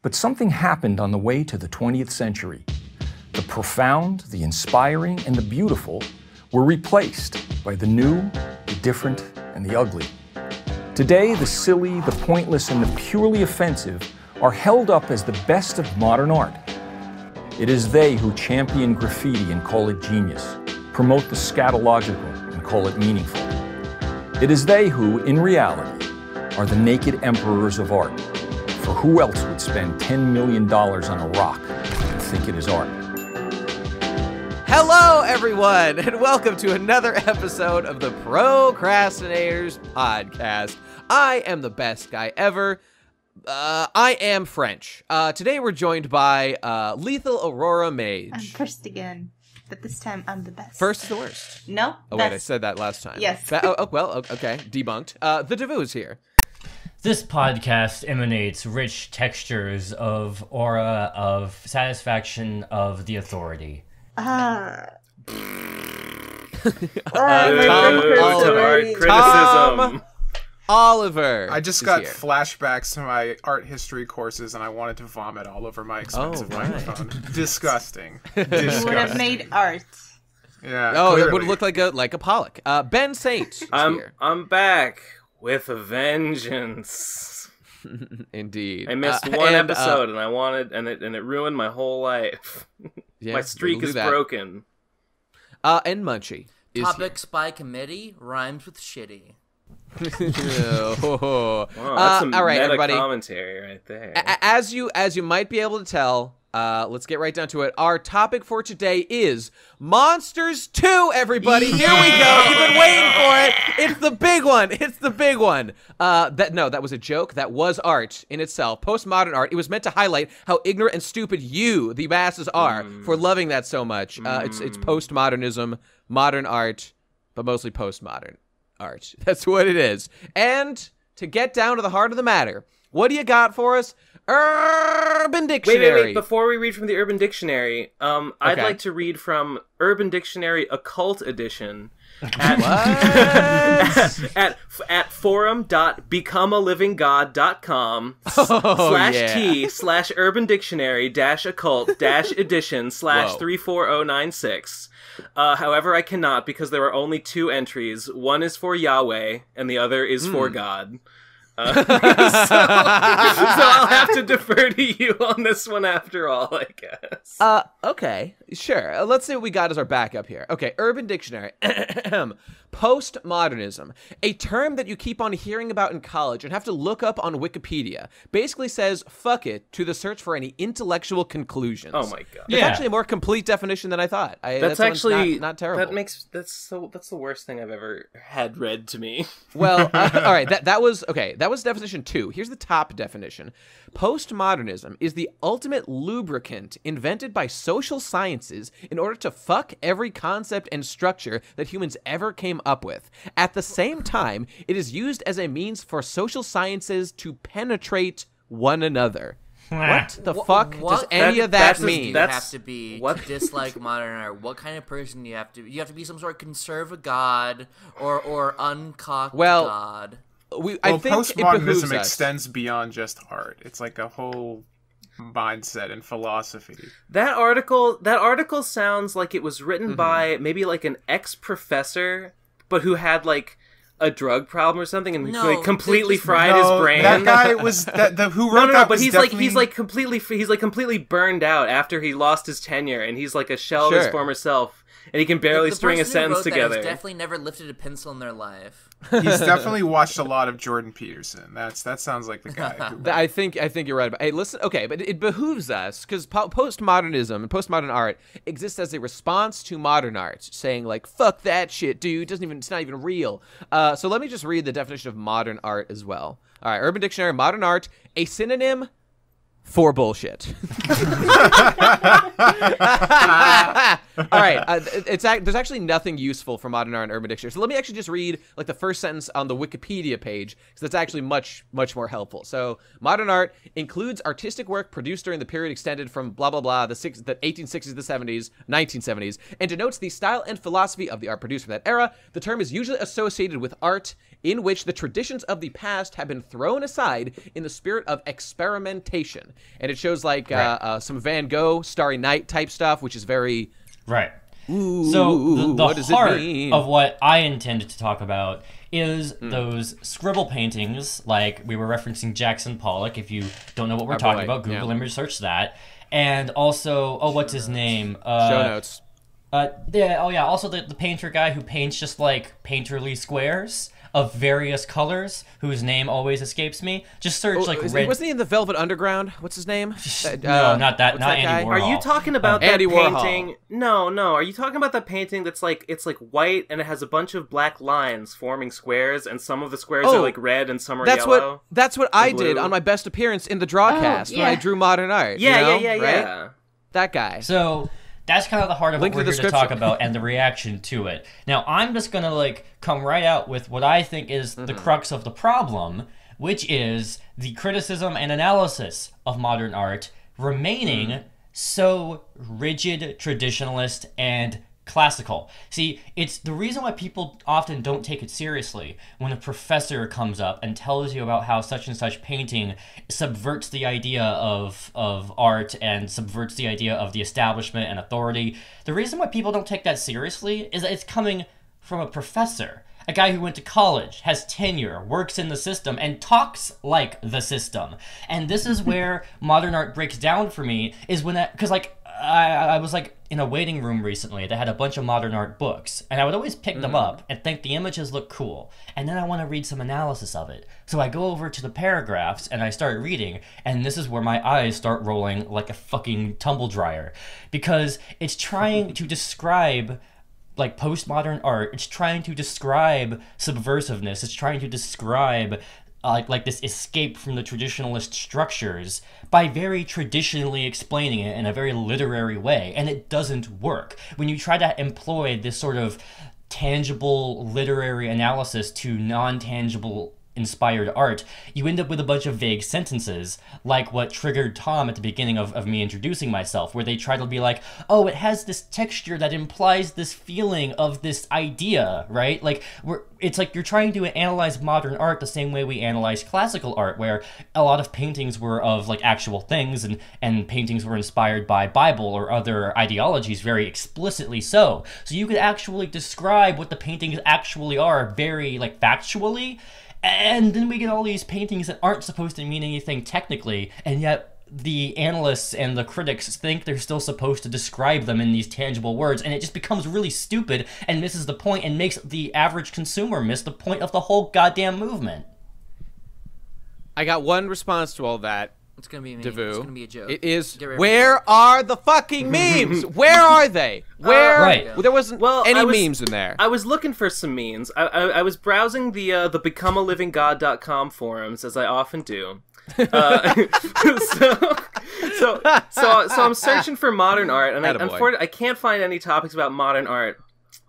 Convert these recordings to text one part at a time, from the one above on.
But something happened on the way to the 20th century. The profound, the inspiring, and the beautiful were replaced by the new, the different, and the ugly. Today, the silly, the pointless, and the purely offensive are held up as the best of modern art. It is they who champion graffiti and call it genius, promote the scatological and call it meaningful. It is they who, in reality, are the naked emperors of art. For who else would spend $10 million on a rock and think it is art? Hello, everyone, and welcome to another episode of the Pro Crastinators Podcast. I am the best guy ever. Uh, I am French. Uh, today we're joined by uh, Lethal Aurora Mage. I'm first again, but this time I'm the best. First is the worst. No. Oh wait, I said that last time. Yes. Ba- oh, oh, well, okay, debunked. Uh, the Davoo is here. This podcast emanates rich textures of aura of satisfaction of the authority. Ah. Uh, Oh, Tom Oliver. already. Tom Oliver. I just got here. flashbacks to my art history courses and I wanted to vomit all over my expensive Oh, right. microphone. Disgusting. You would have made art. Yeah. Oh, it clearly. would look like a like a Pollock. Uh, ben Saint is I'm here. I'm back with a vengeance. Indeed. I missed Uh, one and, uh, episode and I wanted and it and it ruined my whole life. yeah, my streak is that. broken. Uh, and Munchy is Topics by committee rhymes with shitty. Oh. Wow, that's Uh, some all right, meta everybody. commentary right there. A- a- as you as you might be able to tell, uh, let's get right down to it. Our topic for today is Monsters 2, everybody. Here we go. You've been waiting for it. It's the big one. It's the big one. Uh, that no, that was a joke. That was art in itself. Postmodern art. It was meant to highlight how ignorant and stupid you, the masses, are for loving that so much. Uh, it's it's postmodernism, modern art, but mostly postmodern art. That's what it is. And to get down to the heart of the matter, what do you got for us? Urban Dictionary. wait, wait! wait. Before we read from the Urban Dictionary, um, I'd Okay. like to read from Urban Dictionary Occult Edition at at at forum.becomealivinggod.com slash yeah. t slash Urban Dictionary dash occult dash edition slash three four zero nine six. Uh, however, I cannot because there are only two entries. One is for Yahweh, and the other is Hmm. for God. Uh, so, so I'll have to defer to you on this one after all, I guess. Uh, okay, sure. Uh, let's see what we got as our backup here. Okay, Urban Dictionary. Postmodernism, a term that you keep on hearing about in college and have to look up on Wikipedia, basically says "fuck it" to the search for any intellectual conclusions. oh my god. It's Yeah. actually a more complete definition than I thought. I, That's, that one's actually not, not terrible. That makes that's so that's the worst thing I've ever had read to me. Well, uh, all right. That that was okay. That was definition two. Here's the top definition: Postmodernism is the ultimate lubricant invented by social sciences in order to fuck every concept and structure that humans ever came up with. At the same time, it is used as a means for social sciences to penetrate one another. What the Wha- fuck does any That- of that that's- mean? you have to be what- to dislike modern art? What kind of person do you have to be? You have to be some sort of conservative god or or uncocked Well, god. We, I Well, think postmodernism extends beyond just art. It's like a whole mindset and philosophy. That article that article sounds like it was Mm-hmm. written by maybe like an ex professor, but who had like a drug problem or something and No, like, completely just- fried no, his brain. that guy was that the who wrote no, no, no, that but was he's like he's like completely he's like completely burned out after he lost his tenure, and he's like a shell of his former self, and he can barely the string a sentence together. definitely never lifted a pencil in their life. He's definitely watched a lot of Jordan Peterson. That's that sounds like the guy. Who, I think I think you're right. About, hey, listen. Okay, but it behooves us because po- postmodernism and postmodern art exists as a response to modern art, saying like "fuck that shit, dude." Doesn't even it's not even real. Uh, so let me just read the definition of modern art as well. All right, Urban Dictionary: modern art, a synonym for bullshit. All right, uh, it's there's actually nothing useful for modern art and urban dictionary. So let me actually just read like the first sentence on the Wikipedia page because that's actually much much more helpful. So modern art includes artistic work produced during the period extended from blah blah blah the six the 1860s to the 70s 1970s and denotes the style and philosophy of the art produced from that era. The term is usually associated with art in which the traditions of the past have been thrown aside in the spirit of experimentation. And it shows like uh, uh, some Van Gogh, Starry Night type stuff, which is very Right. Ooh, So the, the what heart of what I intended to talk about is Hmm. those scribble paintings, like we were referencing Jackson Pollock. If you don't know what we're Our talking boy, about, Google yeah. image search that. And also, oh, what's his name? Uh, show notes. Uh, yeah, oh yeah. Also, the, the painter guy who paints just like painterly squares of various colors, whose name always escapes me. Just search like Oh, is- red. Wasn't he in the Velvet Underground? What's his name? Uh, no, uh, not that. what's Not that Andy guy? Warhol. Are you talking about that Andy Warhol. painting? No, no. Are you talking about that painting that's like it's like white and it has a bunch of black lines forming squares, and some of the squares Oh, are like red and some are That's yellow? what. That's what I did on my best appearance in the Drawcast when I drew modern art. you Yeah, know, yeah, yeah, right? yeah. That guy. So that's kind of the heart of Link what we're the here to talk about and the reaction to it. Now, I'm just gonna like come right out with what I think is the Mm-hmm. crux of the problem, which is the criticism and analysis of modern art remaining Mm. so rigid, traditionalist, and classical. See, it's the reason why people often don't take it seriously when a professor comes up and tells you about how such and such painting subverts the idea of of art and subverts the idea of the establishment and authority. The reason why people don't take that seriously is that it's coming from a professor. A guy who went to college, has tenure, works in the system, and talks like the system. And this is where modern art breaks down for me, is when that, because like, I, I was like in a waiting room recently that had a bunch of modern art books, and I would always pick them mm-hmm. up and think the images look cool, and then I want to read some analysis of it. So I go over to the paragraphs and I start reading, and this is where my eyes start rolling like a fucking tumble dryer, because it's trying to describe like postmodern art it's trying to describe subversiveness. It's trying to describe uh, like like this escape from the traditionalist structures by very traditionally explaining it in a very literary way and it doesn't work. When you try to employ this sort of tangible literary analysis to non-tangible inspired art, you end up with a bunch of vague sentences, like what triggered Tom at the beginning of, of me introducing myself, where they try to be like, oh, it has this texture that implies this feeling of this idea, right? Like, we're, it's like you're trying to analyze modern art the same way we analyze classical art, where a lot of paintings were of like actual things and, and paintings were inspired by Bible or other ideologies very explicitly so. So you could actually describe what the paintings actually are very like factually. And then we get all these paintings that aren't supposed to mean anything technically, and yet the analysts and the critics think they're still supposed to describe them in these tangible words, and it just becomes really stupid and misses the point and makes the average consumer miss the point of the whole goddamn movement. I got one response to all that. It's gonna be me. Davoo. It's gonna be a joke. It is Get ready for where are the fucking memes? where are they? Where? Right. Well, there wasn't Well, any was- memes in there. I was looking for some memes. I, I, I was browsing the uh, the becomealivinggod.com forums as I often do. Uh, so, so so so I'm searching for modern art, and I, unfortunately I can't find any topics about modern art.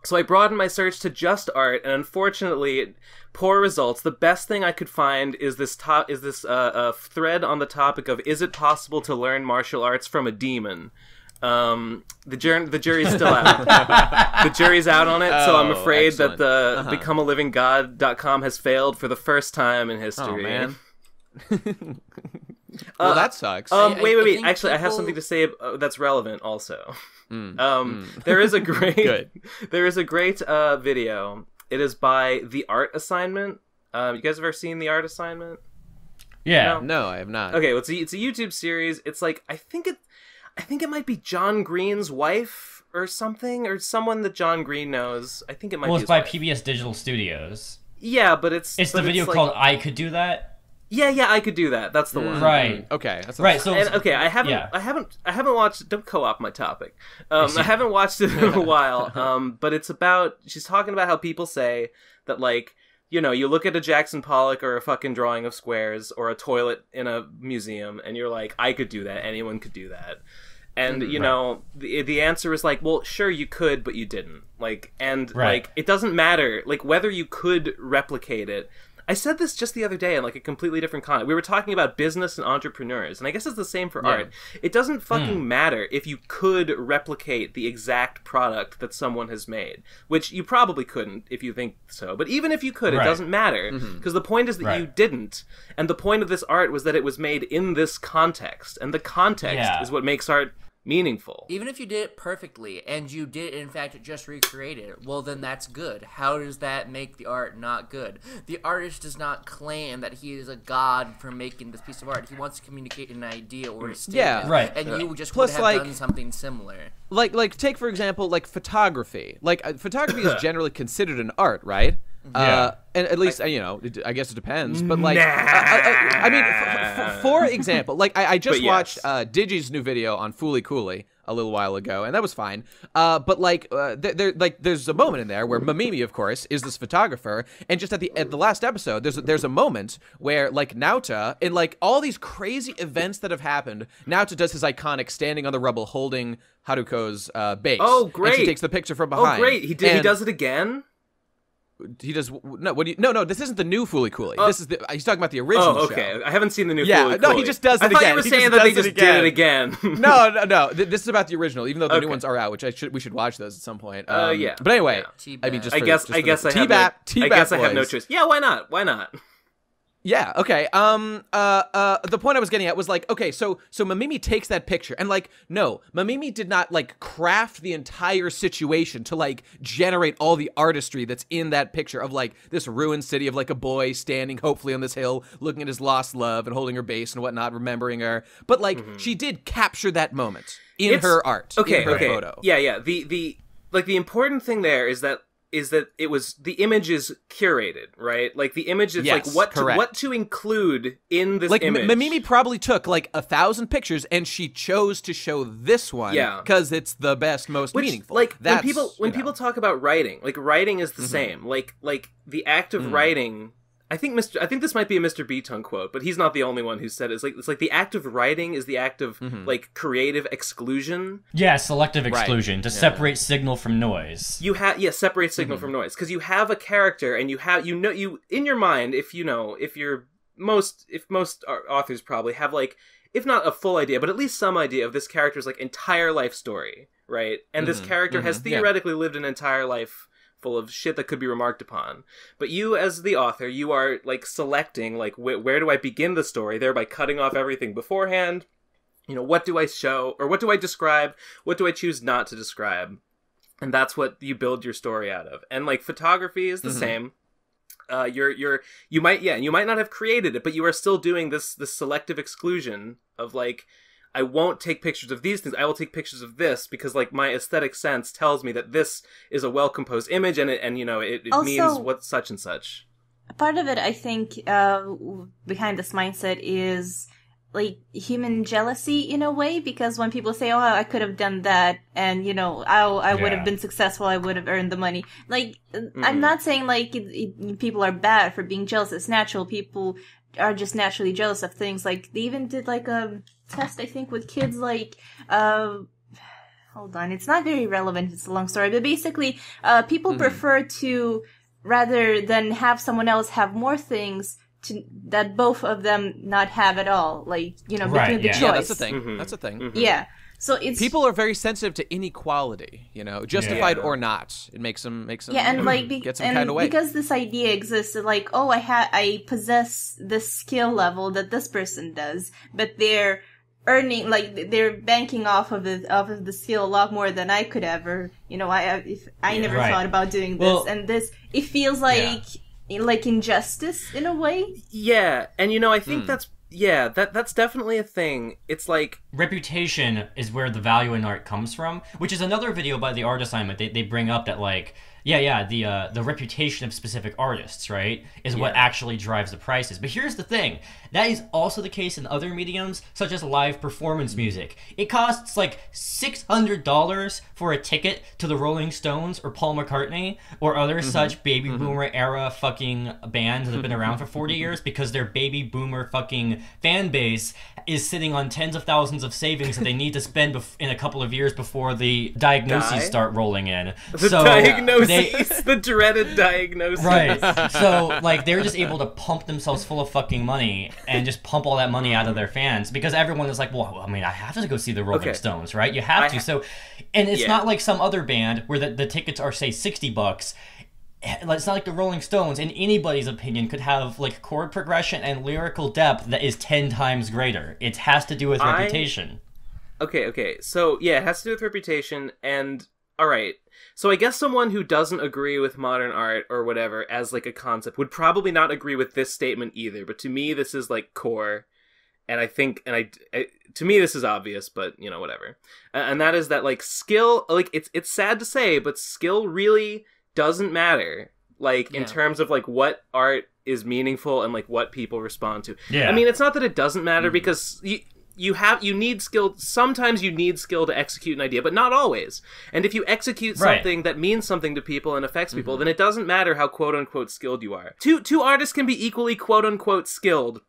So I broadened my search to just art, and unfortunately, poor results. The best thing I could find is this top is this uh, uh, thread on the topic of is it possible to learn martial arts from a demon. Um, the jury the jury's still out. the jury's out on it, so I'm Oh, afraid excellent. that the Uh-huh. becomealivinggod.com has failed for the first time in history. oh man. well, that sucks. Um, I- wait, wait, wait. think Actually, I have something to say uh, that's relevant also. um, there is a great, Mm, there is a great uh, video. It is by the Art Assignment. Um, you guys have ever seen the Art Assignment? Yeah. no, I have not. Okay, well, it's a, it's a YouTube series. It's like I think it, I think it might be John Green's wife or something, or someone that John Green knows. I think it might Well, be. it's his by wife. PBS Digital Studios. Yeah, but it's It's but the video like- called I Could Do That. Yeah, yeah, I could do that. That's the one. Right. Okay. That's Right, so and okay, I haven't, yeah. I haven't, I haven't watched. Don't co-op my topic. Um, I haven't watched it in a while. Um, but it's about. She's talking about how people say that, like, you know, you look at a Jackson Pollock or a fucking drawing of squares or a toilet in a museum, and you're like, I could do that. Anyone could do that. And you know, the the answer is like, well, sure you could, but you didn't. Like, and Right. like it doesn't matter like whether you could replicate it. I said this just the other day in like a completely different context. We were talking about business and entrepreneurs, and I guess it's the same for art. It doesn't hmm. fucking matter if you could replicate the exact product that someone has made, which you probably couldn't if you think so. But even if you could, it doesn't matter mm-hmm. because the point is that you didn't, and the point of this art was that it was made in this context, and the context Yeah. is what makes art meaningful. Even if you did it perfectly and you did in fact just recreate it, well then that's good. How does that make the art not good? The artist does not claim that he is a god for making this piece of art. He wants to communicate an idea or a statement. Yeah. Right. And you just Plus, would have like- done something similar. like like take for example like photography like uh, photography is generally considered an art right uh, Yeah. and at least uh, you know it, i guess it depends but like uh, uh, uh, i mean f- f- for example like i, I just yes. watched uh, digi's new video on Fooly Cooley a little while ago and that was fine uh, but like uh, there, there like there's a moment in there where mamimi of course is this photographer and just at the at the last episode there's a, there's a moment where like Naota in like all these crazy events that have happened Naota does his iconic standing on the rubble holding Haruko's uh, bass. Oh, And great. she takes the picture from behind. Oh, great! He did. He does it again. He does. No, what do you? No, no. This isn't the new Fooly Cooley. this is the. He's talking about the original. Oh, okay. show. I haven't seen the new. Yeah, Fooly no, he just does I thought again. you were He saying that they just it did it again. No, no, no. This is about the original. Even though the new ones are out, which I should we should watch those at some point. Uh, Um, yeah. But anyway, Yeah. I mean, just I for- guess. just I guess the I have. T-Bap, no, I T-Bap guess I have no choice. Yeah. Why not? Why not? Yeah. Okay. Um. Uh. Uh. The point I was getting at was like, okay, so so Mamimi takes that picture and like, no, Mamimi did not like craft the entire situation to like generate all the artistry that's in that picture of like this ruined city of like a boy standing hopefully on this hill, looking at his lost love and holding her bass and whatnot, remembering her. But like, she did capture that moment in It's- her art, Okay. her okay. photo. Yeah. Yeah. The the like the important thing there is that is that it was the image is curated, right? Like the image is Yes, like what to, what to include in this Like M- image. Mamimi probably took like a thousand pictures, and she chose to show this one, Yeah. because it's the best, most Which, meaningful. Like That's, when people when know. Mm-hmm. people talk about writing, like writing is the same. Like like the act of writing. I think Mr. I think this might be a Mr. Beaton quote, but he's not the only one who said it. It's like it's like the act of writing is the act of Mm-hmm. like creative exclusion. Yeah, selective exclusion to separate signal from noise. You have yeah, separate signal Mm-hmm. from noise because you have a character and you have you know you in your mind if you know if you're most if most authors probably have like if not a full idea but at least some idea of this character's like entire life story, right? And this character has mhm, yeah. theoretically lived an entire life full of shit that could be remarked upon. But you, as the author, you are like selecting like wh- where do I begin the story, thereby cutting off everything beforehand. You know, what do I show or what do I describe? What do I choose not to describe? And that's what you build your story out of. And like photography is the same. Uh, you're you're you might yeah you might not have created it, but you are still doing this this selective exclusion of like I won't take pictures of these things. I will take pictures of this because like my aesthetic sense tells me that this is a well composed image and it and you know it, it Also- means what such and such. part of it i think uh, behind this mindset is like human jealousy in a way because when people say oh i could have done that and you know i, I would Yeah. have been successful i would have earned the money like Mm-hmm. i'm not saying like it, it, people are bad for being jealous it's natural people are just naturally jealous of things like they even did like a test i think with kids like uh hold on it's not very relevant it's a long story but basically uh people prefer to rather than have someone else have more things to that both of them not have at all like you know Right, between the choice yeah, that's the thing. Mhm. That's the thing. yeah so it's People are very sensitive to inequality, you know, justified Yeah. or not. It makes them makes them yeah and like be- get some and kind of way. because this idea exists like oh i ha i possess this skill level that this person does but they're earning like they're banking off of it off of the skill a lot more than i could ever you know i I- if i never Right. thought about doing this Well- and this it feels like like injustice in a way Yeah, and you know I think hmm. that's yeah that that's definitely a thing. It's like reputation is where the value in art comes from, which is another video by the art assignment. They, they bring up that like, yeah, yeah, the uh, the reputation of specific artists, right, is what actually drives the prices. But here's the thing: that is also the case in other mediums, such as live performance mm-hmm. music. It costs like six hundred dollars for a ticket to the Rolling Stones or Paul McCartney or other mm-hmm. such baby mm-hmm. boomer era fucking bands that have been around for forty years because their baby boomer fucking fan base is sitting on tens of thousands of savings that they need to spend bef- in a couple of years before the diagnoses Die? start rolling in. The so diagnosis, they- the dreaded diagnosis. Right. So like they're just able to pump themselves full of fucking money and just pump all that money out of their fans because everyone is like, well, I mean, I have to go see the Rolling Okay. Stones, right? You have I to. ha- so, and it's Yeah. not like some other band where the, the tickets are say sixty bucks. Eh, it's not like the Rolling Stones, in anybody's opinion, could have like chord progression and lyrical depth that is ten times greater. It has to do with I- reputation. Okay, okay. So yeah, it has to do with reputation and all right. So I guess someone who doesn't agree with modern art or whatever as like a concept would probably not agree with this statement either. But to me, this is like core, and I think, and I, I to me this is obvious, but you know whatever. Uh, and that is that like skill, like it's it's sad to say, but skill really doesn't matter. Like in terms of like what art is meaningful and like what people respond to. Yeah. I mean, it's not that it doesn't matter because you you have you need skill. Sometimes you need skill to execute an idea, but not always. And if you execute Right. something that means something to people and affects people, then it doesn't matter how quote unquote skilled you are. Two two artists can be equally quote unquote skilled.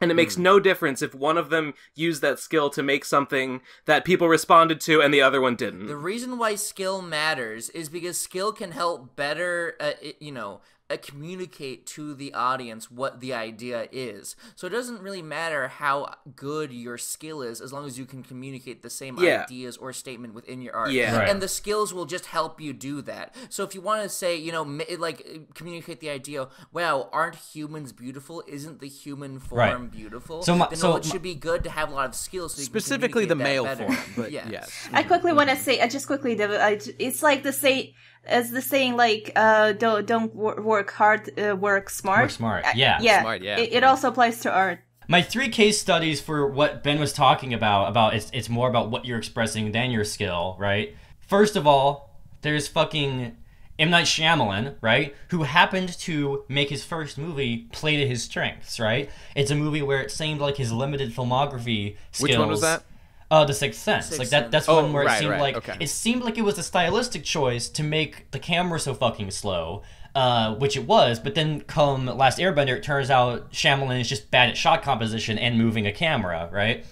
And it makes no difference if one of them used that skill to make something that people responded to and the other one didn't. The reason why skill matters is because skill can help better, uh, it- you know, communicate to the audience what the idea is. So it doesn't really matter how good your skill is as long as you can communicate the same Yeah. ideas or statement within your art. Yeah. Right. And the skills will just help you do that. So if you want to say, you know, like uh, communicate the idea, wow, aren't humans beautiful? Isn't the human form Right. beautiful? So my- then so it my- should be good to have a lot of skills. So you can Specifically the male better. form, but Yeah. yes. I quickly want to say, I just quickly, it's like the say, as the saying, like, uh, don't don't work hard, uh, work smart. Work smart, Uh, yeah. yeah, Smart, yeah. It, it also applies to art. My three case studies for what Ben was talking about about it's it's more about what you're expressing than your skill, right? First of all, there's fucking M Night Shyamalan, right? Who happened to make his first movie play to his strengths, right? It's a movie where it seemed like his limited filmography skills. Which one was that? Uh, The Sixth Sense. Sixth like that. Sense. That's Oh, one where right, it seemed right, like okay. it seemed like it was a stylistic choice to make the camera so fucking slow, uh, which it was. But then, come Last Airbender, it turns out Shyamalan is just bad at shot composition and moving a camera, right?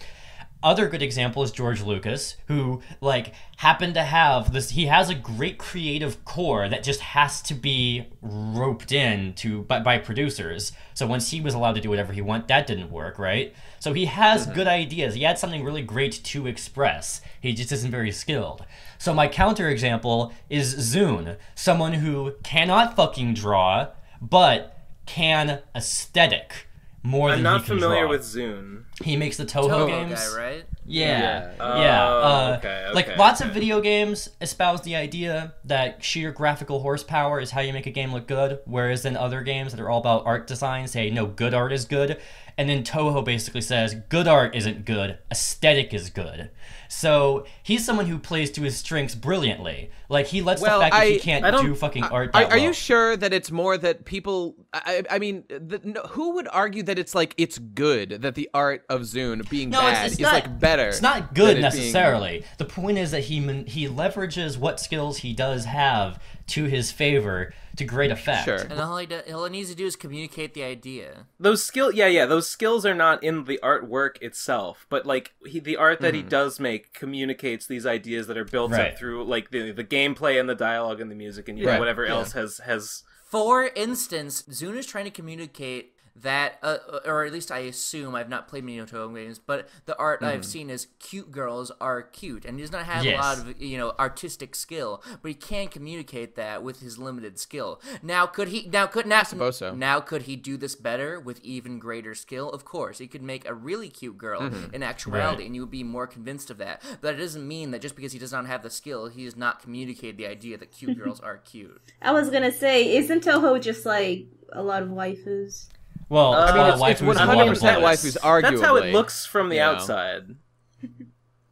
Other good example is George Lucas, who like happened to have this. He has a great creative core that just has to be roped in to by, by producers. So once he was allowed to do whatever he want, that didn't work, right? So he has good ideas. He had something really great to express. He just isn't very skilled. So my counterexample is ZUN, someone who cannot fucking draw, but can aesthetic more I'm than not he can familiar draw. with ZUN. He makes the Touhou, Touhou games. guy, right? Yeah, Yeah. yeah. Oh, uh, okay, like okay, lots of video games espouse the idea that sheer graphical horsepower is how you make a game look good, whereas in other games that are all about art design say no, good art is good, and then Touhou basically says good art isn't good, aesthetic is good. So he's someone who plays to his strengths brilliantly. Like he lets Well, the fact that he can't do fucking art. Are, That are you sure that it's more that people? I, I mean, the, no, who would argue that it's like it's good that the art of ZUN being No, bad it's is not- like better? It's not good it being- necessarily. The point is that he he leverages what skills he does have to his favor to great effect. Sure. And all he, do, all he needs to do is communicate the idea. Those skill, yeah, yeah, those skills are not in the artwork itself, but like he, the art that he mm-hmm. does make communicates these ideas that are built Right. up through like the the gameplay and the dialogue and the music and you know Right, whatever yeah. else has has For instance, ZUN is trying to communicate that, uh, uh, or at least I assume I've not played many Touhou games, but the art mm-hmm. I've seen is cute girls are cute, and he does not have Yes. a lot of you know artistic skill, but he can communicate that with his limited skill. Now, could he? Now, could now? suppose so. Now, could he do this better with even greater skill? Of course, he could make a really cute girl mm-hmm. in actuality, Right. and you would be more convinced of that. But it doesn't mean that just because he does not have the skill, he has not communicated the idea that cute girls are cute. I was gonna say, isn't Touhou just like a lot of waifus? Well, I mean, uh, it's- it's 100% water waifus, boys. That's how it looks from the you know. outside.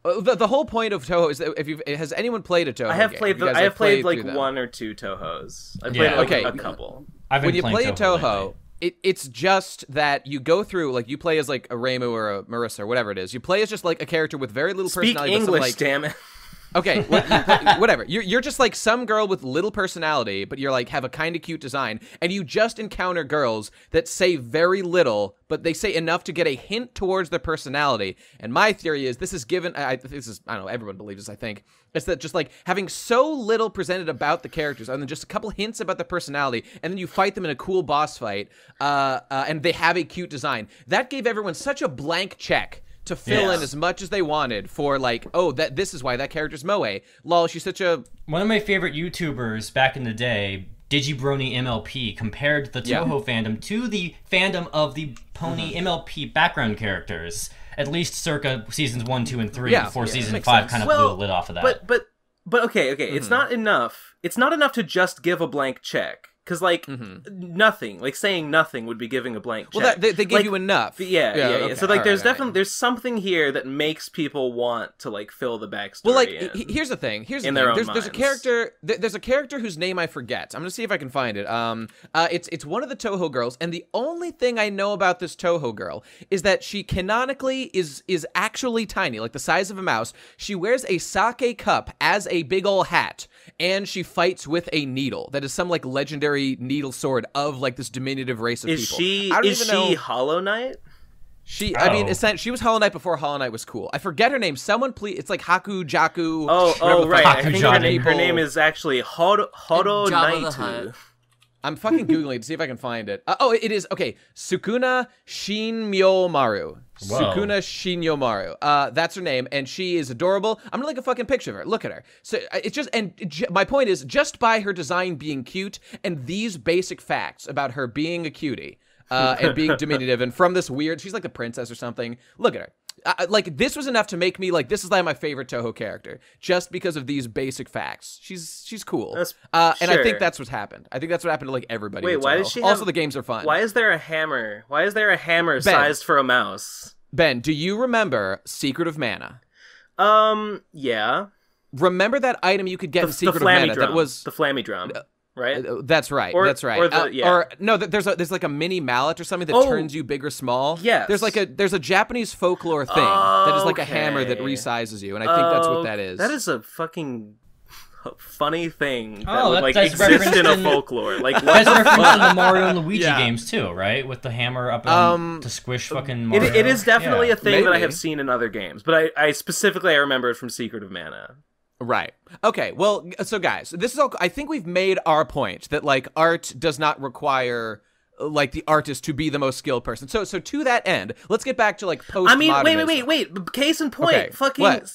Uh, The, the whole point of Touhou is that if you has anyone played a Touhou I have game? played the, guys I have played, through like them. one or two Touhous. I played Yeah. like Okay. a couple. I've been when you playing play a Touhou, Touhou, lately. it, it's just that you go through like you play as like a Reimu or a Marisa or whatever it is. You play as just like a character with very little Speak personality. but some, English, like, damn it. Okay, whatever. You're, you're just like some girl with little personality, but you're like have a kind of cute design, and you just encounter girls that say very little, but they say enough to get a hint towards their personality. And my theory is this is given. I, this is I don't know. Everyone believes this. I think it's that just like having so little presented about the characters, and then just a couple hints about the personality, and then you fight them in a cool boss fight, uh, uh, and they have a cute design. That gave everyone such a blank check to fill in as much as they wanted for like, oh, that this is why that character's Moe. Lol, she's such a One of my favorite YouTubers back in the day, Digibrony MLP, compared the Yeah. Touhou fandom to the fandom of the Pony MLP background characters, at least circa seasons one, two, and three. Yeah, before yeah, season five sense. kind of Well, blew the lid off of that. But but but okay, okay. Mm-hmm. It's not enough. It's not enough to just give a blank check. Cause like nothing, like saying nothing would be giving a blank check. Mm-hmm. well. That, they, they give Like, you enough. Yeah, yeah, yeah. okay, So like, all right, there's right. definitely there's something here that makes people want to like fill the backstory. Well, like in. here's the thing. Here's the In thing. their own There's, there's a character. th- There's a character whose name I forget. I'm gonna see if I can find it. Um, uh, it's it's one of the Touhou girls, and the only thing I know about this Touhou girl is that she canonically is is actually tiny, like the size of a mouse. She wears a sake cup as a big ol' hat, and she fights with a needle that is some like legendary needle sword of like this diminutive race of is people. she I don't is even she know- Hollow Knight? She, I mean, Oh. she was Hollow Knight before Hollow Knight was cool. I forget her name. Someone please, it's like Haku Jaku. Oh, oh, right. fuck I think her name, her name is actually Horo Horo Jabba the Naitu. Hutt. I'm fucking googling to see if I can find it. Uh, oh, it is okay. Sukuna Shinmyomaru. Whoa. Sukuna Shinmyomaru. Uh, that's her name, and she is adorable. I'm gonna like a fucking picture of her. Look at her. So uh, it's just, and j- my point is, just by her design being cute and these basic facts about her being a cutie. Uh, and being diminutive and from this weird she's like the princess or something look at her uh, like this was enough to make me like this is like my favorite Touhou character just because of these basic facts she's she's cool uh, and i think that's what's happened i think that's what happened to like everybody Wait, why Touhou. does she also the games are fun Why is there a hammer? Why is there a hammer sized for a mouse? ben do you remember secret of mana Um, yeah. remember that item you could get The, in secret of mana drum. that was the Flammie drum, right? Uh, That's right. Or- that's right. or the- Uh, yeah. Or no, there's a, there's like a mini mallet or something that Oh. turns you big or small. Yeah. There's like a there's a Japanese folklore thing that is like a hammer that resizes you, and I think that's what Oh, that is. That is a fucking funny thing that Oh, would that- like exist in a folklore. Like what That's the referenced in the Mario and Luigi Yeah. games too, right? With the hammer up Um, um, to squish fucking It, it is definitely Yeah. a thing that I have seen in other games, but I, I specifically I remember it from Secret of Mana. Right. Okay. Well, so guys, this is all. I think we've made our point that like art does not require like the artist to be the most skilled person. So so to that end, let's get back to like post. I mean, wait, wait, wait, wait. Case in point, Okay, fucking what?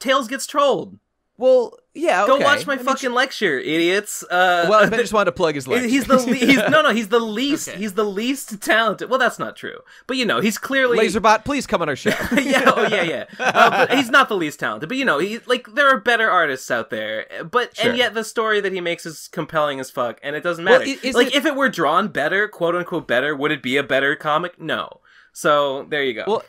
Tails gets trolled. Well, yeah. Go okay. watch my I mean, fucking lecture, idiots. Uh, Well, I just wanted to plug his leg. He's the le- he's no no he's the least Okay. he's the least talented. Well, that's not true, but you know he's clearly Laserbot. Please come on our show. yeah, oh, yeah, yeah. Uh, but he's not the least talented, but you know, he like there are better artists out there. But Sure. and yet the story that he makes is compelling as fuck, and it doesn't matter. i- is like it- if it were drawn better, quote unquote better, would it be a better comic? No. So there you go. Well,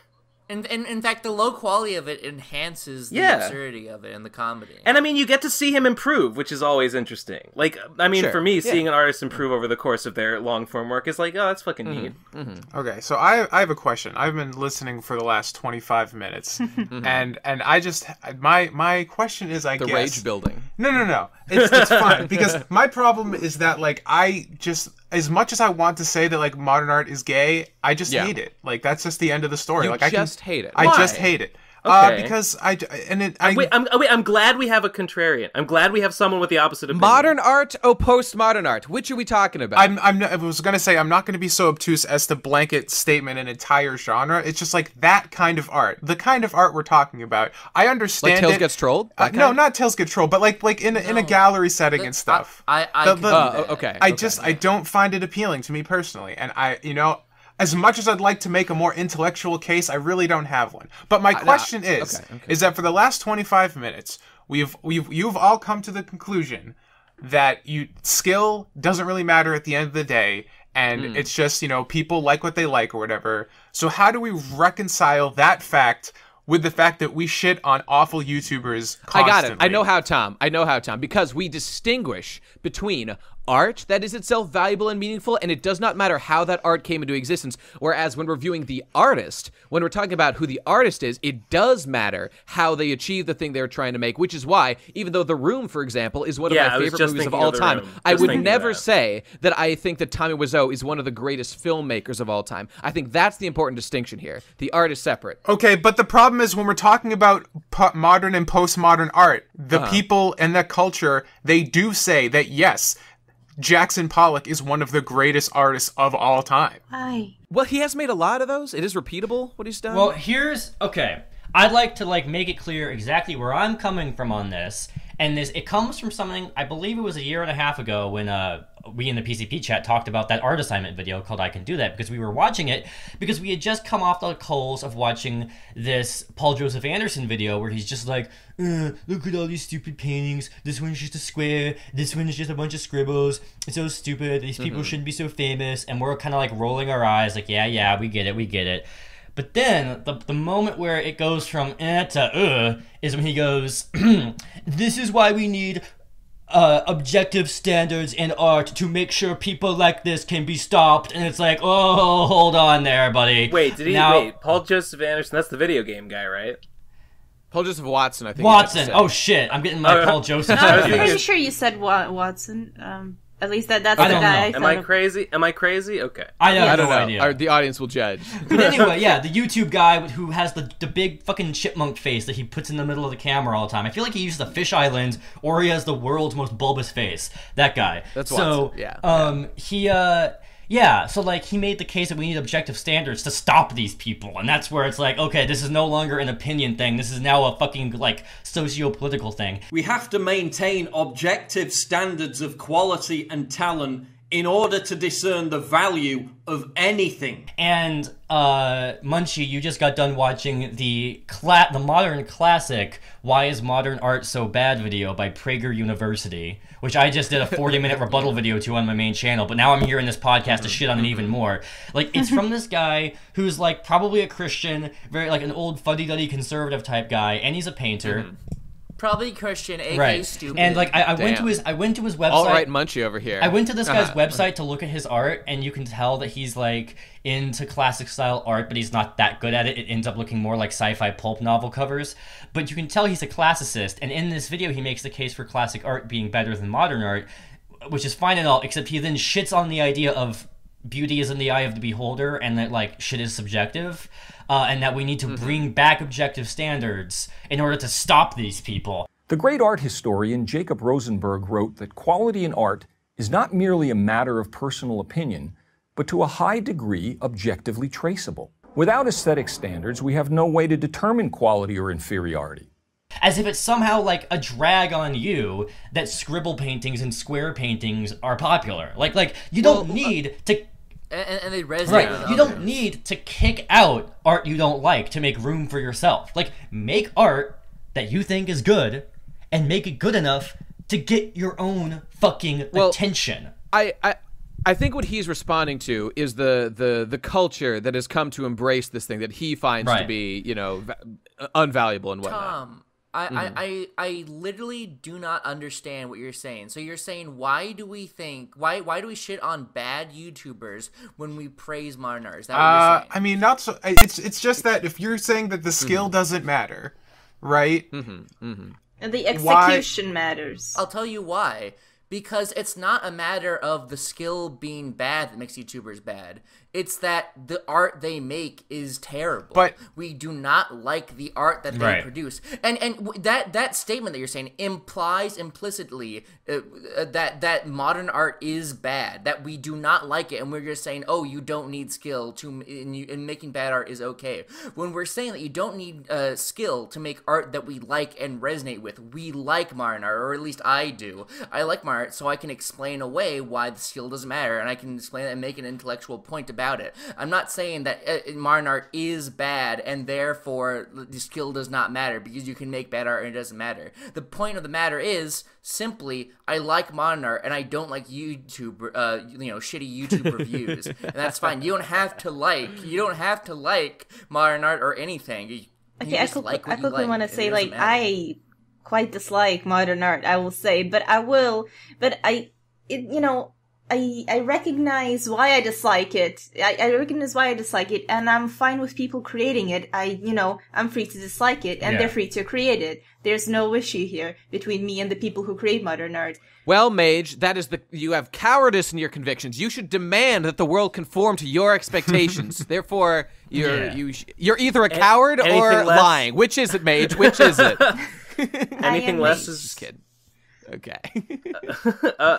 And, and in fact, the low quality of it enhances the Yeah. absurdity of it and the comedy. and I mean, you get to see him improve, which is always interesting. Like, I mean, Sure, for me, yeah. seeing an artist improve over the course of their long form work is like, oh, that's fucking mm-hmm. neat. Mm-hmm. Okay, so I I have a question. I've been listening for the last 25 minutes, mm-hmm. and and I just my my question is I the guess rage building. No, no, no. It's it's fine because my problem is that like I just as much as I want to say that like modern art is gay, I just Yeah. hate it. Like that's just the end of the story. You like I just can, hate it. I Why? just hate it. Uh, Okay. because I and it I Wait, I'm wait, I'm glad we have a contrarian. I'm glad we have someone with the opposite opinion. Modern art, or postmodern art. Which are we talking about? I'm, I'm I was gonna say I'm not gonna be so obtuse as to blanket statement an entire genre. It's just like that kind of art, the kind of art we're talking about. I understand. like Tails it. gets trolled. Uh, no, kind? not Tails get trolled, but like like in a, in a gallery setting That- and stuff. I, I, I can the- do Oh, okay. I okay. just I don't find it appealing to me personally, and I you know as much as I'd like to make a more intellectual case, I really don't have one. But my question is okay, okay. is that for the last 25 minutes, we've we've you've all come to the conclusion that you skill doesn't really matter at the end of the day and Hmm. it's just, you know, people like what they like or whatever. So how do we reconcile that fact with the fact that we shit on awful YouTubers I got it. I know how, Tom. I know how, Tom. Because we distinguish between art that is itself valuable and meaningful, and it does not matter how that art came into existence. Whereas when we're viewing the artist, when we're talking about who the artist is, it does matter how they achieve the thing they're trying to make, which is why, even though The Room, for example, is one of Yeah, my favorite movies of all of time, Room. I Just would never that. say that I think that Tommy Wiseau is one of the greatest filmmakers of all time. I think that's the important distinction here. The art is separate. Okay, but the problem is when we're talking about po- modern and postmodern art, the uh-huh. people and the culture, they do say that yes, Jackson Pollock is one of the greatest artists of all time. Why? Well, he has made a lot of those. It is repeatable what he's done. Well, here's okay. I'd like to like make it clear exactly where I'm coming from on this, and this it comes from something I believe it was a year and a half ago when uh we in the PCP chat talked about that art assignment video called "I Can Do That" because we were watching it because we had just come off the coals of watching this Paul Joseph Anderson video where he's just like, uh, "Look at all these stupid paintings. This one's just a square. This one is just a bunch of scribbles. It's so stupid. These people shouldn't be so famous." And we're kind of like rolling our eyes, like, "Yeah, yeah, we get it, we get it." But then the, the moment where it goes from eh to uh is when he goes, "This is why we need uh, objective standards in art to make sure people like this can be stopped." And it's like, "Oh, hold on there, buddy." Wait, did he? Now, Wait, Paul Joseph Anderson. That's the video game guy, right? Paul Joseph Watson, I think. you meant to Watson. Oh shit! I'm getting my Oh, Paul Joseph. I was I'm pretty sure you said Wa- Watson. Um, at least that that's I the don't guy know. I Am thought I of. crazy? Am I crazy? Okay. I have I don't no know. idea. Our, the audience will judge. But anyway, yeah, the YouTube guy who has the, the big fucking chipmunk face that he puts in the middle of the camera all the time. I feel like he uses the fisheye lens or he has the world's most bulbous face. That guy. That's so, Watson, yeah, Um, he, uh, yeah, so like he made the case that we need objective standards to stop these people, and that's where it's like, okay, this is no longer an opinion thing. This is now a fucking like socio-political thing. We have to maintain objective standards of quality and talent in order to discern the value of anything. And uh, Munchy, you just got done watching the cla- the modern classic "Why Is Modern Art So Bad" video by Prager University, which I just did a 40 minute rebuttal video to on my main channel. But now I'm here in this podcast to shit on it even more. Like it's from this guy who's like probably a Christian, very like an old fuddy duddy conservative type guy, and he's a painter, Probably Christian, aka right? stupid. And like I, I went to his I went to his website. All right, Munchy over here. I went to this guy's Uh-huh. website to look at his art, and you can tell that he's like into classic style art, but he's not that good at it. It ends up looking more like sci-fi pulp novel covers. But you can tell he's a classicist, and in this video, he makes the case for classic art being better than modern art, which is fine and all. Except he then shits on the idea of beauty is in the eye of the beholder, and that like shit is subjective, uh, and that we need to bring back objective standards in order to stop these people. The great art historian Jacob Rosenberg wrote that quality in art is not merely a matter of personal opinion, but to a high degree objectively traceable. Without aesthetic standards, we have no way to determine quality or inferiority. as if it's somehow like a drag on you that scribble paintings and square paintings are popular. Like like you don't need to and, and they resonate. right, with you don't need to kick out art you don't like to make room for yourself. Like make art that you think is good and make it good enough to get your own fucking Well, attention. I, I I think what he's responding to is the the the culture that has come to embrace this thing that he finds to be you know va- unvaluable and whatnot. Tom, I, I, mm-hmm. I, I literally do not understand what you're saying. So you're saying why do we think why why do we shit on bad YouTubers when we praise modern art? Is that what Uh. I mean, not so. It's it's just that if you're saying that the skill mm-hmm. doesn't matter, right? Mm-hmm, and the Why- execution matters. I'll tell you why. Because it's not a matter of the skill being bad that makes YouTubers bad. It's that the art they make is terrible. But- we do not like the art that they Right. produce. And and that that statement that you're saying implies implicitly uh, uh, that that modern art is bad. That we do not like it, and we're just saying, oh, you don't need skill to in, in making bad art is okay. When we're saying that you don't need uh, skill to make art that we like and resonate with, we like modern art, or at least I do. I like modern art, so I can explain away why the skill doesn't matter, and I can explain it and make an intellectual point about it. I'm not saying that uh, modern art is bad and therefore the skill does not matter because you can make bad art and it doesn't matter. The point of the matter is simply I like modern art and I don't like YouTube, uh, you know, shitty YouTube reviews, and that's fine. You don't have to like, you don't have to like modern art or anything. You, you Okay, I, just quick, like I you quickly like, want to say, like, matter. I quite dislike modern art, I will say, but I will, but I, it, you know, I I recognize why I dislike it. I, I recognize why I dislike it, and I'm fine with people creating it. I, you know, I'm free to dislike it, and Yeah. they're free to create it. There's no issue here between me and the people who create modern art. Well, Mage, that is the you have cowardice in your convictions. You should demand that the world conform to your expectations. Therefore, you're Yeah. you sh- you're either a coward anything or less- lying. Which is it, Mage? Which is it? Anything less Nate. is Just kidding. Okay. N- uh,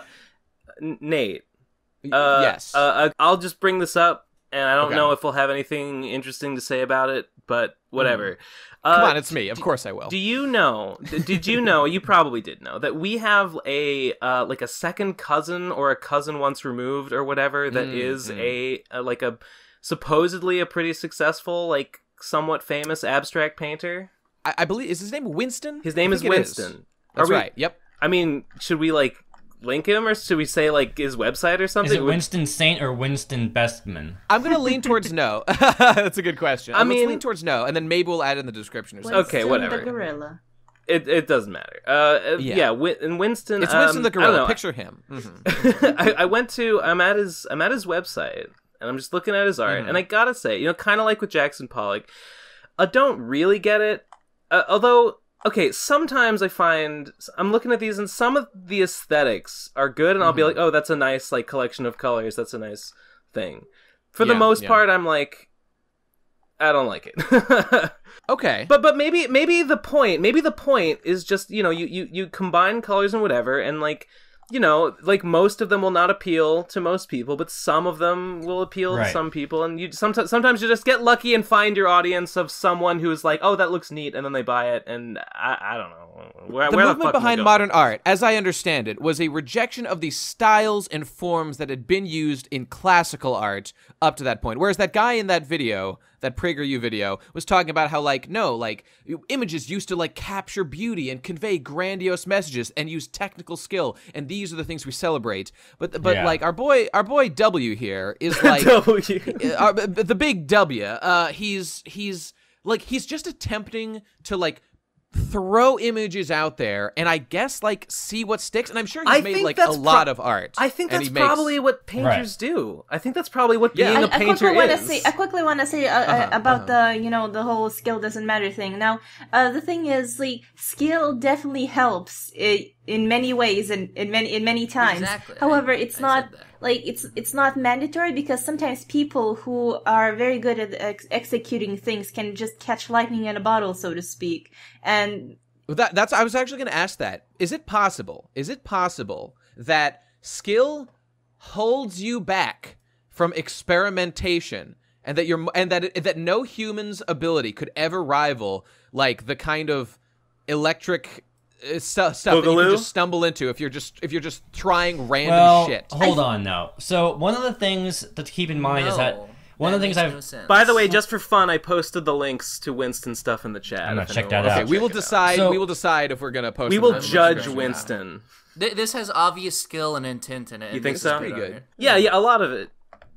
Nate. Uh, yes. Uh, uh, I'll just bring this up, and I don't Okay. know if we'll have anything interesting to say about it, but whatever. Uh, Come on, it's me. Of course I will. Do you know? did you know? You probably did know that we have a uh, like a second cousin or a cousin once removed or whatever that is a, a like a supposedly a pretty successful like somewhat famous abstract painter. I, I believe is his name Winston. His name is Winston. That's Are we- right. Yep. I mean, should we like link him or should we say like his website or something? Is it Winston Saint or Winston Bestman? I'm gonna lean towards no. That's a good question. I I mean, mean- lean towards no, and then maybe we'll add in the description or something. Okay, Winston whatever. The gorilla. It, it doesn't matter. Uh, uh, Yeah. yeah, Win- and Winston. It's Winston um, the gorilla. know. Picture him. Mhm. I, I went to. I'm at his. I'm at his website, and I'm just looking at his art. Mm-hmm. And I gotta say, you know, kind of like with Jackson Pollock, I don't really get it. Uh, although, okay, sometimes I find I'm looking at these, and some of the aesthetics are good, and I'll Mm-hmm. be like, oh, that's a nice like collection of colors. That's a nice thing. For the most yeah. part, I'm like, I don't like it. Okay. But but maybe maybe the point maybe the point is just you know you you you combine colors and whatever and like you know like most of them will not appeal to most people but some of them will appeal to some people and you sometimes sometimes you just get lucky and find your audience of someone who's like oh that looks neat and then they buy it and I, I don't know. Where, the where movement fuck behind modern art, as I understand it, was a rejection of the styles and forms that had been used in classical art up to that point. Whereas that guy in that video, that PragerU video, was talking about how like no, like images used to like capture beauty and convey grandiose messages and use technical skill, and these are the things we celebrate. But but Yeah. like our boy, our boy W here is like W. uh, the big W. Uh, he's he's like he's just attempting to like throw images out there and I guess like see what sticks. And I'm sure he's I made like a that's lot of art. I think that's he makes- probably what painters do I think that's probably what Yeah. being I, a I painter quickly is say. I quickly want to say uh, uh, about the you know the whole skill doesn't matter thing. Now, uh, the thing is, like skill definitely helps i in many ways and in many in many times. Exactly. However, it's I not said that. Like it's it's not mandatory because sometimes people who are very good at ex- executing things can just catch lightning in a bottle, so to speak. And Well, That, that's I was actually going to ask that. Is it possible? Is it possible that skill holds you back from experimentation, and that you're and that that no human's ability could ever rival like the kind of electric uh, stu- stuff that you can just stumble into if you're just if you're just trying random Well, shit. hold on now. So one of the things to keep in mind is that No, one of the things I've no by the way just for fun I posted the links to Winston stuff in the chat I'm gonna check that out. Okay, we will check it out. decide. So- we will decide if we're gonna post. we will on judge. Winston Th- this has obvious skill and intent in it. You think this so? is Pretty good. art. Yeah, yeah, a lot of it.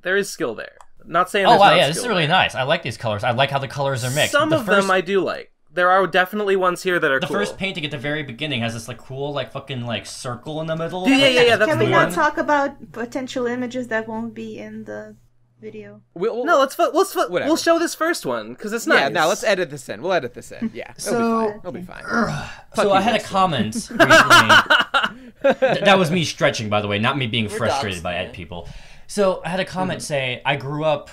There is skill there. Not saying. Oh wow, not yeah, this is really there. nice. I like these colors. I like how the colors are mixed. Some the of first, them I do like. There are definitely ones here that are the cool. first painting at the very beginning has this like cool like fucking like circle in the middle. Yeah, yeah, yeah, yeah, that's can the we not talk about potential images that won't be in the video? We'll, we'll- No, let's fo- let's Whatever. we'll show this first one because it's nice. Yeah, now let's edit this in. We'll edit this in. Yeah, So- it'll be fine. It'll be fine. So you, I had a comment recently. Th- that was me stretching, by the way, not me being frustrated by ed people. So I had a comment Mm-hmm. say I grew up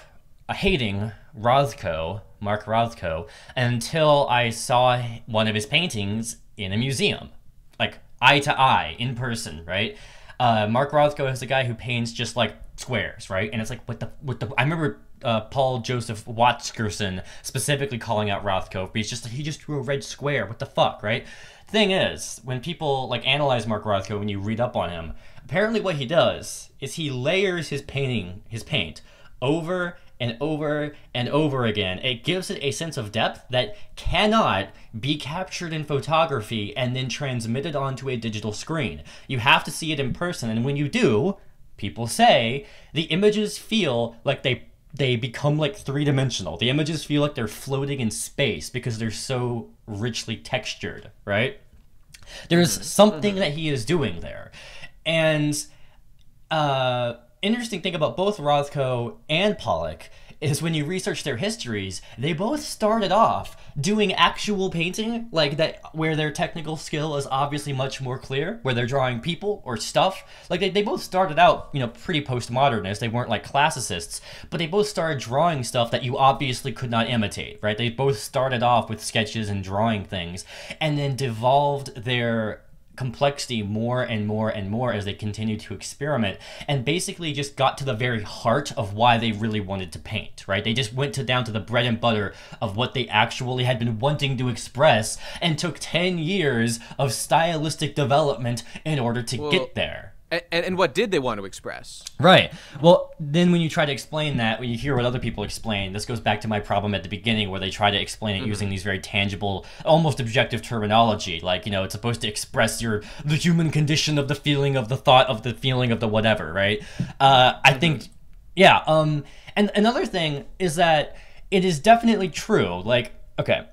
uh, hating Rothko, Mark Rothko, until I saw one of his paintings in a museum, like eye to eye, in person, right? Uh, Mark Rothko is the guy who paints just like squares, right? And it's like what the what the I remember uh, Paul Joseph Watskerson specifically calling out Rothko, but he's just he just drew a red square. What the fuck, right? Thing is, when people like analyze Mark Rothko, when you read up on him, apparently what he does is he layers his painting, his paint, over and over and over again. It gives it a sense of depth that cannot be captured in photography and then transmitted onto a digital screen. You have to see it in person, and when you do, people say the images feel like they they become like three dimensional. The images feel like they're floating in space because they're so richly textured, right? There's something that he is doing there. And uh, interesting thing about both Rothko and Pollock is when you research their histories, they both started off doing actual painting, like that, where their technical skill is obviously much more clear, where they're drawing people or stuff. Like they, they both started out, you know, pretty postmodernist. They weren't like classicists, but they both started drawing stuff that you obviously could not imitate, right? They both started off with sketches and drawing things, and then devolved their complexity more and more and more as they continued to experiment and basically just got to the very heart of why they really wanted to paint right? They just went to down to the bread and butter of what they actually had been wanting to express and took 10 years of stylistic development in order to Well- get there And, and, what did they want to express? Right. Well, then when you try to explain that, when you hear what other people explain, this goes back to my problem at the beginning where they try to explain it using these very tangible, almost objective terminology. Like, you know, it's supposed to express your the human condition of the feeling of the thought of the feeling of the whatever, right? Uh, I think yeah, um and another thing is that it is definitely true. Like, okay,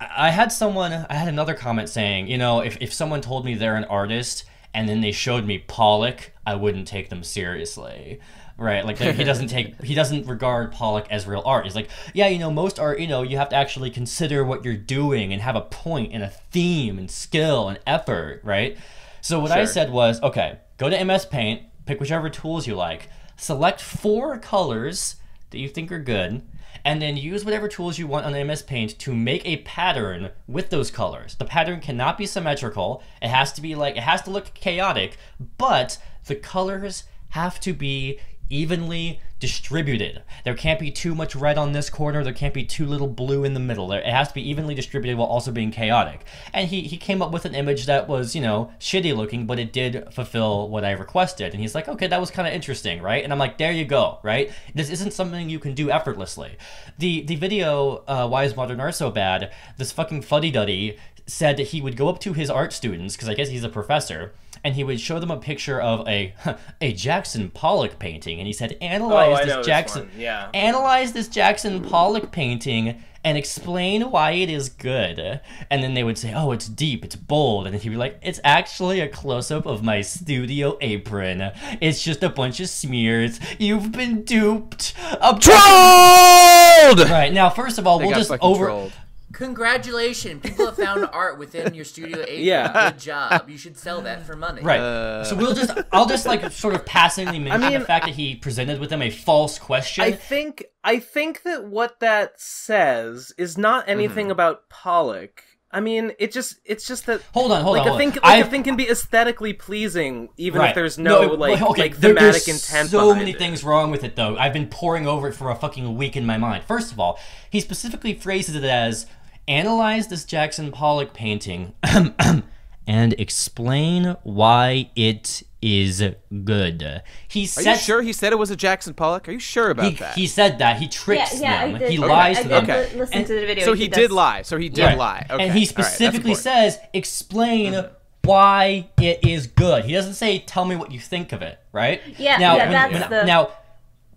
I I had someone, I had another comment saying, you know, if, if someone told me they're an artist and then they showed me Pollock, I wouldn't take them seriously. Right, like he doesn't take, he doesn't regard Pollock as real art. He's like, yeah, you know, most art, you know, you have to actually consider what you're doing and have a point and a theme and skill and effort, right? So what I said was, okay, go to MS Paint, pick whichever tools you like, select four colors that you think are good, and then use whatever tools you want on MS Paint to make a pattern with those colors. The pattern cannot be symmetrical. It has to be like it has to look chaotic, but the colors have to be evenly distributed. There can't be too much red on this corner, there can't be too little blue in the middle. There, it has to be evenly distributed while also being chaotic. And he, he came up with an image that was, you know, shitty looking, but it did fulfill what I requested. And he's like, okay, that was kind of interesting, right? And I'm like, there you go, right? This isn't something you can do effortlessly. The the video, uh, Why is Modern Art So Bad? This fucking fuddy duddy said that he would go up to his art students, because I guess he's a professor, and he would show them a picture of a a Jackson Pollock painting, and he said, analyze Oh, this know this Jackson, yeah. analyze this Jackson Pollock painting and explain why it is good. And then they would say, oh, it's deep, it's bold, and he'd be like, it's actually a close up of my studio apron. It's just a bunch of smears. You've been duped. A Trolled! Right now, first of all, They we'll just fucking over. trolled. Congratulations, people have found art within your studio apron. Yeah. Good job. You should sell that for money. Right. Uh, so we'll just, I'll just like sort of passingly mention mean- the fact that he presented with them a false question. I think I think that what that says is not Mm-hmm. anything about Pollock. I mean, it just it's just that Hold on, hold like on, a hold thing on. like I've- a thing can be aesthetically pleasing even Right. if there's no, it- like okay, like there- thematic there's intent So behind many it. things wrong with it, though. I've been poring over it for a fucking week in my mind. First of all, he specifically phrases it as analyze this Jackson Pollock painting um, um, and explain why it is good. He Are said you sure he said it was a Jackson Pollock? Are you sure about he, that? he said that he tricks yeah, I them. did. He okay. lies I to them. Okay. li- listen And- to the video. so he does- did lie. So he did Right. lie. Okay. And he specifically important. says, explain mm-hmm. why it is good. He doesn't say, tell me what you think of it, right? Yeah, now, yeah, when, that's when- the- Now,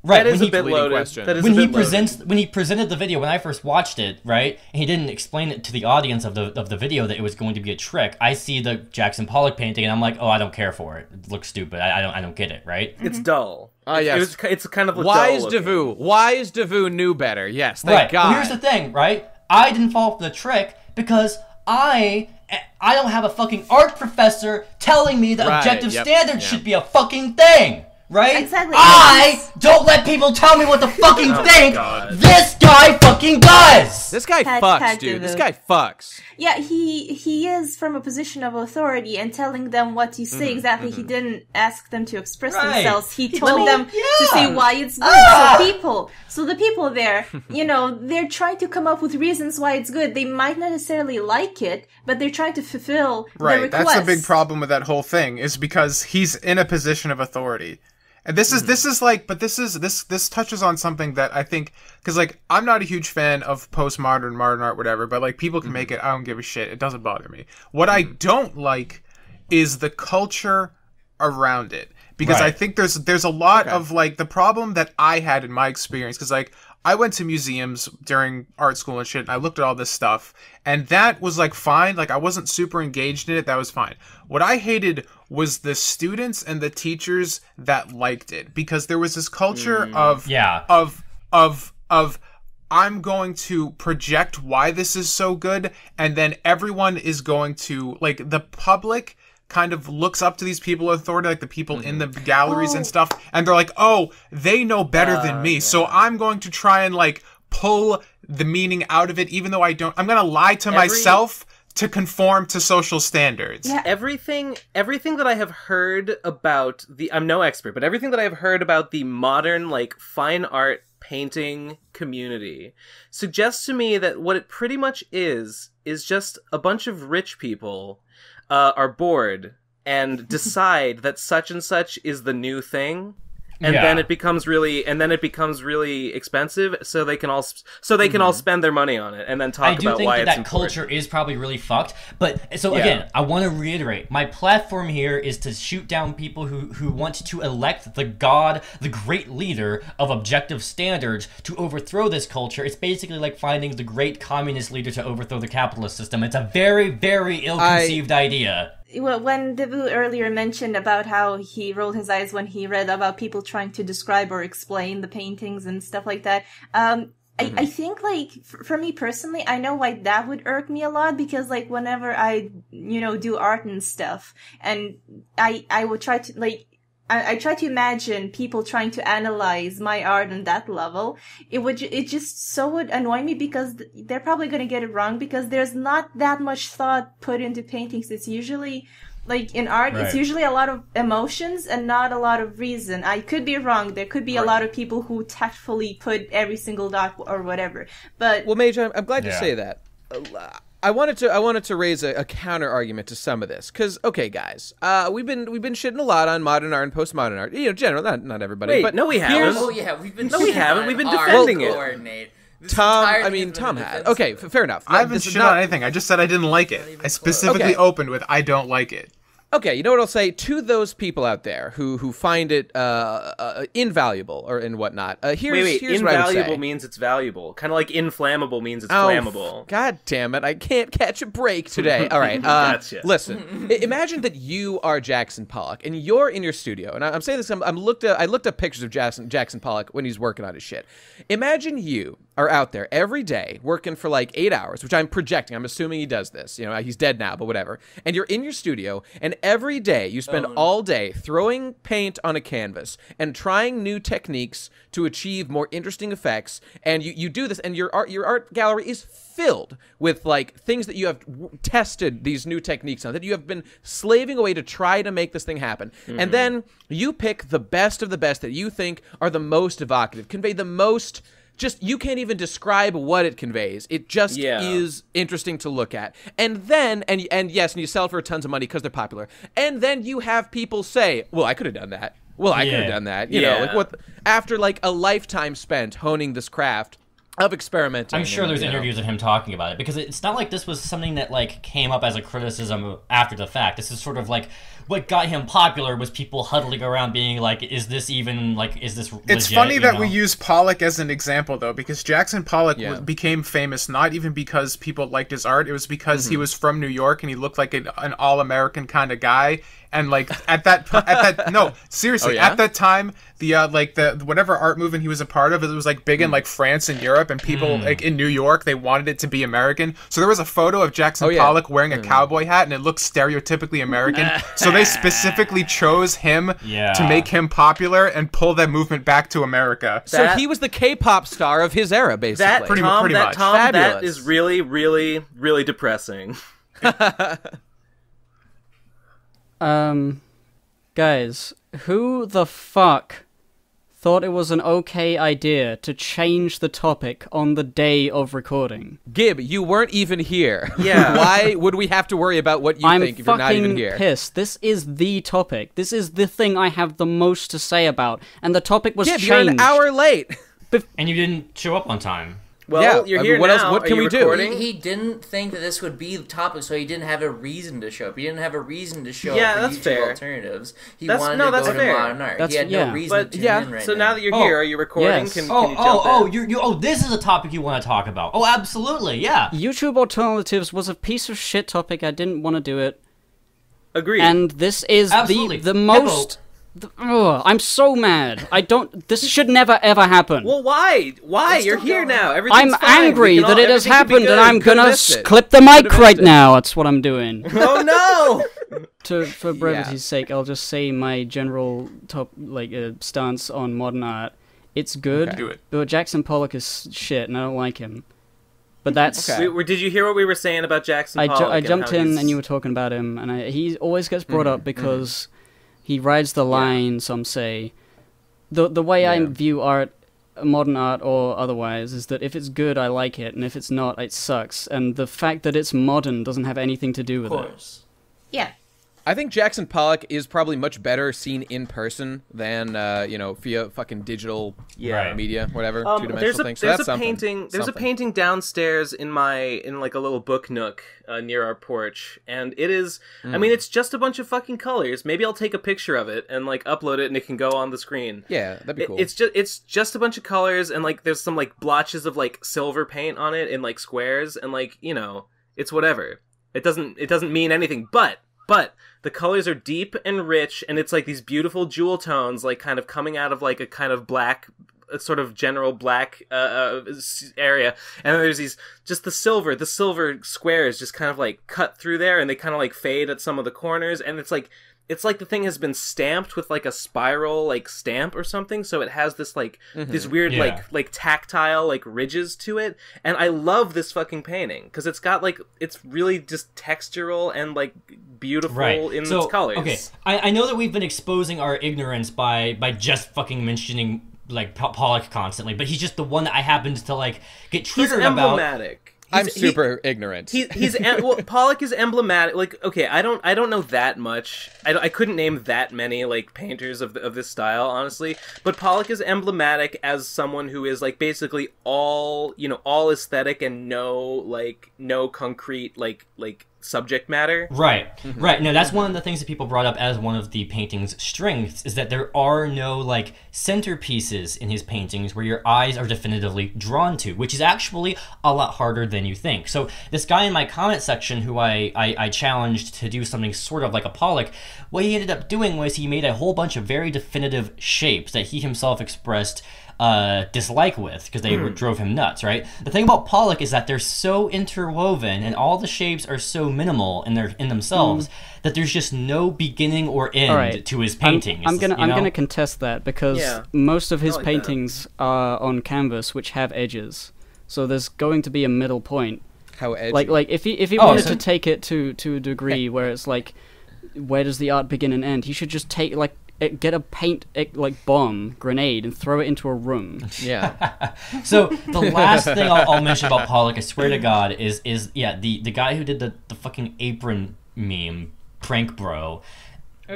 right, That is when a he, bit loaded. question. That is when a he bit loaded. presents when he presented the video when I first watched it, right, and he didn't explain it to the audience of the of the video that it was going to be a trick. I see the Jackson Pollock painting and I'm like, oh, I don't care for it. It looks stupid. I, I don't I don't get it, right? It's dull. Ah, It- yes. It was, ki- it's kind of a Wise dull looking. Davoo. Wise Davoo knew better. Yes, thank right. God. Well, here's the thing, right? I didn't fall for the trick because I I don't have a fucking art professor telling me that Right, objective yep, standards yep. should be a fucking thing. Right? Exactly. I don't let people tell me what to fucking Oh think. This guy fucking does. this guy Tag- fucks, tag dude. This guy fucks. Yeah, he he is from a position of authority and telling them what to say exactly. He didn't ask them to express Right. themselves. He He told told- them to yeah. say why it's good. Ah! So people, so the people there, you know, they're trying to come up with reasons why it's good. They might not necessarily like it, but they're trying to fulfill Right. request. That's the big problem with that whole thing is because he's in a position of authority. And this is hmm. this is like but this is this this touches on something that I think cuz like I'm not a huge fan of postmodern modern art whatever, but like people can make mm-hmm. it I don't give a shit. It doesn't bother me. What I mm-hmm. don't like is the culture around it because I think there's there's a lot of like the problem that I had in my experience because like I went to museums during art school and shit and I looked at all this stuff and that was like fine like I wasn't super engaged in it that was fine. What I hated was the students and the teachers that liked it because there was this culture mm. of Yeah. of of of I'm going to project why this is so good, and then everyone is going to like the public kind of looks up to these people with authority, like the people in the mm-hmm. galleries and oh. stuff, and they're like, oh, they know better than uh, me, so I'm going to try and like pull the meaning out of it, even though I don't. I'm gonna lie to myself to conform to social standards. Yeah. everything everything that i have heard about the i'm no expert but everything that i've heard about the modern like fine art painting community suggests to me that what it pretty much is is just a bunch of rich people uh, are bored and decide that such and such is the new thing and Yeah. then it becomes really and then it becomes really expensive so they can all so they can all mm-hmm. spend their money on it and then talk I do about think why that that important. culture is probably really fucked. But so Yeah. again, I want to reiterate: my platform here is to shoot down people who who want to elect the god, the great leader of objective standards to overthrow this culture. It's basically like finding the great communist leader to overthrow the capitalist system. It's a very, very ill-conceived idea. Well, when Davoo earlier mentioned about how he rolled his eyes when he read about people trying to describe or explain the paintings and stuff like that, um, I, I think like for me personally, I know why that would irk me a lot because like whenever I you know do art and stuff, and I I would try to like I, I try to imagine people trying to analyze my art on that level. It would, it just so would annoy me because they're probably going to get it wrong because there's not that much thought put into paintings. It's usually, like in art, it's usually a lot of emotions and not a lot of reason. I could be wrong. There could be a lot of people who tactfully put every single dot or whatever. But Well, Major, I'm, I'm glad you say that. I wanted to I wanted to raise a, a counter argument to some of this because okay, guys, uh, we've been we've been shitting a lot on modern art and postmodern art. You know, general, not not everybody, Wait, but no, we haven't. Oh yeah, we've been. No, we haven't. We've been defending it. coordinate. This Tom, I mean Tom had Okay, fair enough. I haven't This shit not- on anything. I just said I didn't like it. I specifically Okay. opened with I don't like it. Okay, you know what I'll say to those people out there who who find it uh, uh, invaluable or and whatnot. Uh, here's Wait, wait. here's what I would Invaluable means it's valuable. Kind of like inflammable means it's Oh, flammable. God damn it! I can't catch a break today. All right, uh, Gotcha. listen. Imagine that you are Jackson Pollock and you're in your studio, and I- I'm saying this. I'm, I'm looked. At, I looked up pictures of Jackson Jackson Pollock when he's working on his shit. Imagine you are out there every day working for like eight hours, which I'm projecting. I'm assuming he does this. You know, he's dead now, but whatever. And you're in your studio, and every day you spend all day throwing paint on a canvas and trying new techniques to achieve more interesting effects. And you, you do this, and your art your art gallery is filled with like things that you have w- tested these new techniques on that you have been slaving away to try to make this thing happen and mm-hmm. then you pick the best of the best that you think are the most evocative convey the most just you can't even describe what it conveys. It just Yeah. is interesting to look at. And then and and yes and you sell for tons of money because they're popular. And then you have people say well i could have done that. Well i could have done that you know like what after like a lifetime spent honing this craft of experimenting I'm sure and, there's you know. interviews of him talking about it because it's not like this was something that like came up as a criticism after the fact. This is sort of like what got him popular was people huddling around being like, "Is this even like? Is this?" It's legit?" funny You that know? we use Pollock as an example, though, because Jackson Pollock Yeah. w- became famous not even because people liked his art; it was because Mm-hmm. he was from New York and he looked like an, an all-American kind of guy. And like at that po- at that no seriously Oh, yeah? at that time the uh, like the whatever art movement he was a part of it was like big Mm. in like France and Europe and people like in New York they wanted it to be American so there was a photo of Jackson Oh, yeah. Pollock wearing a cowboy hat and it looked stereotypically American so they specifically chose him Yeah. to make him popular and pull that movement back to America. So That- he was the K-pop star of his era, basically. That Pretty mu- Tom, pretty that much. Tom, that Fabulous. is really, really, really depressing. Um, guys, who the fuck thought it was an okay idea to change the topic on the day of recording? Gib, you weren't even here. Yeah. Why would we have to worry about what you I'm think if you're not even fucking here? pissed. This is the topic. This is the thing I have the most to say about, and the topic was Gib, changed. you're an hour late. and you didn't show up on time. Well, Yeah, you're I mean, here what now. else- what Are can you we do? He, he didn't think that this would be the topic, so he didn't have a reason to show up. He didn't have a reason to show Yeah, up for that's YouTube fair. alternatives. He That's- wanted no, to that's go fair. to modern art. That's- he had yeah. no reason But to tune yeah, in right so now. now that you're Oh, here, are you recording? yes. Can, oh, can Oh, you oh, oh! You, you, oh! This is a topic you want to talk about. Oh, absolutely, yeah. YouTube alternatives was a piece of shit topic. I didn't want to do it, Agreed. and this is Absolutely. the the Hippo. Most. The, ugh, I'm so mad. I don't. This should never ever happen. well, why? Why? It's You're here going. now. Everything's I'm fine. Angry all- that it has everything could be happened, and I'm could've gonna s- clip the Could've mic right it. now. That's what I'm doing. Oh no! to for brevity's sake, I'll just say my general top like uh, stance on modern art. It's good, Do it. but Jackson Pollock is shit, and I don't like him. But that's Okay. We, we- did you hear what we were saying about Jackson I, ju- Pollock? I jumped how in, he's- and you were talking about him, and I, he always gets brought Mm-hmm, up because he rides the line. Some say the the way I view art, modern art or otherwise, is that if it's good, I like it, and if it's not, it sucks. And the fact that it's modern doesn't have anything to do Of with it. Yeah. I think Jackson Pollock is probably much better seen in person than uh, you know via fucking digital Yeah. media, whatever Um, two dimensional a thing. So there's that's a something. painting there's Something. a painting downstairs in my in like a little book nook uh, near our porch, and it is I Hmm. mean it's just a bunch of fucking colors. Maybe I'll take a picture of it and like upload it, and it can go on the screen. Yeah, that'd be It- cool. It's just it's just a bunch of colors and like there's some like blotches of like silver paint on it in like squares and like you know it's whatever. It doesn't it doesn't mean anything. But but the colors are deep and rich and it's like these beautiful jewel tones like kind of coming out of like a kind of black sort of general black uh, uh, area. And then there's these just the silver the silver squares just kind of like cut through there and they kind of like fade at some of the corners and it's like it's like the thing has been stamped with like a spiral like stamp or something so it has this like this mm-hmm. weird Yeah. like like tactile like ridges to it and i love this fucking painting because it's got like it's really just textural and like beautiful Right. in so, its colors Okay, I, I know that we've been exposing our ignorance by by just fucking mentioning like Po- Pollock constantly, but he's just the one that I happened to like get he's triggered about. I'm He's- he- super ignorant. He, he's em- well, Pollock is emblematic. Like, okay, I don't, I don't know that much. I, I couldn't name that many like painters of of this style, honestly. But Pollock is emblematic as someone who is like basically all, you know, all aesthetic and no like no concrete like like subject matter. Right, mm-hmm. right. No, that's one of the things that people brought up as one of the painting's strengths is that there are no like centerpieces in his paintings where your eyes are definitively drawn to, which is actually a lot harder than you think. So this guy in my comment section, who I I, I challenged to do something sort of like a Pollock, what he ended up doing was he made a whole bunch of very definitive shapes that he himself expressed uh, dislike with because they drove him nuts, right? The thing about Pollock is that they're so interwoven and all the shapes are so minimal in their in themselves that there's just no beginning or end All right. to his I'm- paintings. I'm, gonna you I'm gonna contest that because Yeah. most of his like that. paintings are on canvas which have edges. So there's going to be a middle point. How edgy. Like like if he if he Oh, wanted so- to take it to to a degree where it's like where does the art begin and end? He should just take like eh, get a paint eh, like bomb grenade and throw it into a room. yeah. So the last thing I'll, I'll mention about Pollock, I swear to God, is is yeah the the guy who did the the fucking apron meme, prank bro.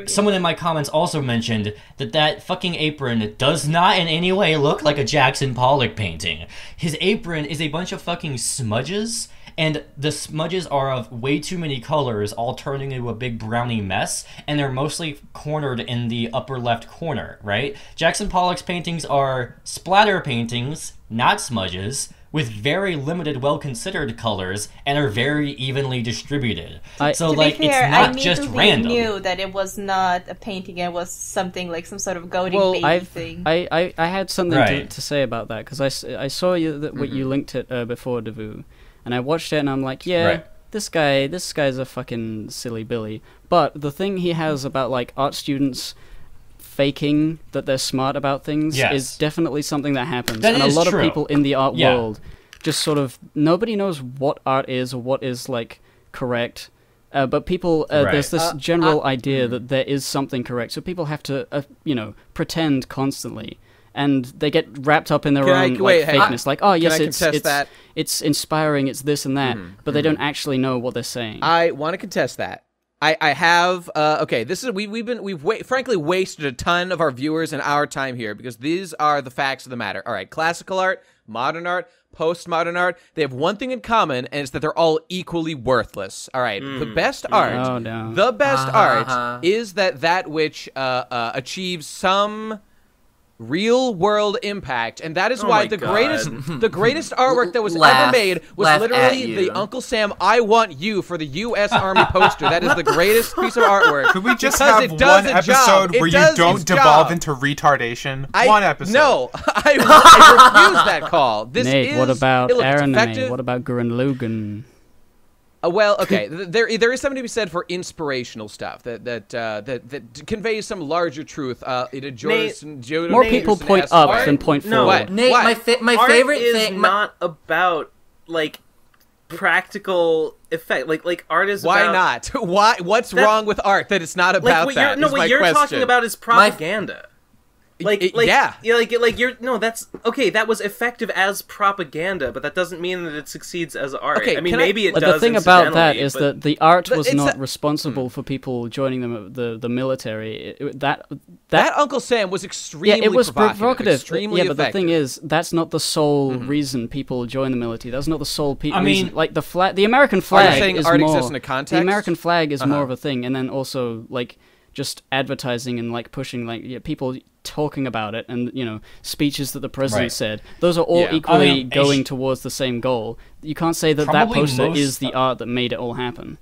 Someone in my comments also mentioned that that fucking apron does not in any way look like a Jackson Pollock painting. His apron is a bunch of fucking smudges, and the smudges are of way too many colors, all turning into a big brownie mess, and they're mostly cornered in the upper left corner, right? Jackson Pollock's paintings are splatter paintings, not smudges, with very limited, well considered colors, and are very evenly distributed. I- so, To like, be fair, it's not I just immediately random. knew that it was not a painting. It was something like some sort of goading Well, baby I've, thing. I, I, I had something to, Right. to say about that because I, I saw you that what you linked it uh, before Davoo, and I watched it and I'm like, yeah, Right. this guy this guy's a fucking silly Billy. But the thing he has about like art students faking that they're smart about things Yes. is definitely something that happens, That and is a lot true. of people in the art Yeah. world just sort of nobody knows what art is or what is like correct. Uh, but people, uh, there's this Uh, general I- idea that there is something correct, so people have to, uh, you know, pretend constantly, and they get wrapped up in their Can I- own wait, like hang on. fakeness. Like, oh yes, it's it's, that? it's inspiring, it's this and that, but they don't actually know what they're saying. I want to contest that. I, I have uh, okay. This is we we've been we've wa- frankly wasted a ton of our viewers and our time here because these are the facts of the matter. All right, classical art, modern art, postmodern art. They have one thing in common, and it's that they're all equally worthless. All right, the best art, Oh, no. the best Uh-huh. art is that that which uh, uh, achieves some real world impact and that is Oh why the God. greatest the greatest artwork that was ever made was literally the uncle sam i want you for the u.s army poster that is the greatest piece of artwork Could we just have it does one a job. episode It where you don't devolve job. into retardation? I, one episode. no I, I refuse that call this Nate, is what about look, Aaron? effective. What about Gurren Lagann? Uh, well, okay. there there is something to be said for inspirational stuff that that uh, that that conveys some larger truth. Uh, it adjoins More people point up than point No, forward. Nate, What? my fa- my Art favorite is thing. my- not about like practical effect. Like like art is Why about, not? Why? What's That- wrong with art that it's not Like about what that? you're no, is what my you're question. talking about is propaganda. Like, it- like, yeah. like, like you're no. That's okay. That was effective as propaganda, but that doesn't mean that it succeeds as art. Okay, I mean, can I- maybe it But does. the thing about that incidentally, is but- that the art was not a- responsible for people joining the the, the military. It- it- that that that Uncle Sam was extremely yeah, it was provocative. provocative. Extremely yeah, but the thing is, that's not the sole reason people join the military. That's not the sole pe- I reason. mean- like the flag, the American Are you flag saying is art more. exists in a The? American flag is more Uh-huh. of a thing, and then also like just advertising and like pushing like yeah, people talking about it and you know speeches that the president Right. said those are all Yeah. I equally mean, it's- going towards the same goal you can't say that that poster most- is the art that made it all happen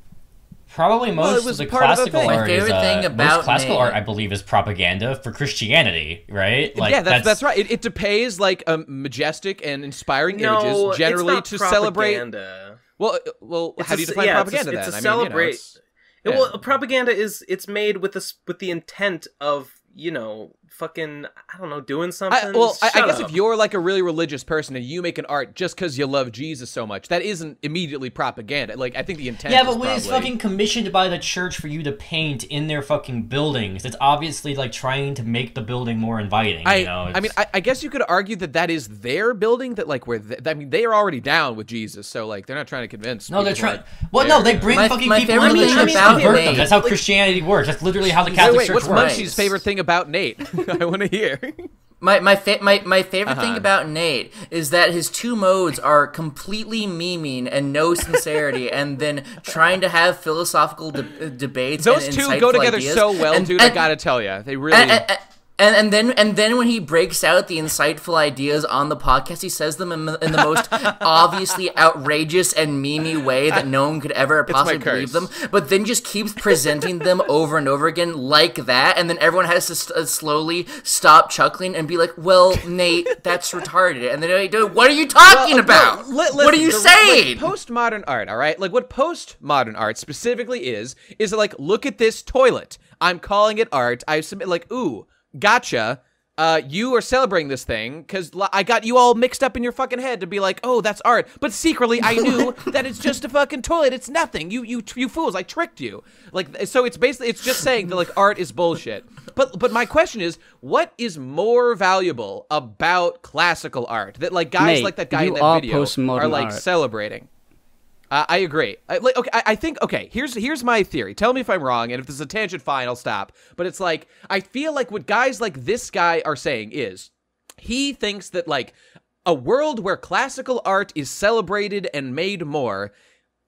Probably it most was of the part of the classical thing. My art is uh, thing about most classical Nate- art, I believe, is propaganda for Christianity, right? Like, yeah, that's, that's right. It, it depays like um, majestic and inspiring no, images, generally it's to not celebrate. propaganda. Well, uh, well, It's how a do you define yeah, propaganda it's a, then? It's a I mean, you know, celebrate. it's- Yeah, yeah. Well, propaganda is it's made with this with the intent of you know fucking I don't know doing something. I, well, I, I guess up. if you're like a really religious person and you make an art just because you love Jesus so much, that isn't immediately propaganda. Like, I think the intent. Yeah, is but when it's fucking commissioned by the church for you to paint in their fucking buildings, it's obviously like trying to make the building more inviting. I, you know, I mean, I, I guess you could argue that that is their building. That like where th- I mean, they are already down with Jesus, so like they're not trying to convince. no, they're trying. like, Well, no, they bring My- fucking my people favorite in the thing church to convert them. That's how like- Christianity works. That's literally how the Wait, Catholic wait, Church what's works. Munchy's favorite thing about Nate? I want to hear. My my fa- my my favorite thing Uh-huh. about Nate is that his two modes are completely memeing and no sincerity, and then trying to have philosophical de- uh, debates. Those and two go together ideas. so well, And- dude. I gotta tell you, they really. and, and, and, then and then when he breaks out the insightful ideas on the podcast, he says them in, the- in the most obviously outrageous and memey way that no one could ever possibly believe them. But then just keeps presenting them over and over again like that, and then everyone has to st- uh, slowly stop chuckling and be like, "Well, Nate, that's retarded." And then go, "What are you talking Well, about? no, li- what are you the- saying?" Like, postmodern art, all right? Like what postmodern art specifically is is like look at this toilet. I'm calling it art. I submit like, "Ooh, gotcha." Uh, you are celebrating this thing because I got you all mixed up in your fucking head to be like, oh, that's art. But secretly, I knew that it's just a fucking toilet. It's nothing. You, you, you fools! I tricked you. Like, so it's basically it's just saying that like art is bullshit. But, but my question is, what is more valuable about classical art that like guys Nate, like that guy in that video are like art. celebrating? Uh, I agree. I, like, okay, I, I think okay. Here's here's my theory. Tell me if I'm wrong, and if this is a tangent, fine, I'll stop. But it's like I feel like what guys like this guy are saying is he thinks that like a world where classical art is celebrated and made more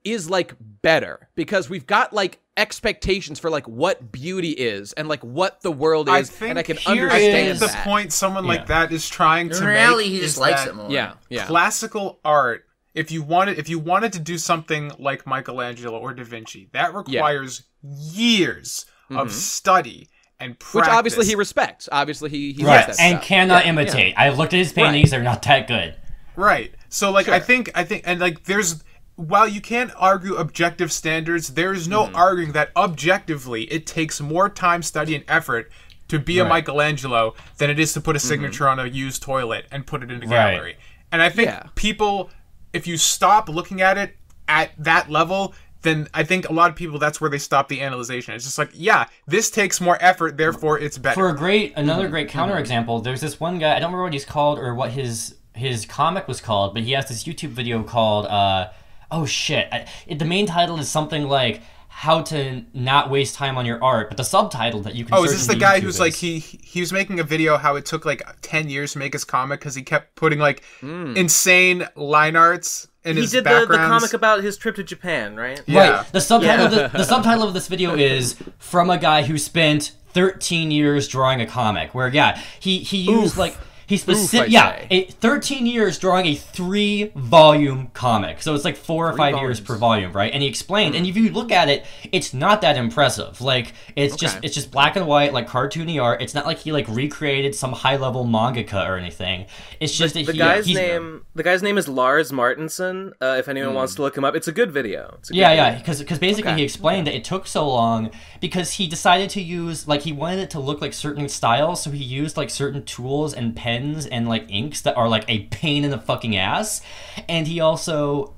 is like better because we've got like expectations for like what beauty is and like what the world is, I think and I can here understand is the that. point someone Yeah. like that is trying to really, reality, make he just likes it more. Yeah, yeah. Classical art, if you wanted, if you wanted to do something like Michelangelo or Da Vinci, that requires years of study and practice. Mm-hmm. Which obviously he respects. Obviously he he right, that and stuff. cannot Yeah, imitate. I've looked at his paintings; they're not that good. Right. So like I think I think and like there's while you can't argue objective standards, there's no Mm-hmm. arguing that objectively it takes more time, study, and effort to be a Michelangelo than it is to put a Mm-hmm. signature on a used toilet and put it in a Right. gallery. And I think Yeah. people if you stop looking at it at that level, then I think a lot of people that's where they stop the analyzation. It's just like, yeah, this takes more effort, therefore it's better. For a great, another Mm-hmm. great counterexample, there's this one guy. I don't remember what he's called or what his his comic was called, but he has this YouTube video called. Uh, oh shit! I, it, the main title is something like how to not waste time on your art, but the subtitle that you can. Oh, search is this the guy YouTube who's is- like he he was making a video how it took like ten years to make his comic because he kept putting like hmm. insane line arts in his. He his did the, the comic about his trip to Japan, right? Yeah. Right. The subtitle of the, the subtitle of this video is from a guy who spent 13 years drawing a comic. Where yeah, he he used like he specific yeah, a 13 years drawing a three volume comic. So it's like four or five years per volume, right? And he explained, and if you look at it, it's not that impressive. Like it's just it's just black and white, like cartoony art. It's not like he like recreated some high level mangaka or anything. It's just that The he, guy's name, the guy's name is Lars Martinson. Uh, if anyone wants to look him up, it's a good video. It's a good Yeah, video. yeah, because because basically Okay, he explained that it took so long because he decided to use like he wanted it to look like certain styles, so he used like certain tools and pens and like inks that are like a pain in the fucking ass, and he also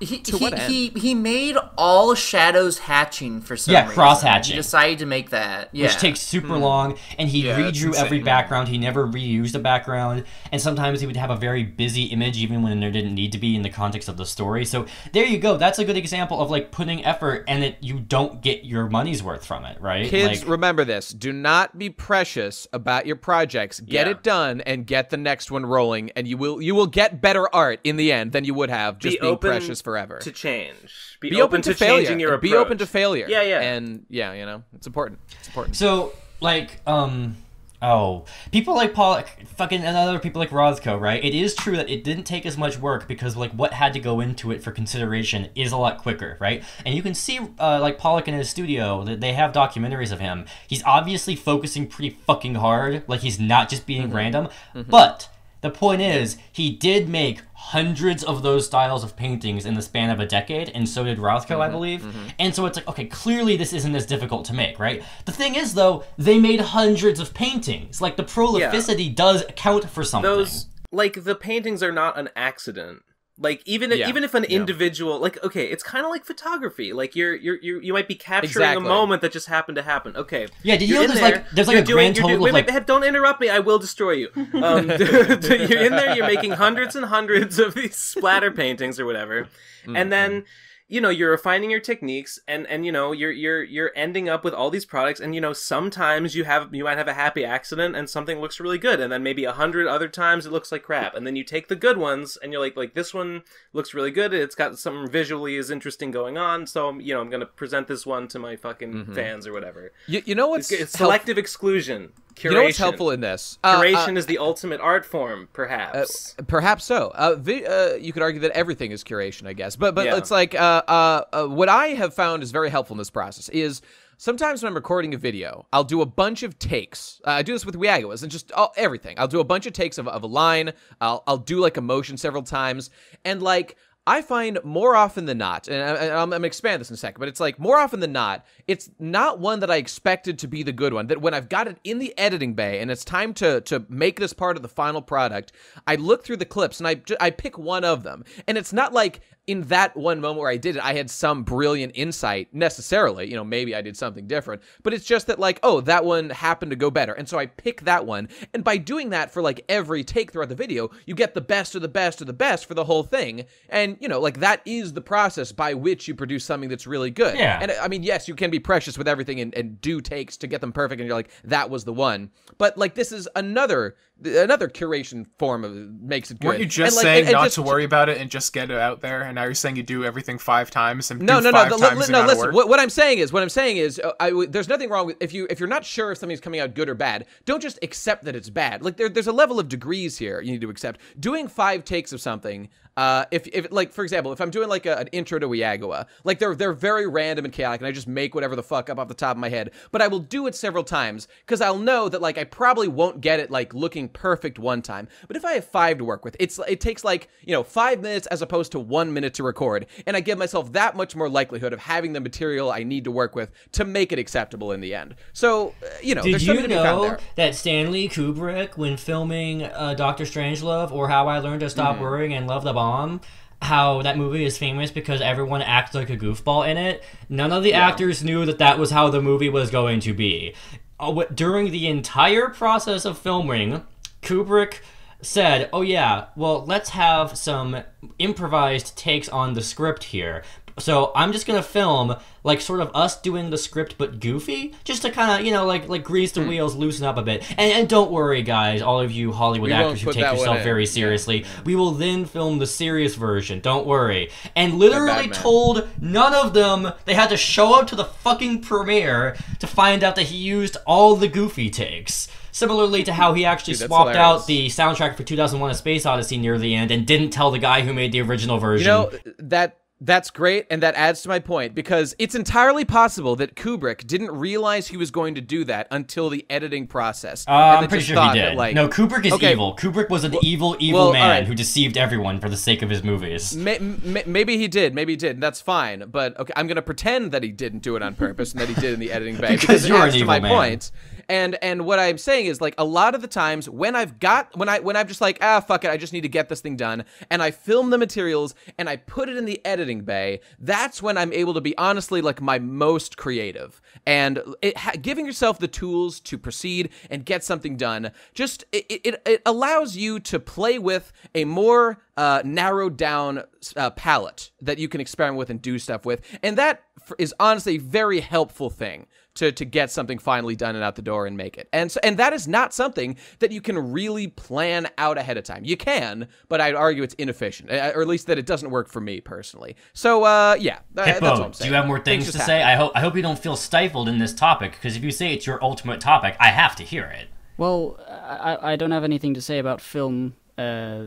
He, To he, what end? he he made all shadows hatching for some Yeah, reason. cross-hatching. He decided to make that. Yeah. which takes super hmm. long, and he Yeah, redrew every background. He never reused a background, and sometimes he would have a very busy image even when there didn't need to be in the context of the story. So there you go. That's a good example of like putting effort and that you don't get your money's worth from it, right? Kids, like, remember this. Do not be precious about your projects. Get Yeah. it done and get the next one rolling, and you will you will get better art in the end than you would have just Be being open precious forever. to change. Be, be open, to, failure. changing your approach. Be open to failure. Yeah, yeah. And yeah, you know, it's important. It's important. So, like, um, oh, people like Paul, fucking, and other people like Rothko, right? It is true that it didn't take as much work because, like, what had to go into it for consideration is a lot quicker, right? And you can see, uh, like, Pollock in his studio, that they have documentaries of him. He's obviously focusing pretty fucking hard, like, he's not just being random, but. The point is, he did make hundreds of those styles of paintings in the span of a decade, and so did Rothko, I mm-hmm. believe. Mm-hmm. And so it's like, okay, clearly this isn't as difficult to make, right? The thing is, though, they made hundreds of paintings. Like, the prolificity does count for something. those like the paintings are not an accident like even if, Yeah, even if an yeah. individual like okay it's kind of like photography. Like you're you're, you're you might be capturing Exactly. a moment that just happened to happen. Okay. Yeah, did you you're know there's, there, like- there's, like, you're a grand total of, wait, wait, like- wait, don't interrupt me i will destroy you. Um, you're in there you're making hundreds and hundreds of these splatter paintings or whatever. And then you know you're refining your techniques and and you know you're you're you're ending up with all these products and you know sometimes you have you might have a happy accident and something looks really good and then maybe a hundred other times it looks like crap and then you take the good ones and you're like like this one looks really good. It's got something visually is interesting going on. So um, you know i'm gonna present this one to my fucking mm-hmm. fans or whatever. You, you know what's it's, it's help- selective exclusion curation You know what's helpful in this? Uh, uh, curation is the ultimate art form perhaps Perhaps so. Uh, vi- uh, you could argue that everything is curation, I guess. But but Yeah. it's like uh, uh, uh, what I have found is very helpful in this process is sometimes when I'm recording a video, I'll do a bunch of takes. Uh, I do this with Weagawas and just all, everything. I'll do a bunch of takes of, of a line. I'll I'll do like a motion several times, and like. I find more often than not, and I, I'm gonna expand this in a second, but it's like more often than not, it's not one that I expected to be the good one. That when I've got it in the editing bay and it's time to to make this part of the final product, I look through the clips and I I pick one of them, and it's not like in that one moment where I did it, I had some brilliant insight necessarily. You know, maybe I did something different, but it's just that like, oh, that one happened to go better, and so I pick that one, and by doing that for like every take throughout the video, you get the best of the best of the best for the whole thing, and you know, like that is the process by which you produce something that's really good. Yeah. And I mean, yes, you can be precious with everything and, and do takes to get them perfect, and you're like, that was the one. But like, this is another another curation form of makes it good. Weren't you just And, like, saying and- and not just- to worry about it and just get it out there? And now you're saying you do everything five times and No, do no, no, five no. the no listen. What, what I'm saying is, what I'm saying is, uh, I w- there's nothing wrong with if you if you're not sure if something's coming out good or bad. Don't just accept that it's bad. Like there, there's a level of degrees here you need to accept. Doing five takes of something, uh, if if like for example, if I'm doing like a, an intro to Iagua, like they're they're very random and chaotic, and I just make whatever the fuck up off the top of my head. But I will do it several times because I'll know that like I probably won't get it like looking perfect one time. But if I have five to work with, it's it takes like you know five minutes as opposed to one minute to record, and I give myself that much more likelihood of having the material I need to work with to make it acceptable in the end. So uh, you know, Did you something to be found know that Stanley Kubrick, when filming uh, Doctor Strangelove or How I Learned to Stop Mm-hmm. Worrying and Love the Bomb, how that movie is famous because everyone acts like a goofball in it? None of the actors knew that that was how the movie was going to be. Uh, during the entire process of filming, Kubrick said, "Oh yeah, well let's have some improvised takes on the script here." So I'm just gonna film like sort of us doing the script but goofy, just to kind of you know like like grease the wheels, loosen up a bit. And, and don't worry, guys, all of you Hollywood We actors who take yourself very Yeah. seriously, we will then film the serious version. Don't worry. And literally told none of them they had to show up to the fucking premiere to find out that he used all the goofy takes. Similarly to how he actually Dude, swapped hilarious. out the soundtrack for 2001: A Space Odyssey near the end and didn't tell the guy who made the original version. You know that that's great, and that adds to my point because it's entirely possible that Kubrick didn't realize he was going to do that until the editing process. Uh, I'm pretty sure he did. that, like, no, Kubrick is Okay, evil. Kubrick was an evil, evil well, man alright. who deceived everyone for the sake of his movies. May, may, maybe he did. Maybe he did. and That's fine. But okay, I'm gonna pretend that he didn't do it on purpose and that he did in the editing bay Because it you're adds an to my man. point. And and what I'm saying is like a lot of the times when I've got when I when I'm just like ah fuck it I just need to get this thing done and I film the materials and I put it in the editing bay. That's when I'm able to be honestly like my most creative and it, giving yourself the tools to proceed and get something done. Just it, it, it allows you to play with a more uh, narrowed down uh, palette that you can experiment with and do stuff with, and that is honestly a very helpful thing to to get something finally done and out the door and make it. And so, and that is not something that you can really plan out ahead of time. You can, but I'd argue it's inefficient, uh, or at least that it doesn't work for me personally. So uh, yeah, that- that's Hippo, what I'm do you have more things, just to say? I hope I hope you don't feel stifled in this topic because if you say it's your ultimate topic, I have to hear it. Well, I, I don't have anything to say about film. Uh,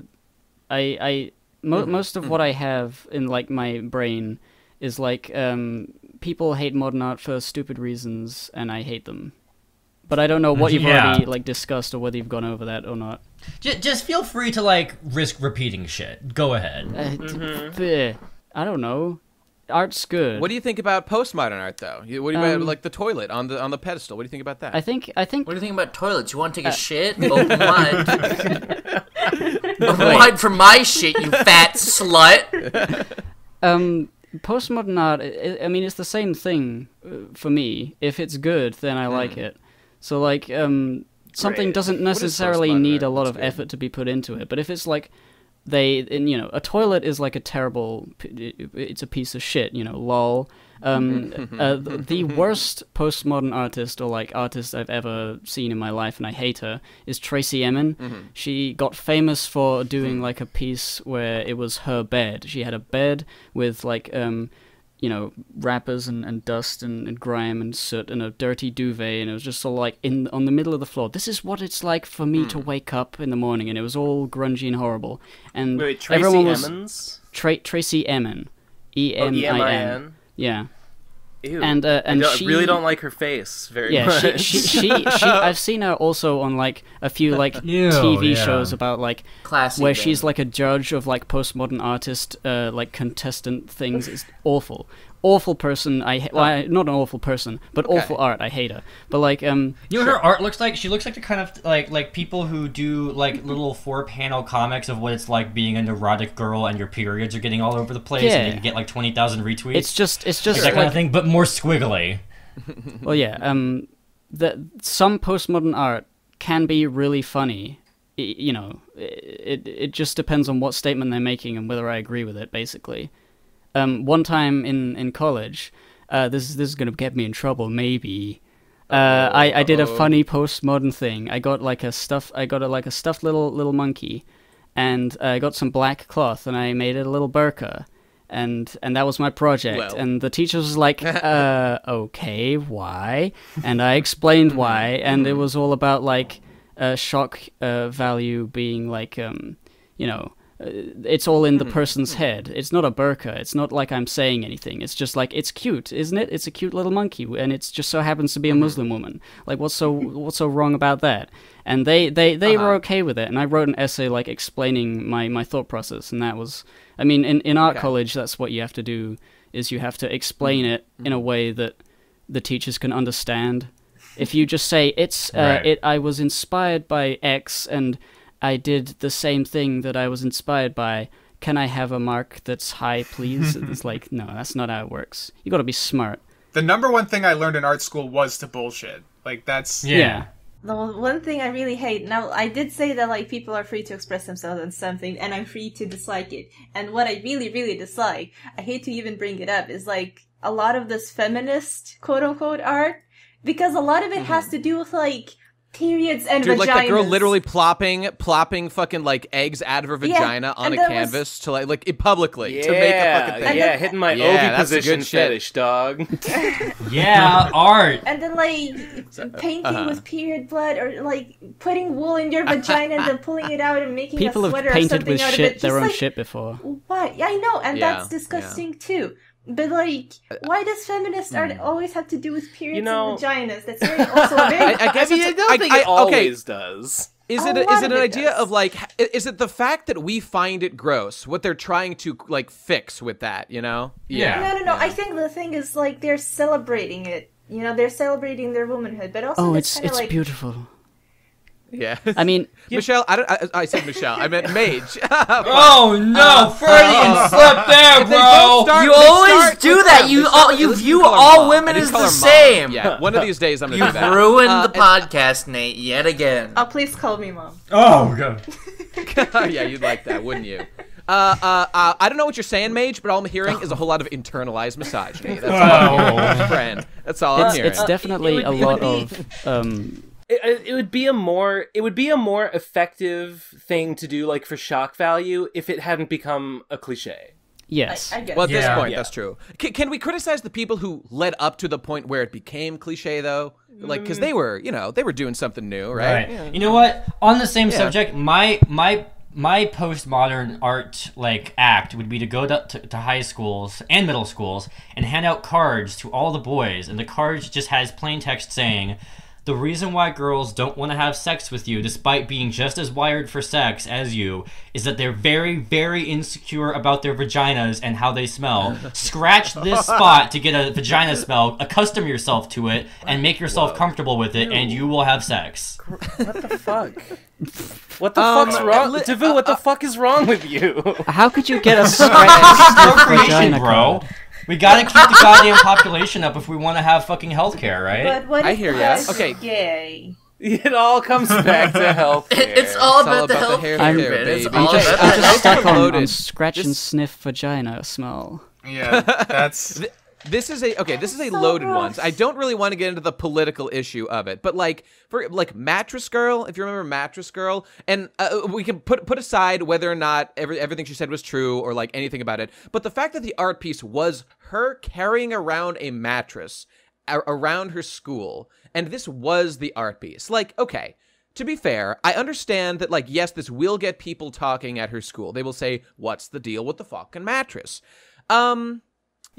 I I mo- Mm-hmm. most of what I have in like my brain is like um, people hate modern art for stupid reasons, and I hate them. But I don't know what you've Yeah. already like discussed or whether you've gone over that or not. Just, just feel free to like risk repeating shit. Go ahead. Uh, t- bleh. I don't know. Art's good. What do you think about postmodern art, though? What do you about Um, like the toilet on the on the pedestal? What do you think about that? I think I think What do you think about toilets? You want to take Uh, a shit? Open wide. Open wide for my shit, you fat slut. um postmodern art I, I mean it's the same thing uh, for me if it's good then i like Hmm. it so like um something Great. doesn't necessarily need a lot That's of good. effort to be put into it but if it's like they and you know a toilet is like a terrible it's a piece of shit you know lol um uh, the, the worst postmodern artist or like artist i've ever seen in my life and i hate her is tracey emin she got famous for doing like a piece where it was her bed she had a bed with like um you know, wrappers and, and dust and, and grime and soot and a dirty duvet, and it was just all like in on the middle of the floor. This is what it's like for me to wake up in the morning, and it was all grungy and horrible. And Wait, wait Tracy everyone was Emmons? Tra- Tracey Emin, E Oh, M I N. E-M-I-N? Yeah, Ew. and uh, and I she really don't like her face very yeah, much. she, she, she, she, I've seen her also on like a few like Ew, TV yeah. shows about like Classy. where then. she's like a judge of like postmodern artist, uh, like contestant things. It's awful, awful person. I ha- well, I- not an awful person, but awful art. I hate her. But like, um, You know what her art looks like? She looks like the kind of like like people who do like little four panel comics of what it's like being a neurotic girl and your periods are getting all over the place and Yeah. you get like twenty thousand retweets. it's just, it's just like that like, kind of thing, but more squiggly. well, yeah. Um, that some postmodern art can be really funny. You know, it it just depends on what statement they're making and whether I agree with it. Basically, um, one time in in college, uh, this this is gonna get me in trouble. Maybe. Uh, I, I did a funny postmodern thing. I got like a stuff. I got a, like a stuffed little little monkey, and uh, I got some black cloth, and I made it a little burqa, and and that was my project. Well. And the teacher was like, uh, "Okay, why?" And I explained why, and it was all about like uh, shock uh, value being like, um, you know, Uh, it's all in the mm-hmm. person's mm-hmm. head. It's not a burqa. It's not like I'm saying anything. It's just like it's cute, isn't it? It's a cute little monkey, and it just so happens to be a mm-hmm. Muslim woman. Like, what's so what's so wrong about that? And they they they were uh-huh. okay with it. And I wrote an essay like explaining my my thought process, and that was, I mean, in in art college, that's what you have to do is you have to explain it in a way that the teachers can understand. If you just say it's uh, Right. it, I was inspired by X and I did the same thing that I was inspired by. Can I have a mark that's high, please? it's like, no, that's not how it works. You got to be smart. The number one thing I learned in art school was to bullshit. Like that's Yeah. The one thing I really hate now, I did say that like people are free to express themselves on something, and I'm free to dislike it. And what I really, really dislike, I hate to even bring it up, is like a lot of this feminist quote unquote art, because a lot of it has uh-huh. to do with like periods and Dude, vaginas. like that girl literally plopping, plopping fucking like eggs out of her Yeah, vagina on and a that was- canvas to like, like it publicly Yeah, to make a fucking thing. yeah, then- hitting my Yeah, Ovi that's position good shit. fetish, dog. Yeah, art. And then like painting uh-huh. with period blood, or like putting wool in your vagina and then pulling it out and making People a have sweater or painted something with out of shit it. their Just own like, shit before. What? Yeah, I know, and Yeah, that's disgusting too. But like, Uh, why does feminist art always have to do with periods You know- and vaginas? That's very also a very. I, I guess I mean, I don't I, think I- it okay. always does. Is A it a, is it an it idea does. of like is it the fact that we find it gross? What they're trying to like fix with that, you know? Yeah. no, no, no. I think the thing is like they're celebrating it. You know, they're celebrating their womanhood, but also Oh, it's it's it's like beautiful. Yeah. I mean, Michelle, I don't. I, I said Michelle. I meant Mage. Oh no, Freudian slip there, If they both bro. start- You always start do that. them. You all- start- you view all mom. women I as the mom. same. Yeah, one of these days I'm gonna You've do that. ruined Uh, the podcast, Nate, yet again. oh, please call me mom. Oh god. yeah, you'd like that, wouldn't you? Uh, uh, uh, I don't know what you're saying, Mage, but all I'm hearing is a whole lot of internalized misogyny. That's all I'm hearing, friend. That's all I'm it's, hearing. it's definitely would- a it would lot of um, It, it would be a more it would be a more effective thing to do like for shock value if it hadn't become a cliche. yes. I, I guess. well, at this Yeah. point, Yeah. that's true. Can, can we criticize the people who led up to the point where it became cliche, though? Like, because they mm. were, you know, they were doing something new, right? Right. You know what? On the same Yeah. subject, my my my postmodern art like act would be to go to, to, to high schools and middle schools and hand out cards to all the boys, and the cards just has plain text saying. The reason why girls don't want to have sex with you, despite being just as wired for sex as you, is that they're very, very insecure about their vaginas and how they smell. Scratch this spot to get a vagina smell, accustom yourself to it, and make yourself comfortable with it, and you will have sex. What the fuck? What the Um, fuck's wrong, li- Davoo? What the fuck is wrong with you? How could you get a scratch Procreation, bro. card? We gotta keep the goddamn population up if we want to have fucking healthcare, right? But what I if hear ya. guys Okay. are Gay. it all comes back to health. It's all It's all about the about the health hair care, care. It's baby. I'm just, about I'm the just health stuck on, Loaded. on scratch and This- sniff vagina smell. Yeah, that's This is a okay. This is a So loaded gross. one. I don't really want to get into the political issue of it, but like for like Mattress Girl, if you remember Mattress Girl, and uh, we can put put aside whether or not every, everything she said was true or like anything about it, but the fact that the art piece was her carrying around a mattress a- around her school, and this was the art piece. Like, okay. To be fair, I understand that, like, yes, this will get people talking at her school. They will say, "What's the deal with the fucking mattress?" Um,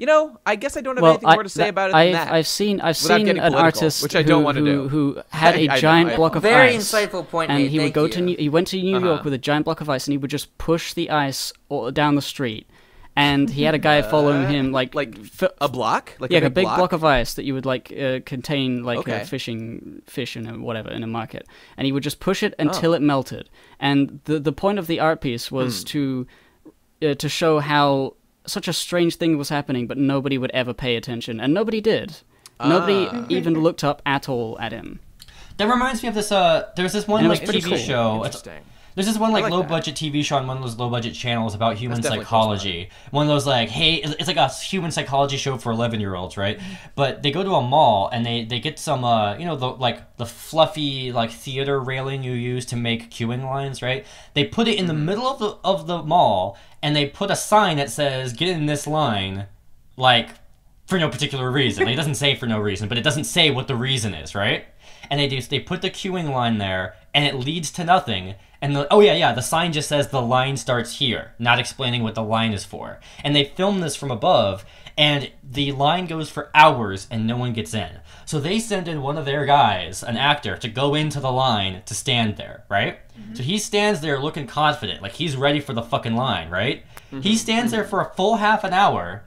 you know, I guess I don't have well, anything I, more to say that- about it I've, than that. I've seen I've Without seen an artist which I who, don't wanna who, do. who had I- a I know, giant I block of Very ice. insightful point, and Nate. he would go you. to New, he went to New Uh-huh. York with a giant block of ice and he would just push the ice all down the street and he had a guy following him like like f- a block, like yeah, a big, block? of ice that you would like uh, contain like Okay. a fishing fish and whatever in a market, and he would just push it Oh. until it melted. And the the point of the art piece Hmm. was to uh, to show how such a strange thing was happening, but nobody would ever pay attention, and nobody did. Nobody Ah. even looked up at all at him. That reminds me of this. Uh, there's this one And it was like TV cool. show. It's, Interesting. There's this one like, like low that. budget TV show on one of those low budget channels about human psychology. One of those like, hey, it's it's like a human psychology show for 11 year olds, right? But they go to a mall and they they get some uh you know the like the fluffy like theater railing you use to make queuing lines, right? They put it in the middle of the of the mall and they put a sign that says get in this line, like for no particular reason. Like, it doesn't say for no reason, but it doesn't say what the reason is, right? And they do they put the queuing line there, and it leads to nothing. And the, oh yeah, yeah, the sign just says the line starts here, not explaining what the line is for. And they film this from above, and the line goes for hours, and no one gets in. So they send in one of their guys, an actor, to go into the line to stand there, right? Mm-hmm. So he stands there looking confident, like he's ready for the fucking line, right? Mm-hmm. He stands there for a full half an hour,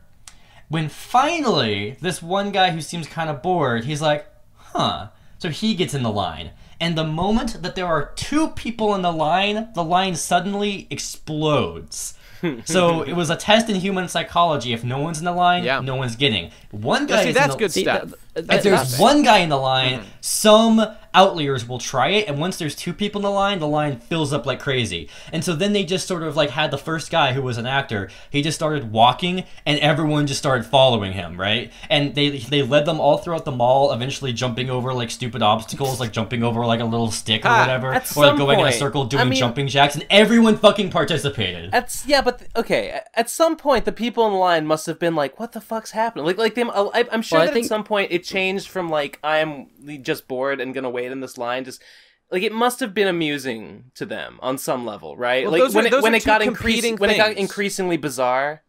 when finally this one guy who seems kind of bored he's like huh so he gets in the line and the moment that there are two people in the line the line suddenly explodes so it was a test in human psychology if no one's in the line Yeah. no one's getting one Yeah, guy see, is in that's the- good See, stuff. that- if there's nothing. one guy in the line, some outliers will try it, and once there's two people in the line, the line fills up like crazy. And so then they just sort of like had the first guy who was an actor, he just started walking, and everyone just started following him, right? And they they led them all throughout the mall, eventually jumping over like stupid obstacles, like jumping over like a little stick or Ah, whatever, or like some going in a point, circle I doing mean- jumping jacks, and everyone fucking participated. That's yeah, but okay. At some point, the people in the line must have been like, "What the fuck's happening?" Like, like them. I, I'm sure Well, I that think- at some point it changed from like I'm just bored and gonna wait in this line. Just like it must have been amusing to them on some level, right? Well, like when are- it when it got increasing when it got increasingly bizarre.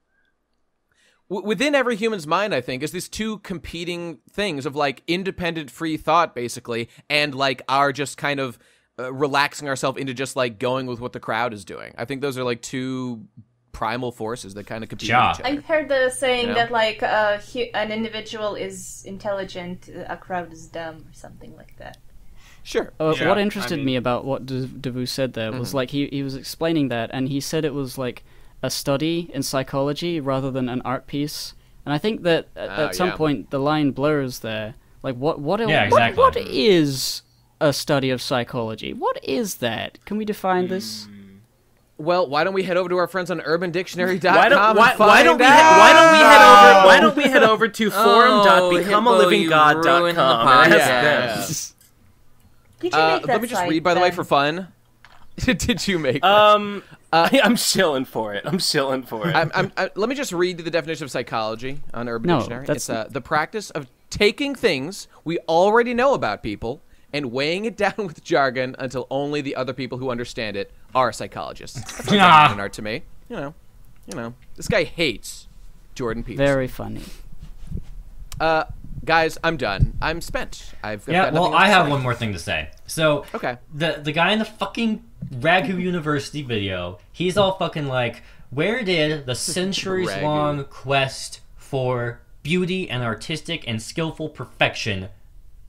w- within every human's mind, I think, is these two competing things of like independent free thought, basically, and like our just kind of uh, relaxing ourselves into just like going with what the crowd is doing. I think those are like two primal forces that kind of compete Ja. with each other. I've heard the saying Yeah. that like uh, hu- an individual is intelligent, a crowd is dumb, or something like that. Sure. Uh, Yeah, what I interested mean- me about what De- Davoo said there was like he, he was explaining that, and he said it was like a study in psychology rather than an art piece. And I think that at, Ah, at some yeah. point the line blurs there. Like what what Yeah, what- exactly. what is a study of psychology? What is that? Can we define this? Well, why don't we head over to our friends on UrbanDictionary.com? Why don't and why, why don't we head, why don't we head over why don't we head over to Oh, Hippo, you ruined the forum.becomealiving.god.com and ask Did you Uh, make that let me just read, by the way, for fun. Did you make? this? Um, I'm chilling for it. I'm chilling for it. I'm, I'm, I, let me just read the definition of psychology on Urban No, Dictionary. that's- It's uh, the practice of taking things we already know about people and weighing it down with jargon until only the other people who understand it are psychologists. That's not Nah. an art to me. You know, you know. This guy hates Jordan Peterson. Very funny. Uh, guys, I'm done. I'm spent. I've, I've Yeah, got well, I have say. one more thing to say. So, Okay. the the guy in the fucking Ragu University video, he's all fucking like, where did the centuries long quest for beauty and artistic and skillful perfection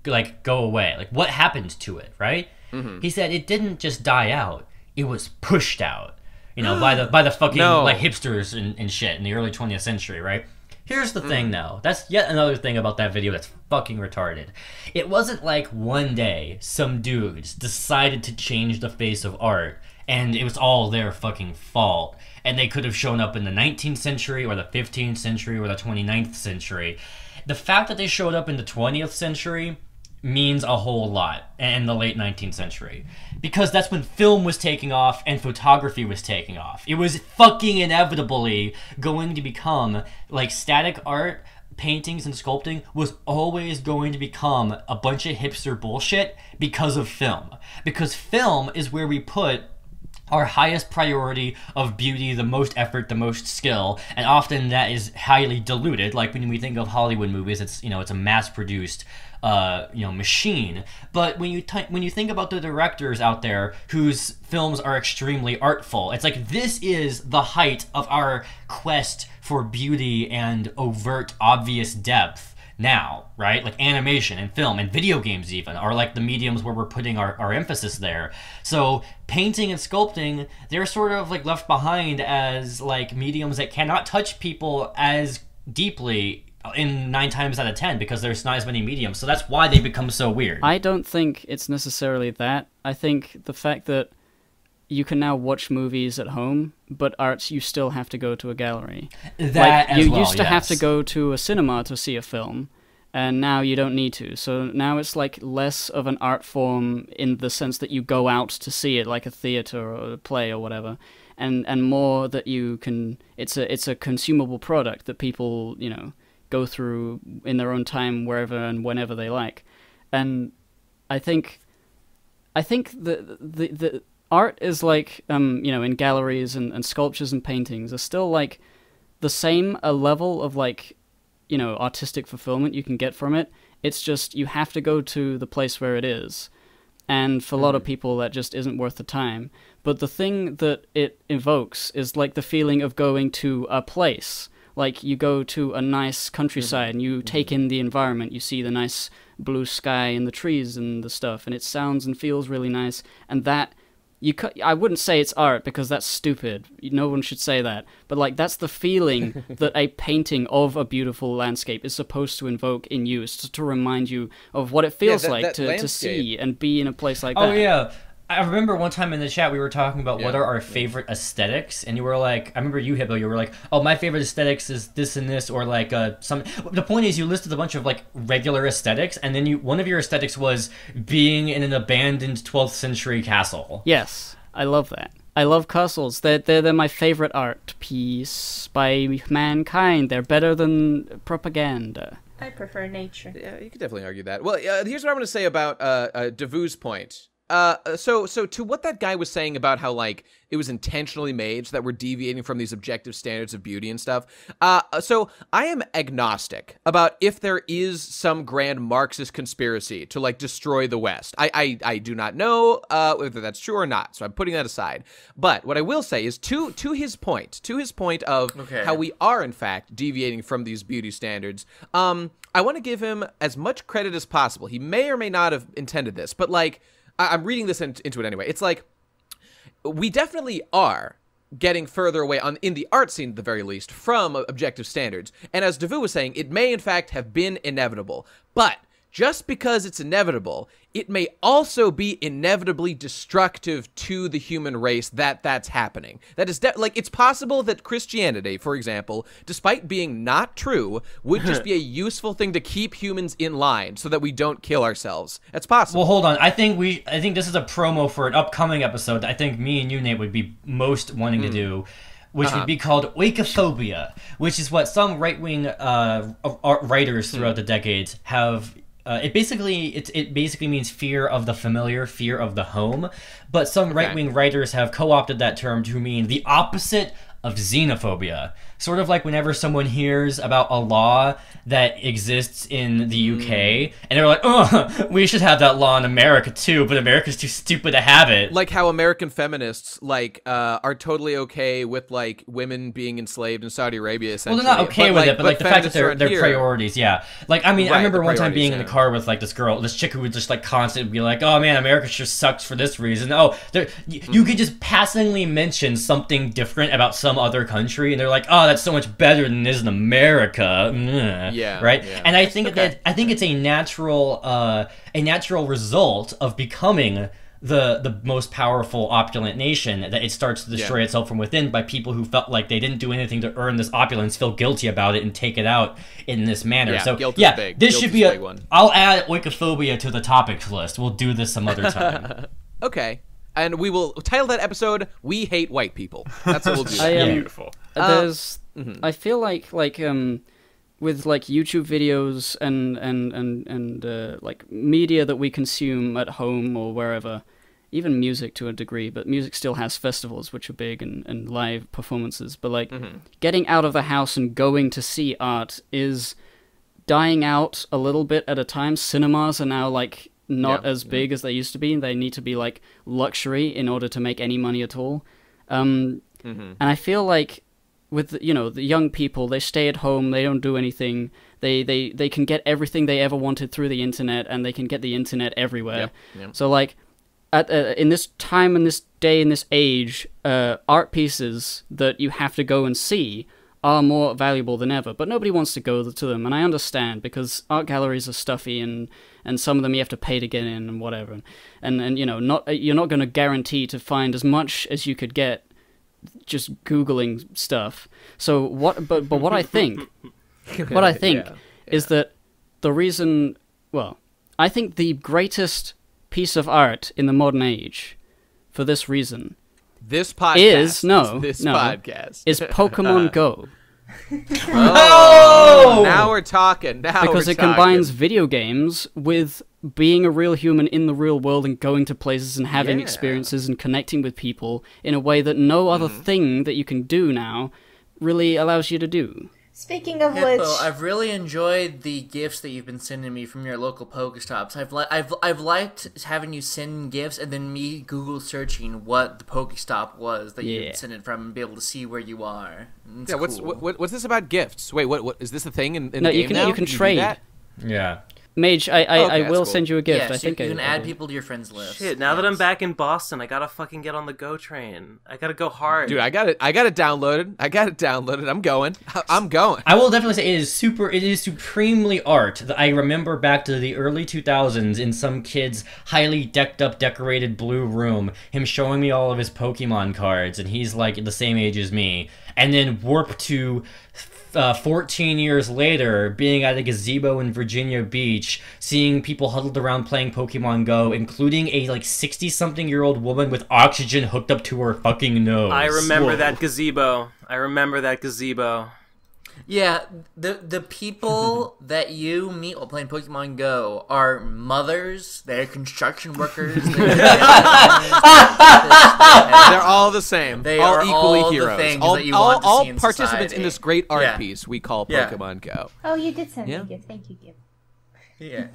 like go away? Like, what happened to it? Right? Mm-hmm. He said it didn't just die out; it was pushed out. You know, by the by the fucking No. like hipsters and, and shit in the early 20th century, right? Here's the Mm. thing, though. That's yet another thing about that video that's fucking retarded. It wasn't like one day some dudes decided to change the face of art and it was all their fucking fault. And they could have shown up in the 19th century or the 15th century or the 29th century. The fact that they showed up in the 20th century means a whole lot in the late 19th century. Because that's when film was taking off and photography was taking off. It was fucking inevitably going to become like static art paintings and sculpting was always going to become a bunch of hipster bullshit because of film. Because film is where we put our highest priority of beauty, the most effort, the most skill, and often that is highly diluted. Like when we think of Hollywood movies, it's you know it's a mass-produced uh, you know machine. But when you t- when you think about the directors out there whose films are extremely artful, it's like this is the height of our quest for beauty and overt, obvious depth now, right? Like animation and film and video games even are like the mediums where we're putting our, our emphasis there. So painting and sculpting, they're sort of like left behind as like mediums that cannot touch people as deeply in nine times out of ten because there's not as many mediums. So that's why they become so weird. I don't think it's necessarily that. I think the fact that you can now watch movies at home, but arts you still have to go to a gallery. that like you well, used to have to go to a cinema to see a film, and now you don't need to. So now it's like less of an art form in the sense that you go out to see it, like a theater or a play or whatever, and and more that you can. It's a it's a consumable product that people you know go through in their own time wherever and whenever they like, and I think I think the the the art is like um you know in galleries and, and sculptures and paintings are still like the same a level of like you know artistic fulfillment you can get from it. It's just you have to go to the place where it is. And for a lot of mm. people, that just isn't worth the time. But the thing that it evokes is like the feeling of going to a place. Like you go to a nice countryside and you mm. take in mm. the environment. You see the nice blue sky and the trees and the stuff, and it sounds and feels really nice. And that you I wouldn't say it's art because that's stupid. No one should say that. But like that's the feeling that a painting of a beautiful landscape is supposed to invoke in you, is to, to remind you of what it feels that- like that to, to see and be in a place like Oh that. Oh yeah. I remember one time in the chat we were talking about what are our favorite aesthetics, and you were like, I remember you Hippo, you were like, oh, my favorite aesthetics is this and this, or like uh, some. The point is, you listed a bunch of like regular aesthetics, and then you one of your aesthetics was being in an abandoned 12th century castle. Yes, I love that. I love castles. They're, they're, they're my favorite art piece by mankind. They're better than propaganda. I prefer nature. Yeah, you could definitely argue that. Well, uh, here's what I'm going to say about uh, uh, Davoo's point. Uh, so, so to what that guy was saying about how like it was intentionally made so that we're deviating from these objective standards of beauty and stuff. Uh, so I am agnostic about if there is some grand Marxist conspiracy to like destroy the West. I, I, I do not know uh, whether that's true or not. So I'm putting that aside. But what I will say is to to his point, to his point of Okay. how we are in fact deviating from these beauty standards. Um, I want to give him as much credit as possible. He may or may not have intended this, but like I- I'm reading this in- into it anyway. It's like we definitely are getting further away on in the art scene at the very least from objective standards. And as Davoo was saying, it may in fact have been inevitable. But just because it's inevitable, it may also be inevitably destructive to the human race that that's happening. That is de- like it's possible that Christianity, for example, despite being not true, would just be a useful thing to keep humans in line so that we don't kill ourselves. That's possible. Well, hold on. I think we. I think this is a promo for an upcoming episode. that I think me and you, Nate, would be most wanting to hmm. do, which would uh-huh. be called oikophobia, which is what some right-wing uh, uh writers hmm. throughout the decades have. Uh, it basically it, it basically means fear of the familiar, fear of the home. But some right-wing writers have co-opted that term to mean the opposite of xenophobia. Sort of like whenever someone hears about a law that exists in the UK, and they're like, "Oh, we should have that law in America too," but America's too stupid to have it. like how American feminists like uh, are totally okay with like women being enslaved in Saudi Arabia. Well, they're not okay with it, but like the fact that they're their priorities, yeah. Like I mean, I remember one time being in the car with like this girl, this chick who would just like constantly be like, "Oh man, America just sucks for this reason." Oh, there, y- you could just passingly mention something different about some other country, and they're like, "Oh, that's so much better than it is in America." Mm. Yeah, right. yeah. And I think that I think it's a natural, uh, a natural result of becoming. The, the most powerful opulent nation that it starts to destroy Yeah. itself from within by people who felt like they didn't do anything to earn this opulence feel guilty about it and take it out in this manner Yeah, so guilt is yeah big. this Guilt should be a a big one. i'll add oikophobia to the topics list we'll do this some other time Okay, and we will title that episode "We Hate White People." That's what we'll do. I, um, Beautiful. there's I feel like like um with like YouTube videos and and and and uh, like media that we consume at home or wherever, even music to a degree, but music still has festivals which are big and, and live performances. But like getting out of the house and going to see art is dying out a little bit at a time. Cinemas are now like not Yeah, as big as they used to be. They need to be like luxury in order to make any money at all. Um, And I feel like with you know the young people, they stay at home, they don't do anything. They they they can get everything they ever wanted through the internet, and they can get the internet everywhere. So like. At, uh, in this time, in this day, in this age, uh, art pieces that you have to go and see are more valuable than ever. But nobody wants to go to them, and I understand because art galleries are stuffy, and, and some of them you have to pay to get in, and whatever. And and you know, not uh, you're not going to guarantee to find as much as you could get just googling stuff. So what? But but what I think, what I think is that the reason. Well, I think the greatest piece of art in the modern age, for this reason, This podcast Is- no, this no, podcast is Pokemon Go. Oh, now we're talking. Now because we're it combines video games with being a real human in the real world and going to places and having Yeah. experiences and connecting with people in a way that no other Mm-hmm. thing that you can do now really allows you to do. Speaking of Hippo, which, I've really enjoyed the gifts that you've been sending me from your local Pokestops. I've li- I've I've liked having you send gifts and then me Google searching what the Pokestop was that Yeah. you sent it from and be able to see where you are. It's Yeah, what's cool. what, what, what's this about gifts? Wait, what what is this a thing in, in No, the you can- now? you can do trade. that? yeah Mage, I I, Okay, I will cool. send you a gift. yeah, I think you I, can I add will. people to your friends list. Shit, now that I'm back in Boston, I gotta fucking get on the go train. I gotta go hard. Dude, I got it. I got it downloaded. I got it downloaded. I'm going. I'm going. I will definitely say it is super. It is supremely art. I remember back to the early 2000s in some kid's highly decked up, decorated blue room, him showing me all of his Pokemon cards, and he's like the same age as me. And then warp to uh, 14 years later, being at a gazebo in Virginia Beach, seeing people huddled around playing Pokemon Go, including a like 60 something year old woman with oxygen hooked up to her fucking nose. I remember Whoa. that gazebo. I remember that gazebo. Yeah, the the people that you meet while playing Pokemon Go are mothers, they're construction workers, they're They're all the same. They all are equally all the heroes. things all that you all, want to all see in participants in this great art Yeah. piece we call Yeah. Pokemon Go. Oh, you did send Yeah. me a gift. Thank you, gift. yeah.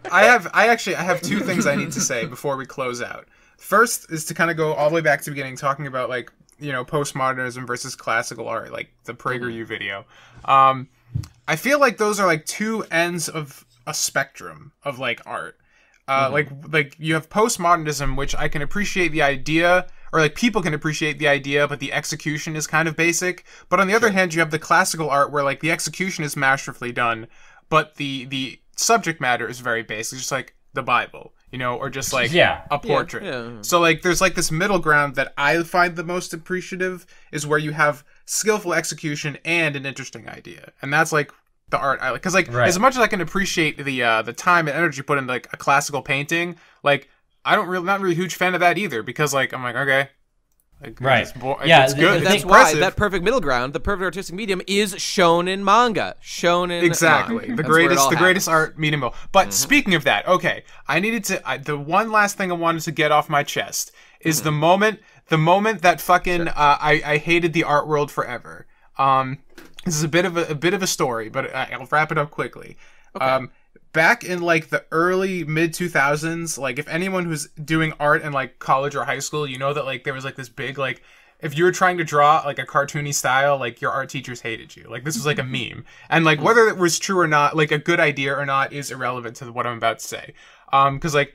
I have I actually I have two things I need to say before we close out. First is to kind of go all the way back to the beginning, talking about like you know postmodernism versus classical art, like the PragerU video. Um, I feel like those are like two ends of a spectrum of like art. Uh, Like like you have postmodernism, which I can appreciate the idea, or like people can appreciate the idea, but the execution is kind of basic. But on the other hand, you have the classical art where like the execution is masterfully done, but the the subject matter is very basic, just like the Bible, you know, or just like Yeah. a portrait. yeah. So like there's like this middle ground that I find the most appreciative is where you have skillful execution and an interesting idea. And that's like the art I like cuz like Right. as much as I can appreciate the uh the time and energy put into like a classical painting, like I don't really not really huge fan of that either because like I'm like okay, like, Right. It's, bo- Yeah, it's good. th- It's That's impressive. why that perfect middle ground, the perfect artistic medium, is shown in manga. Shown in exactly manga. the That's where it greatest the greatest happens. art medium but speaking of that okay i needed to I, the one last thing i wanted to get off my chest is the moment the moment that fucking uh, I, I hated the art world forever um this is a bit of a, a bit of a story but I, i'll wrap it up quickly um back in like the early mid 2000s like if anyone who's doing art in like college or high school you know that like there was like this big like if you were trying to draw like a cartoony style like your art teachers hated you. Like this was like a meme. And like whether it was true or not like a good idea or not is irrelevant to what i'm about to say. Um because like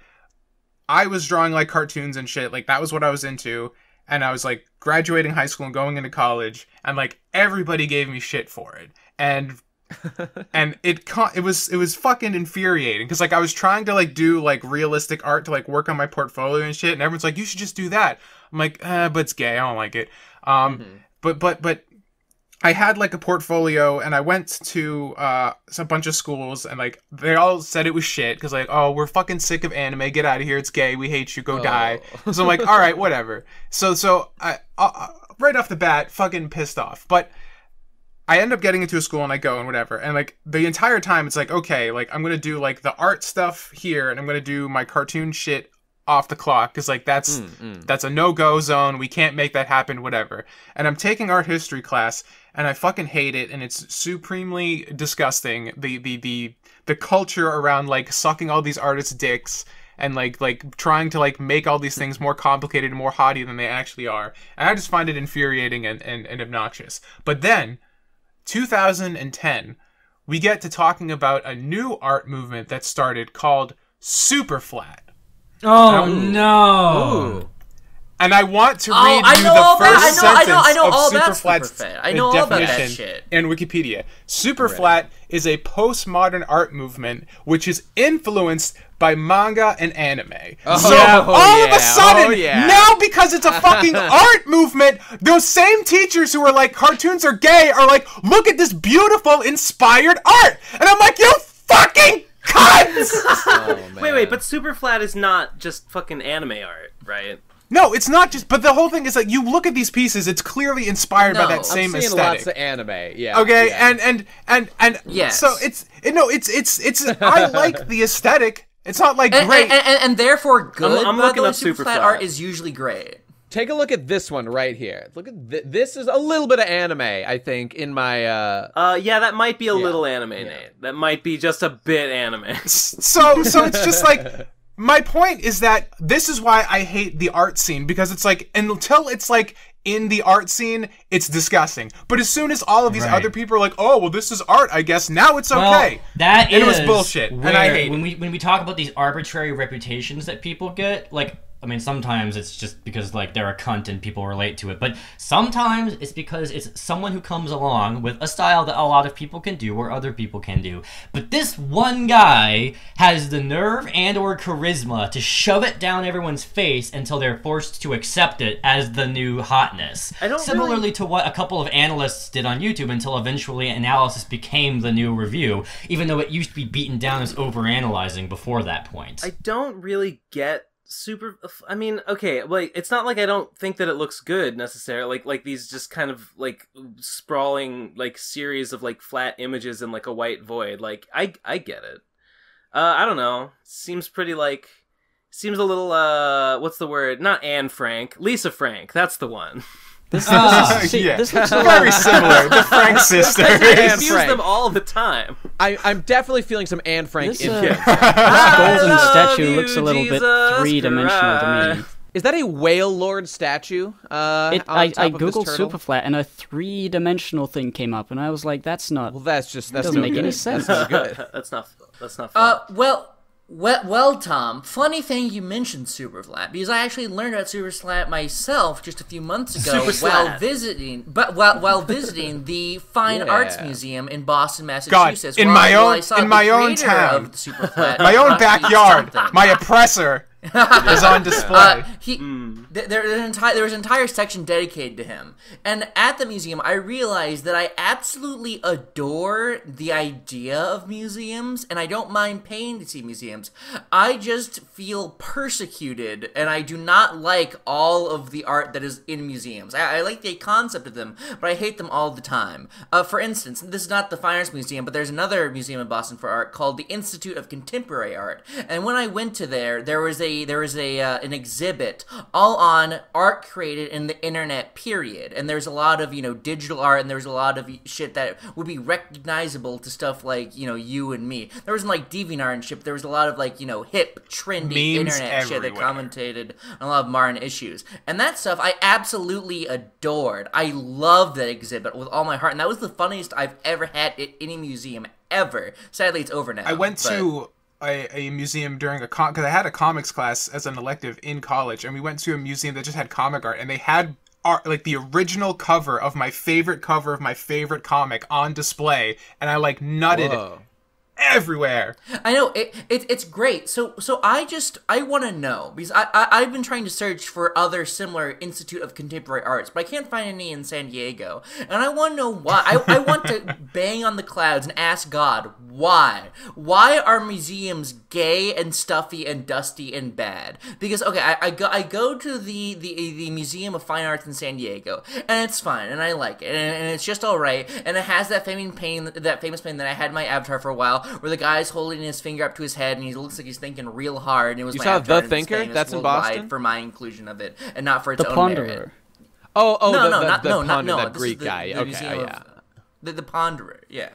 i was drawing like cartoons and shit. Like that was what i was into. And i was like graduating high school and going into college. And like everybody gave me shit for it. And and it co- it was it was fucking infuriating because like I was trying to like do like realistic art to like work on my portfolio and shit, and everyone's like, you should just do that. I'm like, uh, but it's gay. I don't like it. Um, but but but I had like a portfolio, and I went to uh a bunch of schools, and like they all said it was shit because like, oh, we're fucking sick of anime. Get out of here. It's gay. We hate you. Go die. So I'm like, all right, whatever. So so I uh, right off the bat, fucking pissed off, but. I end up getting into a school and I go and whatever. And like the entire time it's like, okay, like I'm gonna do like the art stuff here and I'm gonna do my cartoon shit off the clock because like that's mm, mm. that's a no-go zone. We can't make that happen, whatever. And I'm taking art history class and I fucking hate it and it's supremely disgusting. The the the the culture around like sucking all these artists' dicks and like like trying to like make all these things more complicated and more haughty than they actually are. And I just find it infuriating and, and, and obnoxious. But then 2010, we get to talking about a new art movement that started called Super Flat. Oh no! And I want to Oh, read I you the first that- I know- I know- I sentence know of all Super about Superflat. I know all about that definition shit. in Wikipedia. Super Flat is a postmodern art movement which is influenced by manga and anime. Oh, so yeah. all oh, of yeah. a sudden, Oh, yeah. now because it's a fucking art movement, those same teachers who are like cartoons are gay are like, look at this beautiful inspired art, and I'm like, you fucking cunts! Oh, Wait, wait, but Super Flat is not just fucking anime art, right? No, it's not just. But the whole thing is like you look at these pieces; it's clearly inspired by that I'm same I'm seeing aesthetic. lots of anime. Yeah. okay, yeah. and and and and Yes. So it's it, no, it's it's it's. I like the aesthetic. It's not like And, great. and, and, and therefore good. I'm but looking though up super Superflat. art is usually great. Take a look at this one right here. Look at th- this is a little bit of anime, I think, in my uh Uh, yeah, that might be a little anime, Nate. That might be just a bit anime. so so it's just like my point is that this is why I hate the art scene because it's like until it's like in the art scene, it's disgusting. But as soon as all of these Right. other people are like, "Oh, well, this is art," I guess now it's okay. Well, that and it was is bullshit, and I hate when it. we when we talk about these arbitrary reputations that people get. Like, I mean, sometimes it's just because like they're a cunt and people relate to it, but sometimes it's because it's someone who comes along with a style that a lot of people can do or other people can do. But this one guy has the nerve and or charisma to shove it down everyone's face until they're forced to accept it as the new hotness. I don't Similarly really- to what a couple of analysts did on YouTube until eventually analysis became the new review, even though it used to be beaten down as overanalyzing before that point. I don't really get super I mean, okay, like it's not like I don't think that it looks good necessarily. Like like these just kind of like sprawling like series of like flat images in like a white void. Like I I get it. Uh I don't know. Seems pretty like seems a little uh what's the word? Not Anne Frank, Lisa Frank. That's the one. This, this is, see, yeah, this looks a very lot, similar. The Frank I sisters. confuse Frank. them all the time. I, I'm definitely feeling some Anne Frank This, in uh, here. this golden statue you, looks a little bit three dimensional to me. Is that a whale lord statue? Uh, It, on I, top I of this googled turtle? Superflat and a three dimensional thing came up, and I was like, that's not. Well, that's just that Doesn't no make good. any sense. That's no good. that's not that's not fun. Uh, well, well, well, Tom. Funny thing you mentioned Superflat because I actually learned about Superflat myself just a few months ago while visiting, but while while visiting the Fine Yeah. Arts Museum in Boston, Massachusetts. in my I- own- in my own town. of the Superflat, My own backyard. My oppressor is on display. Uh, he, Hmm. th- there, there's an entire, there was an entire section dedicated to him. And at the museum, I realized that I absolutely adore the idea of museums, and I don't mind paying to see museums. I just feel persecuted, and I do not like all of the art that is in museums. I, I like the concept of them, but I hate them all the time. Uh, for instance, this is not the Fine Arts Museum, but there's another museum in Boston for art called the Institute of Contemporary Art. And when I went to there, there was a there was a uh, an exhibit all on art created in the internet period. And there's a lot of you know digital art, and there's a lot of shit that would be recognizable to stuff like you know you and me. There wasn't like DeviantArt and shit. But there was a lot of like you know hip, trendy Memes internet shit that commentated on a lot of modern issues. And that stuff I absolutely adored. I loved that exhibit with all my heart, and that was the funniest I've ever had at any museum ever. Sadly, it's over now. I went but- to a, a museum during a con because I had a comics class as an elective in college, and we went to a museum that just had comic art, and they had art like the original cover of my favorite cover of my favorite comic on display, and I like nutted Whoa. Everywhere. I know it, it it's great. So so I just I want to know because I, I I've been trying to search for other similar Institute of Contemporary Arts, but I can't find any in San Diego, and I want to know why. I, I want to bang on the clouds and ask God why. Why are museums gay and stuffy and dusty and bad? Because okay, I, I go I go to the, the the Museum of Fine Arts in San Diego, and it's fine, and I like it, and, and it's just all right, and it has that famous painting that famous painting that I had in my avatar for a while, where the guy's holding his finger up to his head, and he looks like he's thinking real hard, and it was You my saw The Thinker? That's in Boston? for my inclusion of it, and not for its the own merit. Ponderer. Oh, oh, No, the, no, the, not the no, ponder, not no. that Greek the, guy. the okay, yeah. of the, the Ponderer. Yeah.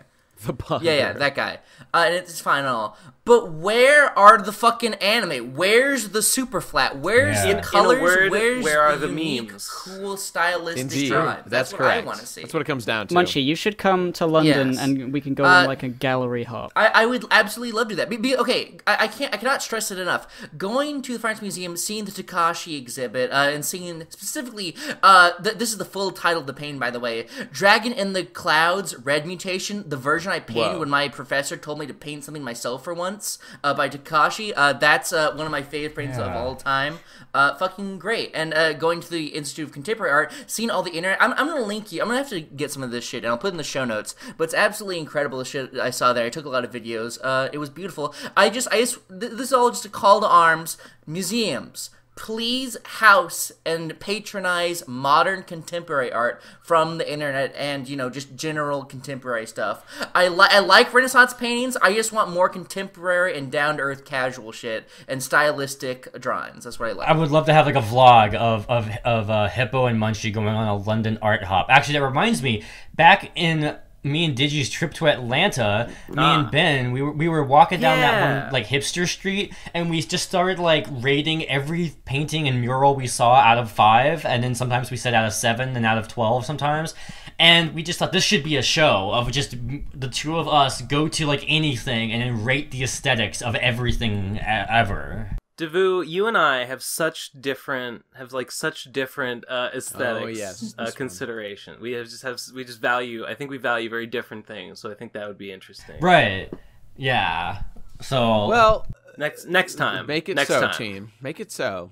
The ponder. Yeah, yeah, that guy. Uh, and it's fine and all. But where are the fucking anime? Where's the super flat? Where's Yeah. the In- in a colors? word, Where's where are the the unique, memes? cool, stylistic Indeed. drawings? That's, what correct. I want to see. That's what it comes down to. Munchy, you should come to London Yes. and we can go Uh, on like a gallery hop. I, I would absolutely love to do that. Be, be- okay, I, I can't, I cannot stress it enough. Going to the French Museum, seeing the Takashi exhibit, uh, and seeing specifically, uh, th- this is the full title of the painting, by the way, "Dragon in the Clouds: Red Mutation." The version I painted Whoa. when my professor told me to paint something myself for once, uh, by Takashi. Uh, that's uh, one of my favorite paintings of all time. Uh, fucking great. And uh, going to the Institute of Contemporary Art, seeing all the internet. I'm, I'm gonna link you. I'm gonna have to get some of this shit, and I'll put it in the show notes. But it's absolutely incredible the shit I saw there. I took a lot of videos. Uh, it was beautiful. I just, I just, th- this is all just a call to arms. Museums. Please house and patronize modern contemporary art from the internet and you know just general contemporary stuff. I like I like Renaissance paintings. I just want more contemporary and down to earth casual shit and stylistic drawings. That's what I like. I would love to have like a vlog of of of uh, Hippo and Munchy going on a London art hop. Actually, that reminds me. Back in me and Digi's trip to Atlanta, me Ah. and Ben, we were we were walking down that one like hipster street, and we just started like rating every painting and mural we saw out of five, and then sometimes we said out of seven and out of twelve sometimes. And we just thought this should be a show of just the two of us go to like anything and then rate the aesthetics of everything ever. Davoo, you and I have such different, have like such different uh, aesthetics. Oh, yes, this uh, one. consideration. We have just have we just value. I think we value very different things. So I think that would be interesting. Right. Yeah. So Well, Next next time. Make it next so, time. team. Make it so.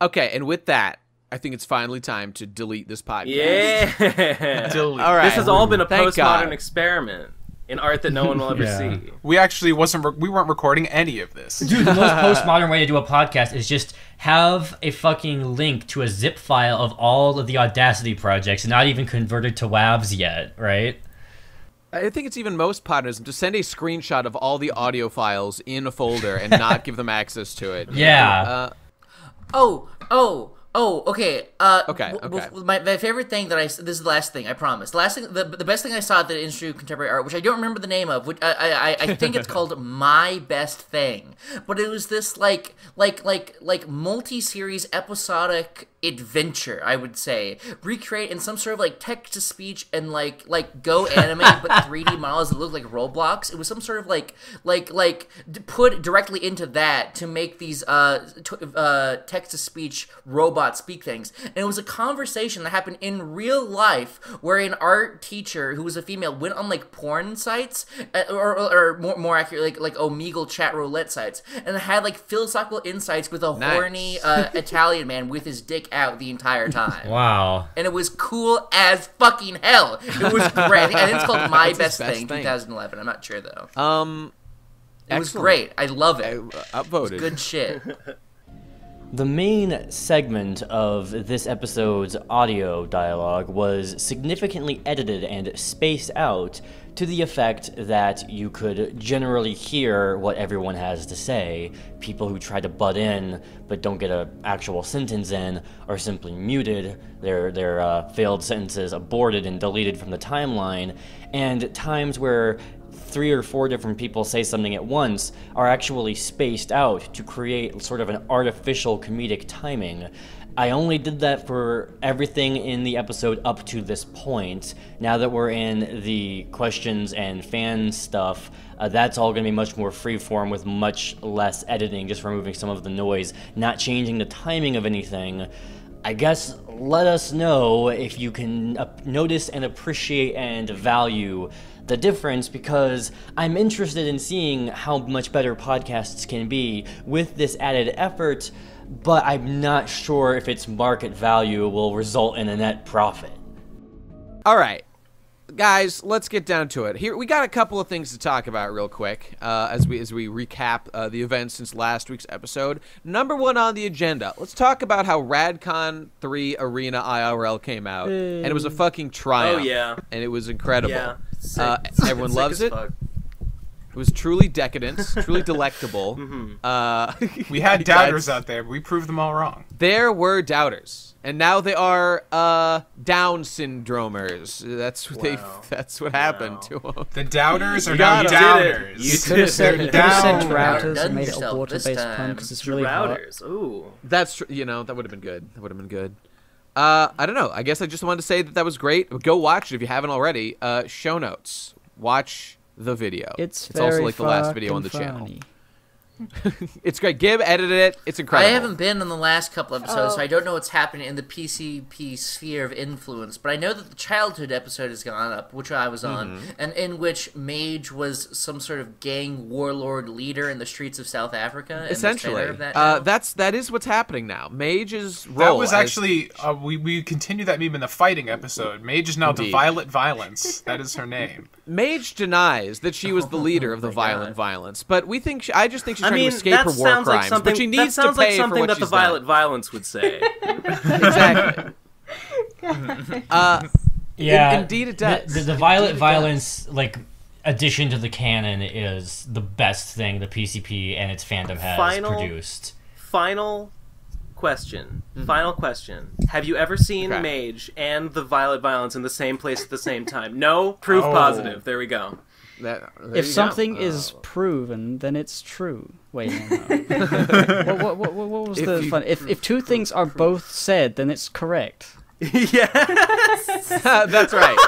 Okay, and with that, I think it's finally time to delete this podcast. Yeah. Delete. All right. This has all been a Thank postmodern God. experiment in art that no one will ever Yeah. see. We actually wasn't. Re- we weren't recording any of this. Dude, the most postmodern way to do a podcast is just have a fucking link to a zip file of all of the Audacity projects, not even converted to WAVs yet, right? I think it's even most podnism to send a screenshot of all the audio files in a folder and not give them access to it. Yeah. Uh, Oh, oh, oh. Okay. Uh, Okay, okay. My, my favorite thing that I this is the last thing I promise. The last thing, the, the best thing I saw at the Institute of Contemporary Art, which I don't remember the name of, which I I, I- I think it's called My Best Thing, but it was this like like like like multi series episodic adventure. I would say recreate in some sort of like text to speech and like like go animate but 3D models that look like Roblox. It was some sort of like like like d- put directly into that to make these uh, uh text to speech robots speak things. And it was a conversation that happened in real life where an art teacher who was a female went on like porn sites uh, or, or, or more, more accurately like like Omegle chat roulette sites and had like philosophical insights with a Nice. horny uh, Italian man with his dick out the entire time Wow. and it was cool as fucking hell. It was great. I think, I think it's called My Best, best Thing, thing. 2011. I'm not sure though. um, It was great. I love uh, it. upvoted. Good shit. The main segment of this episode's audio dialogue was significantly edited and spaced out to the effect that you could generally hear what everyone has to say. People who try to butt in but don't get an actual sentence in are simply muted, their, their uh, failed sentences aborted and deleted from the timeline, and times where three or four different people say something at once are actually spaced out to create sort of an artificial comedic timing. I only did that for everything in the episode up to this point. Now that we're in the questions and fan stuff, uh, that's all going to be much more freeform with much less editing, just removing some of the noise, not changing the timing of anything. I guess let us know if you can notice and appreciate and value the difference because I'm interested in seeing how much better podcasts can be with this added effort, but I'm not sure if its market value will result in a net profit. All right, guys, let's get down to it. Here we got a couple of things to talk about real quick uh, as we as we recap uh, the events since last week's episode. Number one on the agenda, let's talk about how RadCon 3 Arena IRL came out, and it was a fucking triumph. Oh, yeah. and it was incredible. Yeah. Sick. Uh, everyone Sick loves as it. fuck. It was truly decadent, truly delectable. Mm-hmm. Uh, We had doubters out there, but we proved them all wrong. There were doubters, and now they are uh, Down syndromers. That's what they. That's what happened to them. The doubters are got now it. You did it. Could have said, you could said routers Done and made it a water-based this pun because it's really hot. Routers. Ooh. That's tr- you know that would have been good. That would have been good. Uh, I don't know. I guess I just wanted to say that that was great. Go watch it if you haven't already. Uh, show notes. Watch the video. It's, also very like the last video on the fucking channel. Funny. It's great. Gib edited it. It's incredible. I haven't been in the last couple episodes, so Oh. I don't know what's happening in the PCP sphere of influence. But I know that the childhood episode has gone up, which I was on, Mm-hmm. and in which Mage was some sort of gang warlord leader in the streets of South Africa. Essentially, of that uh, that's that is what's happening now. Mage's role. That was as- actually uh, we we continued that meme in the fighting episode. Mage is now the Indeed. Violet Violence. That is her name. Mage denies that she was the leader of the my violent violence, but we think she, I just think she's I trying mean, to escape that her war sounds like something. but she that needs sounds to pay like for something what that the she's done. Violet Violence would say. exactly. uh, Yeah, indeed it the- does. The, the violent violence, like addition to the canon, is the best thing the PCP and its fandom has Final- produced. Final question. Final question. Have you ever seen Okay. Mage and the Violet Violence in the same place at the same time? No? Proof Oh. positive. There we go. That- If you go. something is Oh. proven, then it's true. Wait, no, no. what, what, what, what was If the you fun? If if two things are both said, then it's correct. yeah. that's right.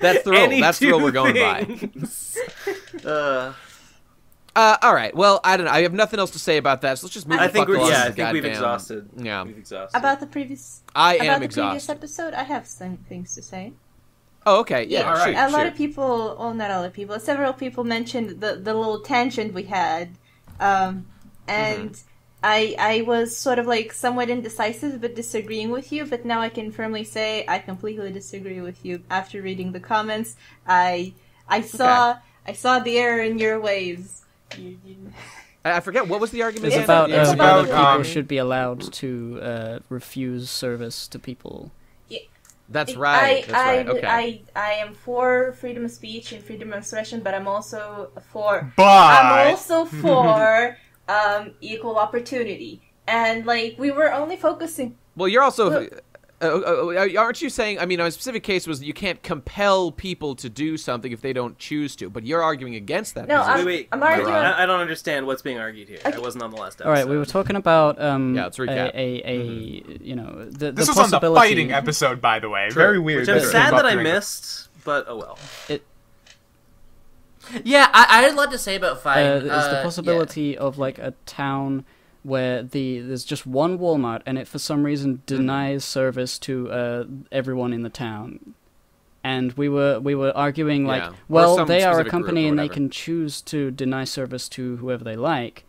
that's the rule. Any That's the rule we're going by. uh, Uh, all right. Well, I don't know. I have nothing else to say about that. So let's just move. I the think fuck we're along yeah. I the think we've exhausted. Yeah. We've exhausted. About the previous I about am the previous exhausted. episode, I have some things to say. Oh, okay. Yeah. all right. shoot, a lot of people, well, not all of people, several people mentioned the the little tangent we had, um, and Mm-hmm. I I was sort of like somewhat indecisive, but disagreeing with you. But now I can firmly say I completely disagree with you. After reading the comments, I I saw I saw the error in your ways. You, you... I I forget what was the argument. It's It's again? about, it's uh, about, whether people um, should be allowed to uh, refuse service to people. That's right. I, That's I, right. Okay. I, I am for freedom of speech and freedom of expression, but I'm also for But I'm also for um, equal opportunity. And like we were only focusing. Well, you're also. Uh, uh, uh, aren't you saying? I mean, a specific case was you can't compel people to do something if they don't choose to. But you're arguing against that. No. I'm- wait, wait. I'm arguing- I, I don't understand what's being argued here. I wasn't on the last episode. All right, we were talking about um, Yeah, let's a, recap. a, a you know the, this the was on the fighting episode, by the way. Very weird. Which I'm sad came that I missed, but oh well. It, yeah, I, I had a lot to say about Uh, fighting. there's the Uh, possibility of like a town where the there's just one Walmart and it for some reason denies service to uh, everyone in the town. And we were we were arguing like, Yeah. Well, they are a company and they can choose to deny service to whoever they like.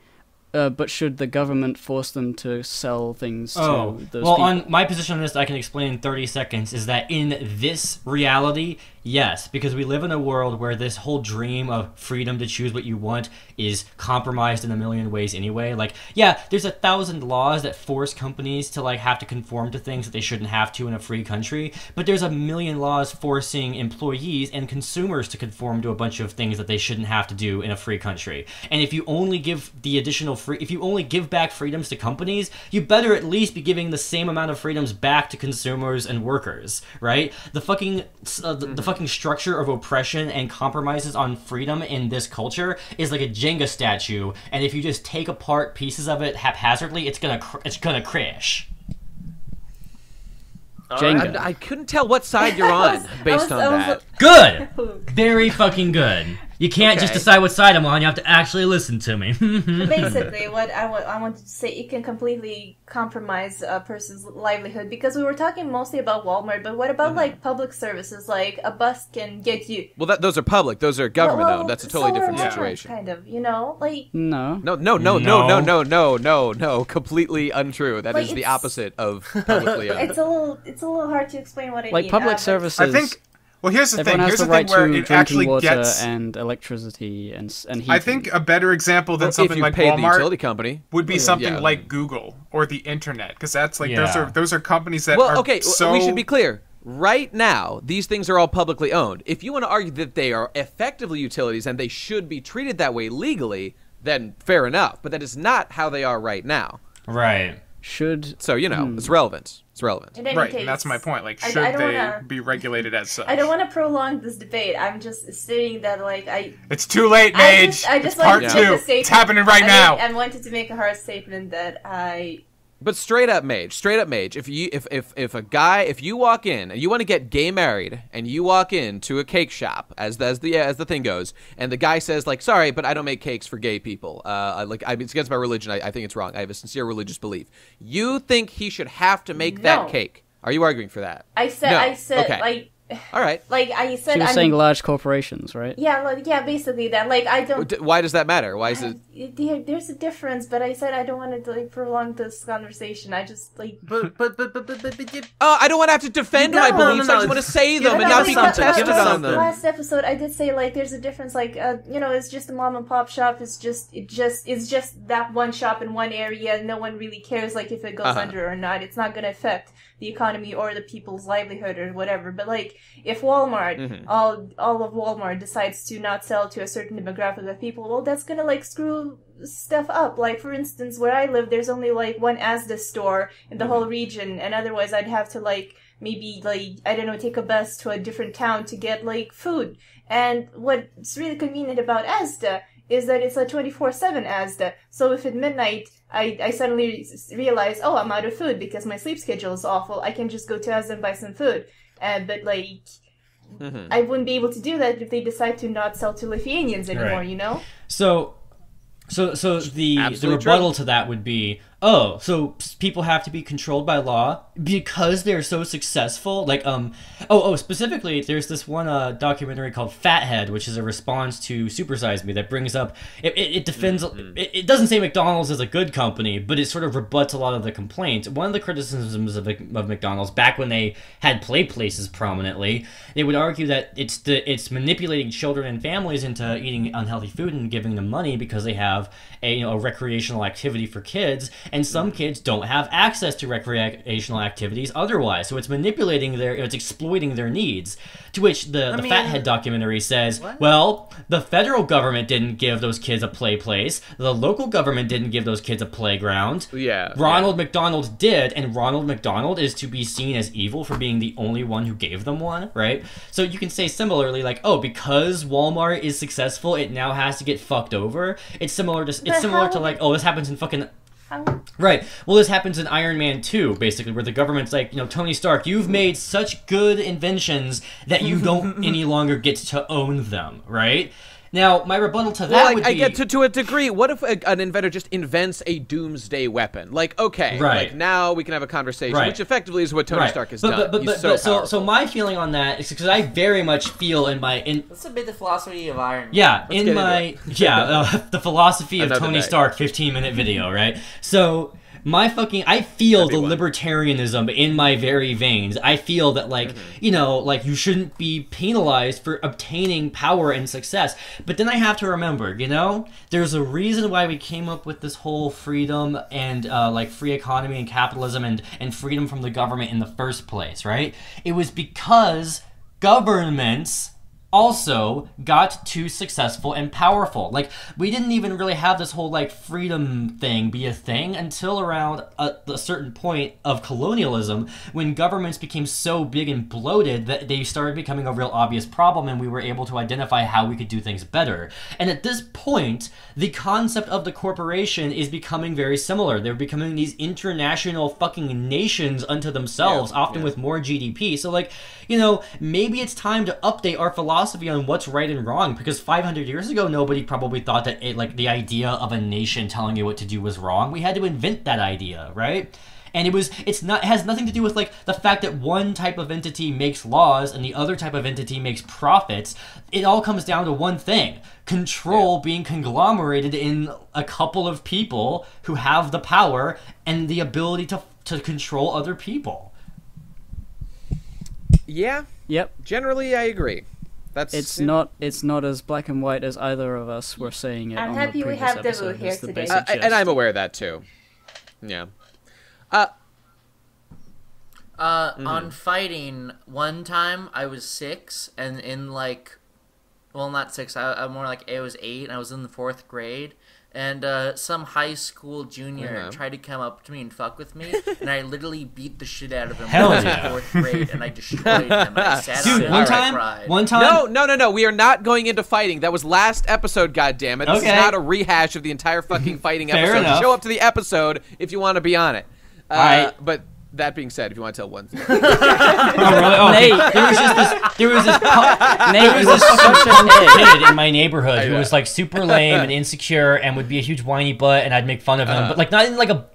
Uh, but should the government force them to sell things Oh, to those well, people? on my position on this, I can explain in 30 seconds. Is that in this reality, yes, because we live in a world where this whole dream of freedom to choose what you want is compromised in a million ways anyway. Like, yeah, there's a thousand laws that force companies to like have to conform to things that they shouldn't have to in a free country, but there's a million laws forcing employees and consumers to conform to a bunch of things that they shouldn't have to do in a free country. And if you only give the additional free, if you only give back freedoms to companies, you better at least be giving the same amount of freedoms back to consumers and workers, right? The fucking uh, the, the fucking structure of oppression and compromises on freedom in this culture is like a Jenga statue, and if you just take apart pieces of it haphazardly, it's gonna cr- it's gonna crash. Jenga. I, I couldn't tell what side you're on based was- on I was- that. Good, very fucking good. You can't just decide what side I'm on. You have to actually listen to me. Basically, what I wa- I wanted to say, it can completely compromise a person's livelihood because we were talking mostly about Walmart, but what Mm-hmm. about like public services? Like a bus can get you. Well, that, those are public. Those are government Well, owned. That's a totally different Walmart, situation. Kind of, you know, like no. No, no, no, no, no, No. no, no, no, no. Completely untrue. That is Like, the opposite of publicly owned. it's a little it's a little hard to explain what I Like mean. public uh, services. I think. Well, here's the Everyone thing. Here's the the right thing where to it drinking actually water gets. and electricity and and heating. I think a better example than Well, something like paid the Walmart utility company. would be something Yeah. like Google or the internet, because that's like those are those are companies that Well, are okay, so. we should be clear. Right now, these things are all publicly owned. If you want to argue that they are effectively utilities and they should be treated that way legally, then fair enough. But that is not how they are right now. right. should So you know, it's hmm. relevant. It's relevant. in any right, case, and that's my point. Like, should I don't they wanna- be regulated as such? I don't want to prolong this debate. I'm just stating that, like, I It's too late, I just, I just it's part wanted two. to make. It's happening right I now. Mean, I wanted to make a hard statement that I But straight up mage, straight up mage. If you if if if a guy if you walk in and you want to get gay married and you walk into a cake shop as the, as the as the thing goes and the guy says like sorry but I don't make cakes for gay people. Uh, I, like I mean, it's against my religion. I, I think it's wrong. I have a sincere religious belief. You think he should have to make No. that cake? Are you arguing for that? I said No. I said Okay. like All right. like I said she was I'm, saying large corporations, right? yeah like yeah basically that like I don't Why does that matter? Why is it? I- there- there's a difference but I said I don't want to like prolong this conversation I just like But but but but but but, but you, Oh, I don't want to have to defend No, my no, no, beliefs. no, I just want to say them give and us not be contested on them. last episode I did say like there's a difference like uh you know it's just a mom and pop shop it's just it just it's just that one shop in one area no one really cares like if it goes Uh-huh. under or not it's not gonna affect the economy or the people's livelihood or whatever. But like, if Walmart, Mm-hmm. all all of Walmart decides to not sell to a certain demographic of people, well, that's gonna like screw stuff up. Like for instance, where I live, there's only like one Asda store in the whole region, and otherwise I'd have to like maybe like I don't know take a bus to a different town to get like food. And what's really convenient about Asda is that it's a 24/7 Asda. So if at midnight I, I suddenly realize, oh, I'm out of food because my sleep schedule is awful, I can just go to Asda and buy some food. Uh, but like, Mm-hmm. I wouldn't be able to do that if they decide to not sell to Lithuanians anymore. Right. You know? So, so, so the the Absolutely rebuttal to that would be, oh, so people have to be controlled by law because they're so successful. Like, um, oh, oh, specifically, there's this one uh, documentary called Fathead, which is a response to Supersize Me that brings up it. It, it defends. It, it doesn't say McDonald's is a good company, but it sort of rebuts a lot of the complaints. One of the criticisms of, of McDonald's back when they had play places prominently, they would argue that it's the it's manipulating children and families into eating unhealthy food and giving them money because they have a you know a recreational activity for kids, and some kids don't have access to recreational activities otherwise. So it's manipulating their it's exploiting their needs. To which the the mean- Fathead documentary says, well, the federal government didn't give those kids a play place, the local government didn't give those kids a playground. Yeah, Ronald McDonald did, and Ronald McDonald is to be seen as evil for being the only one who gave them one, right? So you can say similarly, like, oh, because Walmart is successful, it now has to get fucked over. It's similar to it's But similar to like, oh, this happens in fucking How- Right. Well, this happens in Iron Man 2, basically, where the government's like, you know, Tony Stark, you've made such good inventions that you don't any longer get to own them, right? Now, my rebuttal to that Well, would like, I get to to a degree. What if a, an inventor just invents a doomsday weapon? Like, okay, Right. like now we can have a conversation, Right. which effectively is what Tony right. Stark has but, done. But, but, He's but, so but so, so my feeling on that is because I very much feel in my in That's a bit the philosophy of Iron Man. Yeah, get in my yeah, uh, the philosophy of Another Tony day. Stark 15 minute video, right? So my fucking I feel the one. libertarianism in my very veins. I feel that like, Mm-hmm. you know, like you shouldn't be penalized for obtaining power and success. But then I have to remember, you know, there's a reason why we came up with this whole freedom and uh, like free economy and capitalism and and freedom from the government in the first place, right? It was because governments also got too successful and powerful. Like we didn't even really have this whole like freedom thing be a thing until around a, a certain point of colonialism when governments became so big and bloated that they started becoming a real obvious problem and we were able to identify how we could do things better. And at this point, the concept of the corporation is becoming very similar. They're becoming these international fucking nations unto themselves, often with more GDP. So like, you know, maybe it's time to update our philosophy on what's right and wrong because 500 years ago nobody probably thought that it, like the idea of a nation telling you what to do was wrong. We had to invent that idea, right? And it was it's not it has nothing to do with like the fact that one type of entity makes laws and the other type of entity makes profits. It all comes down to one thing. Control being conglomerated in a couple of people who have the power and the ability to to control other people. yeah, Yep. generally I agree. That's It's yeah. not it's not as black and white as either of us were saying it. I'm on happy the we have Davoo episode, here is the today. Uh, and. I'm aware of that too. Yeah. Uh, Uh, Mm-hmm. on fighting, one time I was six, and in like, well, not six. I, I'm more like it was eight, and I was in the fourth grade. And uh, some high school junior Yeah. tried to come up to me and fuck with me, and I literally beat the shit out of him. Hell when I was yeah. in fourth grade, and I destroyed him. I sat Dude, on one time, one time, no, no, no, no. We are not going into fighting. That was last episode. God damn it! This Okay. is not a rehash of the entire fucking fighting Fair episode. enough. Show up to the episode if you want to be on it. Uh, Alright. But that being said, if you want to tell one, Oh, really? Oh, okay. Nate. There was just this. There was this. pu- Nate was was this such fucking a punk kid in my neighborhood who was like super lame and insecure and would be a huge whiny butt, and I'd make fun of him, uh-huh. but like not in like a.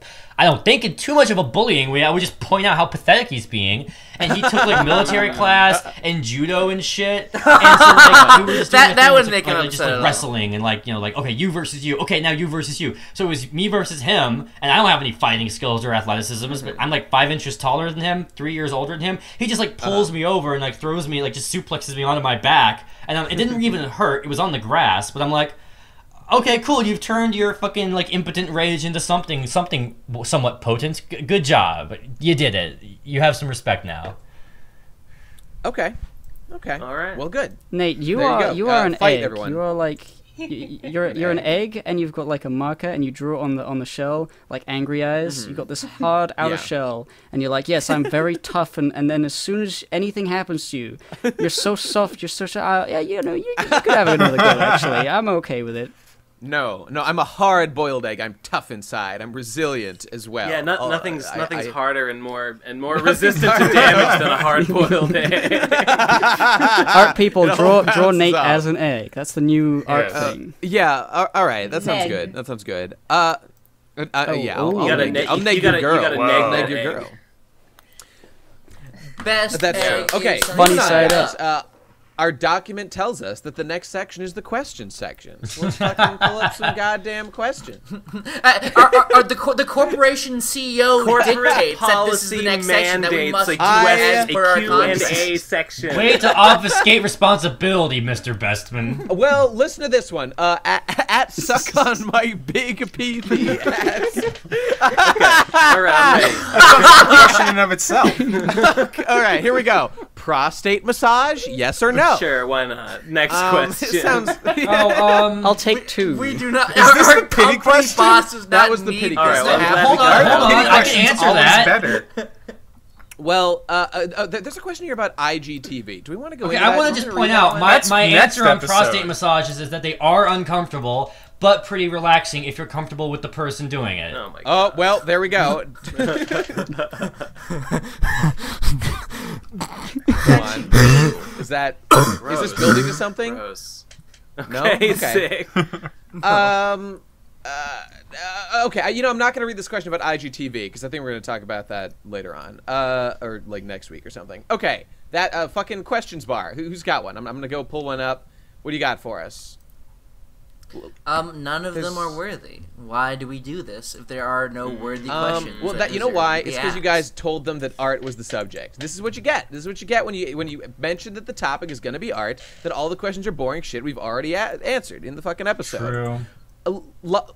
I don't think in too much of a bullying way. I would just point out how pathetic he's being, and he took like military class and judo and shit. And so like we just That- that with, make him like, just like wrestling and like you know like okay you versus you okay now you versus you. So it was me versus him, and I don't have any fighting skills or athleticism. But I'm like five inches taller than him, three years older than him. He just like pulls me over and like throws me like just suplexes me onto my back, and um, it didn't even hurt. It was on the grass, but I'm like okay, cool. You've turned your fucking like impotent rage into something, something somewhat potent. G- good job. You did it. you have some respect now. Okay. Okay. All right. Well, good. Nate, you There are go. you Uh, are an fight, egg. everyone. You are like you're you're an egg, and you've got like a marker, and you draw on the on the shell like angry eyes. You've got this hard outer. Yeah. shell, and you're like, yes, I'm very tough, and, and then as soon as anything happens to you, you're so soft. You're so so- uh, yeah, you know, you, you could have another go. Actually, I'm okay with it. No, no, I'm a hard boiled egg. I'm tough inside. I'm resilient as well. Yeah, no, Oh, nothing's I- nothing's I- harder and more and more resistant to damage than a hard-boiled egg. Art people It draw draw bounces Nate off. as an egg. That's the new art Uh, thing. Yeah. all- all right. That sounds Neg. good. That sounds good. Uh, uh, uh, Oh, yeah. I'll, You I'll neg, neg- I'll you neg gotta- your you girl. gotta I'll neg neg your girl. Best That's egg true. Okay. Funny side like up. Our document tells us that the next section is the question section. So let's fucking pull up some goddamn questions. Uh, are, are, are the co- the corporation CEO dictates that this is the next section that we mandates must a do I- as Q&A per our a contract. section. Way to obfuscate responsibility, Mr. Bestman. Well, listen to this one. Uh, at, at suck on my big PP ass. All right, I'm ready. question in of itself. All right, here we go. Prostate massage? Yes or no? Sure, why not? Next Um, question. it sounds. Oh, um. I'll take two. We do not. Is this our the pity question? boss does That was the pity question. to All right, happen. well, hold on, hold on. I can answer that. better. well, uh, uh, uh, there's a question here about IGTV. Do we want to go? Okay, into I want to just point out my, my next answer on prostate massages is that they are uncomfortable, but pretty relaxing if you're comfortable with the person doing it. Oh my god. Oh well, there we go. Come on. Is that is this building to something? Gross. No. Okay, Okay. sick. Um. Uh, uh, okay, I- you know I'm not going to read this question about IGTV because I think we're going to talk about that later on, uh, or like next week or something. Okay, that uh, fucking questions bar. Who, who's got one? I'm, I'm going to go pull one up. What do you got for us? Um, none of them are worthy. Why do we do this if there are no worthy Um, questions? well, that you know why? It's because you guys told them that art was the subject. This is what you get. This is what you get when you when you mention that the topic is going to be art. That all the questions are boring shit we've already a- answered in the fucking episode. True. Uh, lo-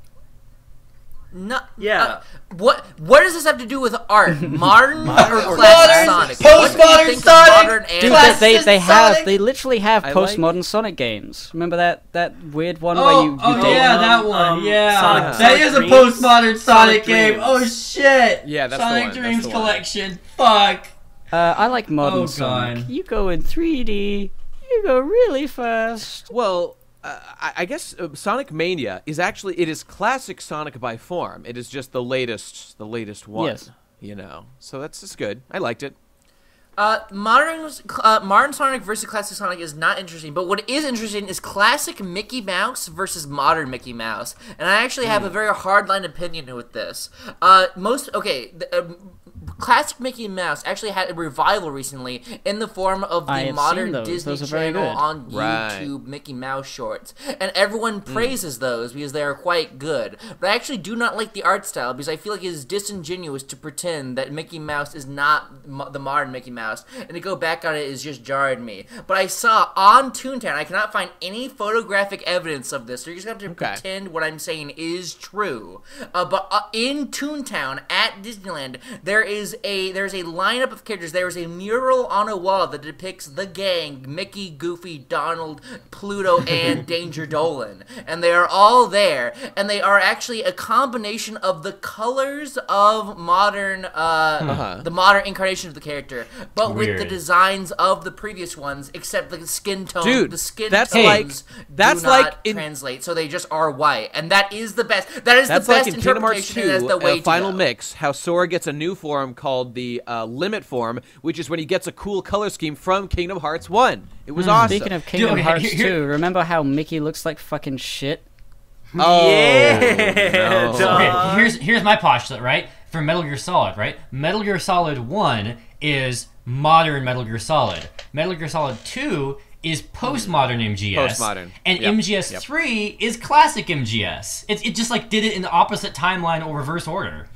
No. Yeah. uh, what What does this have to do with art? Modern, or Modern, classic Sonic? postmodern What do you think of Sonic, modern and Dude, they, Classic they, they have Sonic. they literally have I like- postmodern Sonic games. Remember that that weird one where Oh, you, you oh date- yeah, that one. um, yeah, Sonic- that Sonic is a postmodern Sonic, Sonic game. Dreams. Oh shit. Yeah, that's the Sonic one, that's Dreams the one. collection. Fuck. Uh, I like modern Oh, Sonic. You go in 3D. You go really fast. well, uh, I, I guess uh, Sonic Mania is actually it is classic Sonic by form. It is just the latest, the latest one. Yes. You know, so that's just good. I liked it. Uh, modern, uh, modern Sonic versus classic Sonic is not interesting, but what is interesting is classic Mickey Mouse versus modern Mickey Mouse, and I actually have a very hardline opinion with this. Uh, most okay, the, uh, classic Mickey Mouse actually had a revival recently in the form of the I modern those. Disney Those Channel good. on Right. YouTube Mickey Mouse shorts, and everyone praises those because they are quite good. But I actually do not like the art style because I feel like it is disingenuous to pretend that Mickey Mouse is not mo- the modern Mickey Mouse, and to go back on it is just jarred me. But I saw on Toontown, I cannot find any photographic evidence of this. So you're just gonna have to Okay. pretend what I'm saying is true. Uh, but uh, in Toontown at Disneyland, there is a there's a lineup of characters. There is a mural on a wall that depicts the gang: Mickey, Goofy, Donald, Pluto, and Danger Dolan, and they are all there. And they are actually a combination of the colors of modern, uh, the modern incarnation of the character, but with the designs of the previous ones, except the skin tone. Dude, the skin that's tones like- do that's not like in- translate, so they just are white, and that is the best. That is the like best in Kingdom Hearts interpretation, and that's the way uh, final mix, how Sora gets a new form called the uh, Limit form, which is when he gets a cool color scheme from Kingdom Hearts 1. It was awesome. Speaking of Kingdom okay, Hearts here- here- 2, remember how Mickey looks like fucking shit? oh, Yeah, no. dog. Okay, here's here's my postulate, right? For Metal Gear Solid, right? Metal Gear Solid 1 is modern Metal Gear Solid. Metal Gear Solid 2 is postmodern MGS. Postmodern. And Yep, MGS yep. 3 is classic MGS. It, it just like did it in the opposite timeline or reverse order.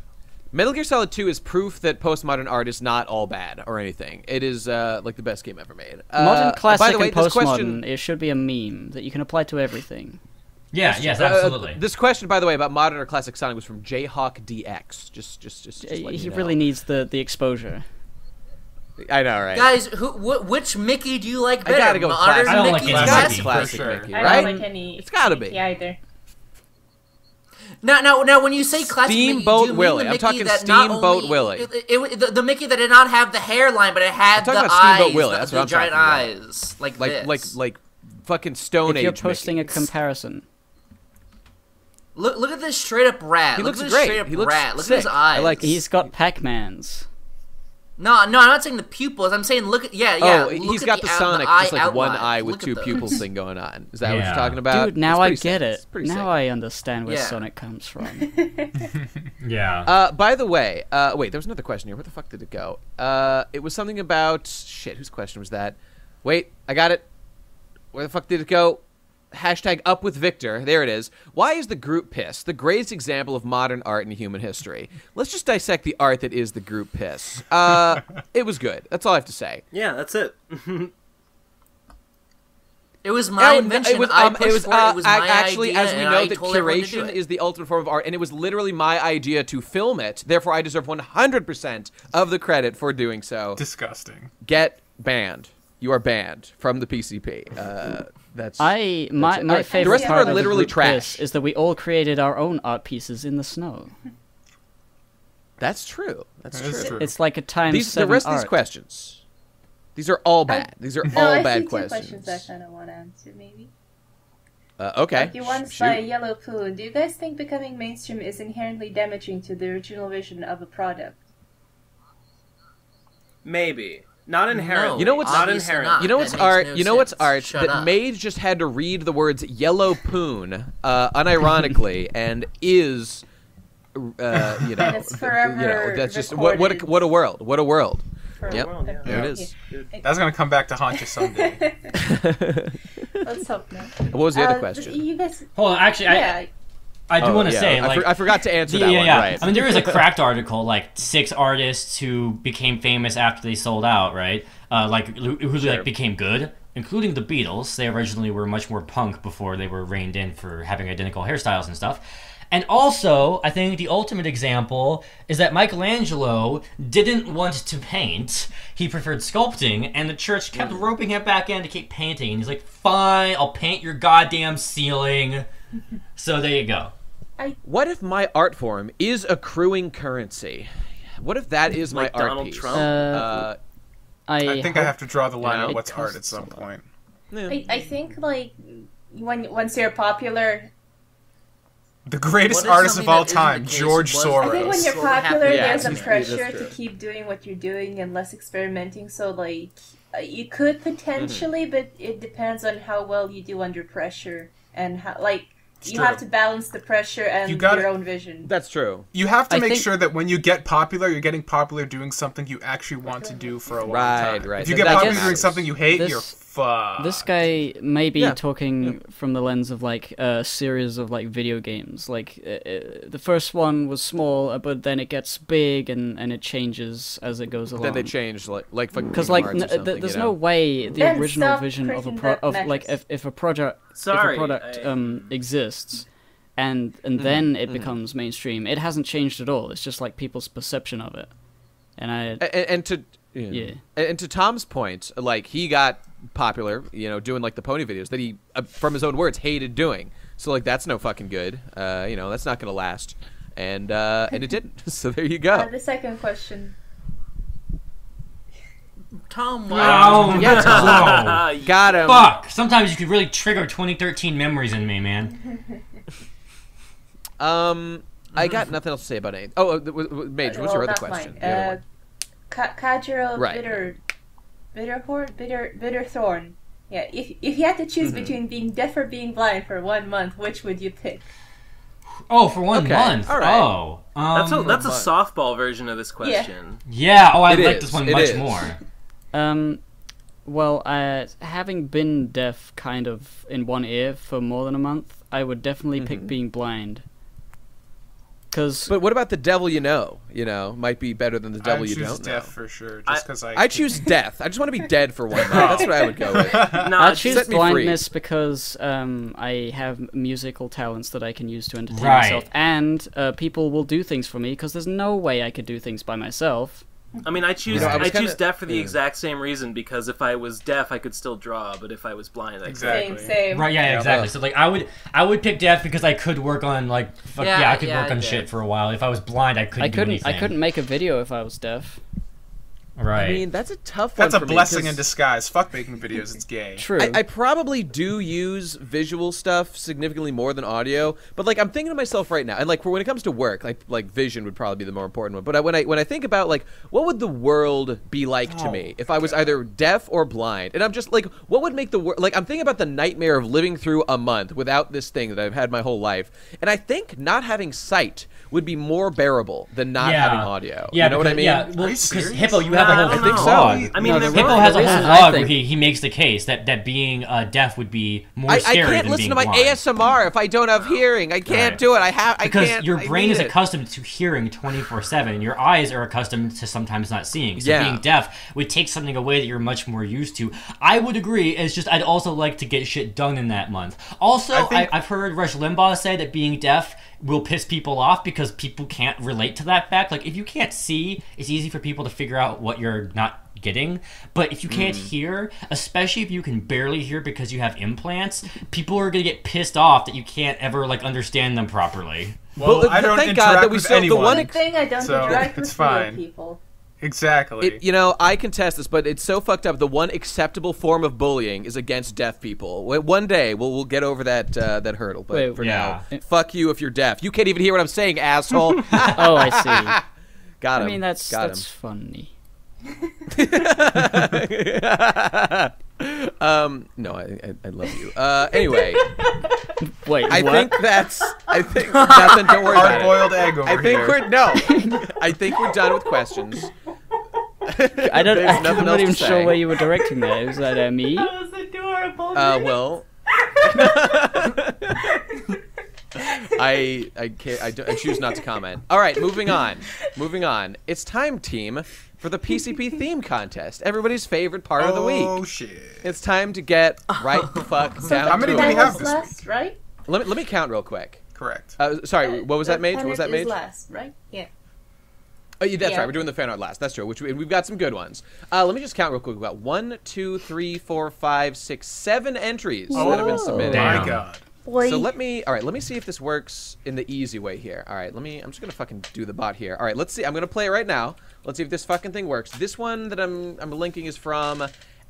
Metal Gear Solid 2 is proof that postmodern art is not all bad or anything. It is uh, like the best game ever made. Uh, Modern classic by the way, and postmodern, question, it should be a meme that you can apply to everything. Yeah, yes, uh, absolutely. this question, by the way, about modern or classic Sonic was from Jayhawk DX. Just, just, just, just he you know. really needs the, the exposure. I know, right? Guys, who, wh- which Mickey do you like I better? gotta go with Modern classic. I don't like Mickey, any Classic, Mickey. classic sure. Mickey, I right? don't like any. It's gotta be. Mickey either. Now, now, now, when you say classic Steamboat do you mean Willie. the I'm Mickey talking that not Steamboat only- Willie. It, it- the, the Mickey that did not have the hairline, but it had I'm the about Steamboat eyes, Willie, the, that's the what I'm giant talking about. eyes, like like this. like like fucking Stone if you're posting Mickey. a comparison, Look, look at this straight up rat. He look looks at this great. straight up He looks rat. Look at his eyes. I like- he's got Pac-Man's. No, no, I'm not saying the pupils. I'm saying look at yeah, yeah. oh, look he's at got the, the, Sonic, eye just like one eye with two those. pupils thing going on. Is that what you're talking about? Dude, now I pretty get sick. it. Now sick. I understand where Yeah. Sonic comes from. Yeah. Uh, by the way, uh, wait, there was another question here. Where the fuck did it go? Uh, it was something about shit. Whose question was that? Wait, I got it. Where the fuck did it go? Hashtag up with Victor. There it is. Why is the group piss the greatest example of modern art in human history? Let's just dissect the art that is the group piss. Uh, it was good. That's all I have to say. Yeah, that's it. It was my no, invention. It was, I um, pushed it was, for it. uh, It was ac- my actually, idea, as we know, I that told everyone to do curation is the ultimate form of art, and it was literally my idea to film it. Therefore, I deserve 100% of the credit for doing so. Disgusting. Get banned. You are banned from the PCP. Uh, that's I my That's it. my Alright, the favorite rest of them part are of literally the group trash. is that we all created our own art pieces in the snow. that's true. That's That is true. true. It's like a time. These the seven rest of these questions. These are all bad. These are No, all I bad see two questions. questions I kind of want to answer, maybe. Uh, okay. Like you once shoot. by Yellow Poo, do you guys think becoming mainstream is inherently damaging to the original vision of a product? Maybe. Not inherently. You know what's- not inherent. not. You know what's art? no you know what's art Shut that up. Mage just had to read the words "yellow poon" uh, unironically and is, uh, you know, And it's forever you know, that's just what what a, what a world, what a world. For Yep. Well, yeah. There it Okay. That's gonna come back to haunt you someday. Let's hope not. What was the other Uh, question? You guys, Hold on, actually, yeah, I do Oh, want to yeah, say, I, for- I forgot to answer Yeah, that yeah, one. yeah. Right. I mean, there is a cracked article, like six artists who became famous after they sold out, right? Uh, like who, who like became good, including the Beatles. They originally were much more punk before they were reined in for having identical hairstyles and stuff. And also, I think the ultimate example is that Michelangelo didn't want to paint; he preferred sculpting, and the church kept roping him back in to keep painting. And he's like, "Fine, I'll paint your goddamn ceiling." So there you go. What if my art form is accruing currency? What if that is my Like art Donald piece? Trump? Uh, Uh, I, I think I have to draw the line Yeah. on It what's art at some a lot. point. I, I think like when once you're popular, The greatest artist of all time. George Soros. I think when you're Sort of happened. popular, Yeah, there's a pressure to keep doing what you're doing and less experimenting. So like, uh, you could potentially, Mm-hmm. but it depends on how well you do under pressure and how like you true. have to balance the pressure and You gotta- your own vision. that's true. You have to I make think- sure that when you get popular, you're getting popular doing something you actually want to do for a long Right, time. right. right. If you That- get that popular doing something you hate, This- you're fucked. This guy may be Yeah. talking from the lens of like a series of like video games. Like uh, uh, the first one was small, uh, but then it gets big and, and it changes as it goes along. Then they change like like Because like Hearts or th- there's you no way the Then original vision of a pro- that of like if, if a project Sorry, if a product I- um exists and and then it becomes mainstream, it hasn't changed at all. It's just like people's perception of it. And I and, and to yeah. Yeah. And, and to Tom's point, like he got popular, you know, doing like the pony videos that he, uh, from his own words, hated doing. So like that's no fucking good. Uh, you know, that's not gonna last. And uh, and it didn't. so there you go. Uh, the second question. Tom, Oh, wow. Yeah, Tom. Got him. Fuck! Sometimes you could really trigger 2013 memories in me, man. Um, I got nothing else to say about it. Oh, uh, w- w- Mage, what's your other question? The other Uh, one. Kajiro Right. Bitter, Bitterhorn, Bitter, Bitterthorn. Yeah, if if you had to choose Mm-hmm. between being deaf or being blind for one month, which would you pick? Oh, for one Okay, month. all right. Oh, um, That's a that's a softball version of this question. yeah. yeah. Oh, I It like is, this one it much is. more. Um, well, uh, having been deaf kind of in one ear for more than a month, I would definitely pick being blind. Because But what about the devil you know? You know, might be better than the devil I you don't death know. for sure, just because I. I choose death. I just want to be dead for one night. That's what I would go with. No, I choose set free. blindness because um, I have musical talents that I can use to entertain Right. myself, and uh, people will do things for me because there's no way I could do things by myself. I mean, I choose You know, I I, choose kinda- deaf for the yeah. exact same reason because if I was deaf, I could still draw, but if I was blind, I Exactly. Same, same. Right, yeah, exactly. So like I would I would pick deaf because I could work on like fuck, yeah, Yeah, I could yeah, work on I shit for a while. If I was blind, I couldn't I couldn't. anything. I couldn't make a video if I was deaf. Right. I mean, that's a tough one. That's a blessing me, in disguise. Fuck making videos. It's gay. True. I, I probably do use visual stuff significantly more than audio, but like I'm thinking to myself right now, and like for when it comes to work, like like vision would probably be the more important one. But I, when I when I think about like what would the world be like to oh, me if I was either deaf or blind, and I'm just like, what would make the world like I'm thinking about the nightmare of living through a month without this thing that I've had my whole life, and I think not having sight would be more bearable than not yeah. having audio. Yeah, you know what I mean? Yeah, well, because serious? Hippo, you Nah, have a I whole don't think know. so. I mean, No, the the Hippo real- has a whole reason vlog where he, he makes the case that, that being uh, deaf would be more I, I can't than listen to my blind. ASMR if I don't have hearing. I can't Right. do it. I have. I because can't. your brain need is it. accustomed to hearing 24-7 your eyes are accustomed to sometimes not seeing so Yeah. being deaf would take something away that you're much more used to i would agree it's just i'd also like to get shit done in that month also I think- I, have heard rush limbaugh say that being deaf will piss people off because people can't relate to that fact like if you can't see it's easy for people to figure out what you're not getting but if you can't Mm. hear especially if you can barely hear because you have implants people are going to get pissed off that you can't ever like understand them properly Well, But I don't thank interact God that we with still- the one Good thing I don't So, interact with it's fine. people. Exactly. It, you know, I contest this, but it's so fucked up. The one acceptable form of bullying is against deaf people. One day we'll we'll get over that uh, that hurdle. But Wait, for yeah. now, fuck you if you're deaf. You can't even hear what I'm saying, asshole. oh, I see. Got him. I mean, that's Got that's funny. um, no, I, I I love you. Uh, anyway, Wait, I what? think that's. I think nothing. Don't worry about it. Hard-boiled egg over I think here. we're no. I think we're done with questions. I don't. There's I'm not even sure where you were directing that. Was that uh, me? That was adorable. Uh, well. I I can't I, don't- I choose not to comment. All right, moving on. Moving on. It's time, team, for the PCP theme contest. Everybody's favorite part of the week. Oh week. shit. It's time to get right the fuck down How many to do we have was this last, right? Let me let me count real quick. Correct. Uh, sorry, what was that, Mage? What was that, Planet is Mage? last, right? Yeah. Oh, yeah, that's Yeah. right. We're doing the fan art last. That's true. Which we, we've got some good ones. Uh, let me just count real quick. We've got one, two, three, four, five, six, seven entries that have been submitted. Damn. My God. Boy. So let me. All right, let me see if this works in the easy way here. All right, let me. I'm just gonna fucking do the bot here. All right, let's see. I'm gonna play it right now. Let's see if this fucking thing works. This one that I'm I'm linking is from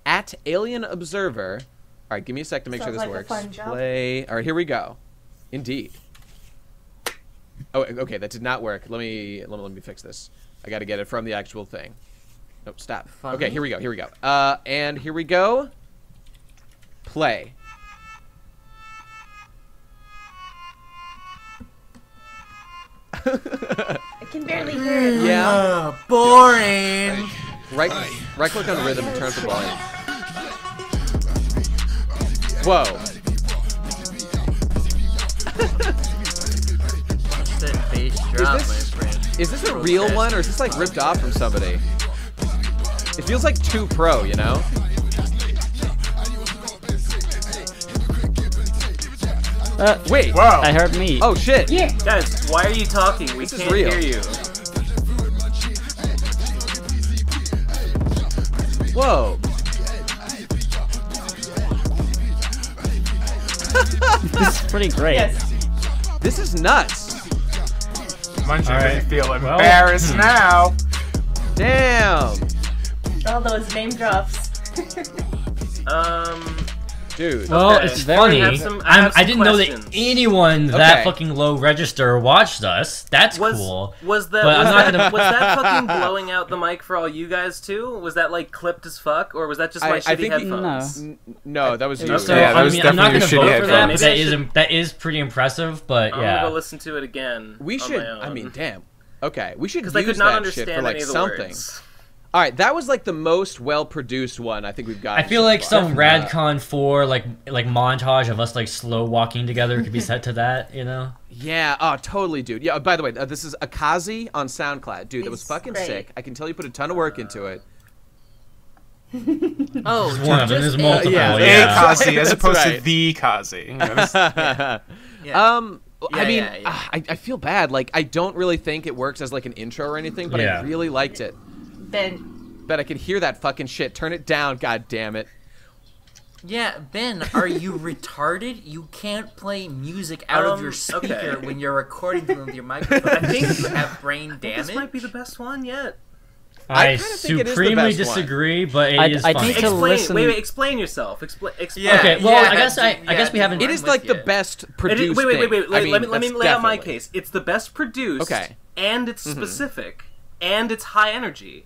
at Alien Observer. All right, give me a sec to make sure this like a works. fun job. Play. All right, here we go. Indeed. Oh, okay, that did not work. Let me let me, let me fix this. I got to get it from the actual thing. Nope, stop. Funny. Okay, here we go. Here we go. Uh, and here we go. Play. I can barely hear it. Yeah. boring. Right, right click on rhythm and turn up the volume. Whoa. That bass drop, this- my friend. Is this a real one or is this like ripped off from somebody? It feels like too pro, you know? Uh, Wait. Whoa. I heard me. Oh shit. Yeah. Guys, why are you talking? We This is can't real. hear you. Whoa. This is pretty great. Yes. This is nuts. Munchy All may right. feel embarrassed hmm. now. Damn. All those name drops. Um, Dude. Well, Okay. it's funny. I some- I I'm, I didn't know that questions. anyone that Okay. fucking low register watched us. That's was cool. was that But I'm was, not that, gonna- was that fucking blowing out the mic for all you guys too? Was that like clipped as fuck, or was that just my I shitty think you- headphones? N- No, that was you. was- So Yeah, that I was mean, I'm not gonna vote shitty for that, but headphones. that Maybe I is should- that is pretty impressive. But I'm yeah, gonna go listen to it again. We should. I mean, damn. Okay, we should because use I could not that understand shit for like any of the something. words. All right, that was like the most well-produced one I think we've got. I feel like some Uh, Radcon four like like montage of us like slow walking together could be set to that. You know. Yeah, oh, totally, dude. Yeah, by the way, uh, this is Akazi on SoundCloud. Dude, that was fucking great. sick. I can tell you put a ton of work into it. Oh, One of them just is multiple. yeah, A yeah. Kazi as opposed right. to the Kazi. You know, it's- Yeah. Um, I mean, yeah, yeah. ah, I, I feel bad. Like, I don't really think it works as like an intro or anything, but I really liked it. Ben, Bet I can hear that fucking shit. Turn it down, god damn it. Yeah, Ben, are you retarded? You can't play music out of your Um, speaker okay. when you're recording them with your microphone. I think you have brain damage. This might be the best one yet. I I, kinda think it is the supremely best one. disagree, but it I- is I funny. need to Explain. listen- Wait, wait. Explain yourself. Explain. Explain. Yeah, Okay, well, yeah, I guess I- I guess we haven't- It I'm is with like the you. best It is- produced wait, wait, wait, wait. thing. Let, I mean, let me let me that's lay out my case. It's the best produced. Okay. And it's specific. And it's high energy.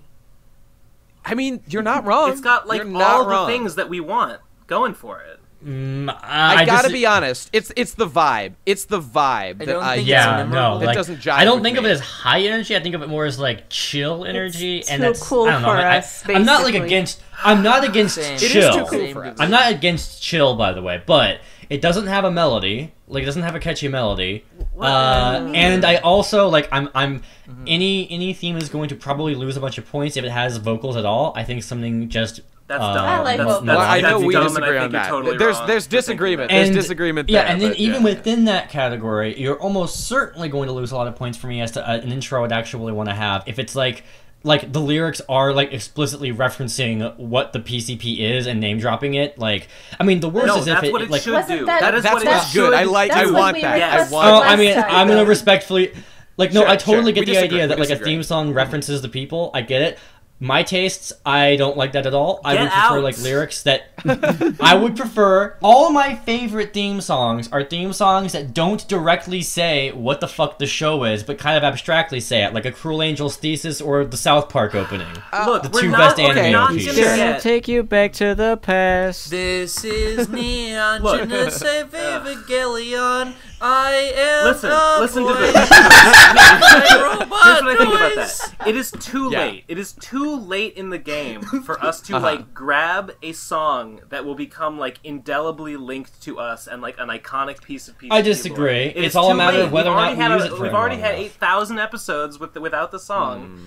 I mean, you're not wrong. It's got like You're not all wrong. the things that we want going for it. Mm, I, I gotta dis- be honest. It's it's the vibe. It's the vibe I that don't I Yeah, it's no, memorable. That like doesn't jive I don't with think of it as high energy. I think of it more as like chill energy, It's and too that's cool I don't know. for I, us, am not like against. I'm not against Same. It is chill. too cool for us. I'm not against chill, by the way, but it doesn't have a melody. Like it doesn't have a catchy melody. Uh, and I also like I'm I'm Mm-hmm. any any theme is going to probably lose a bunch of points if it has vocals at all. I think something just That's uh, dumb. I like that's, vocals. that's, Well, I know that's we disagree on that. Totally there's there's disagreement. that. There's And- disagreement Yeah, there. and then but, even yeah. within that category, you're almost certainly going to lose a lot of points for me as to uh, an intro I'd actually want to have. If it's like like the lyrics are like explicitly referencing what the PCP is and name dropping it, like I mean the worst No, is if that's it what it like should do. that- that is That's what what's it good. should I like. That's I want we that. I want. Oh, I mean, time, I'm gonna respectfully, like, no, Sure, I totally sure. We get the disagree. idea that We like a theme song mm-hmm. references the people. I get it. My tastes, I don't like that at all. I Get would prefer out. like lyrics that. I would prefer. All my favorite theme songs are theme songs that don't directly say what the fuck the show is, but kind of abstractly say it, like a Cruel Angel's Thesis or the South Park opening. Uh, Look, the we're two not, best okay, anime not OPs. gonna Sure. Gonna get- take you back to the past. This is Neon Genesis Evangelion. I am Listen, a listen to this. Robot Here's what I think about that. It is too Yeah. late. It is too late in the game for us to Uh-huh. like grab a song that will become like indelibly linked to us and like an iconic piece of piece. I disagree. It It's all a matter late. of whether we've or not already we had use a- it for We've already had eight thousand episodes with the, without the song.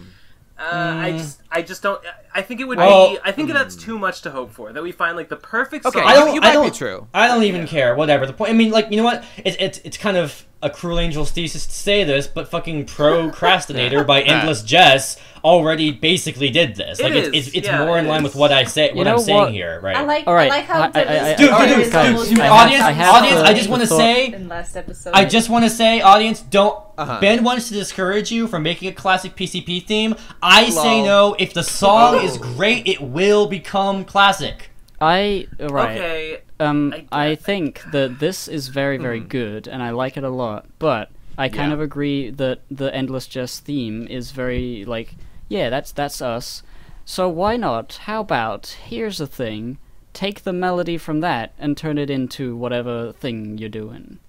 Uh, I just, I just don't. I think it would Well- be. I think that's too much to hope for. That we find like the perfect Okay, song. I don't. you I might don't, true. I don't even care. Whatever the point. I mean, like you know what? It's it's it's kind of a cruel angel's thesis to say this, but fucking procrastinator by Endless Jess already basically did this. It Like it's is, it's, it's yeah, more in it line is. with what I say what I'm saying here, right? I like. All right, I like how I- I- I- Dude, I- dude, is dude, dude, audience, audience, I just want to say, in last episode. I just want to say, audience, don't. Uh-huh. Ben wants to discourage you from making a classic PCP theme. I say no. If the song is great, it will become classic. I right. Okay, Um, I- I, think that this is very, very good, and I like it a lot. But I kind Yeah. of agree that the Endless Just theme is very like, yeah, that's that's us. So why not? How about here's the thing: take the melody from that and turn it into whatever thing you're doing.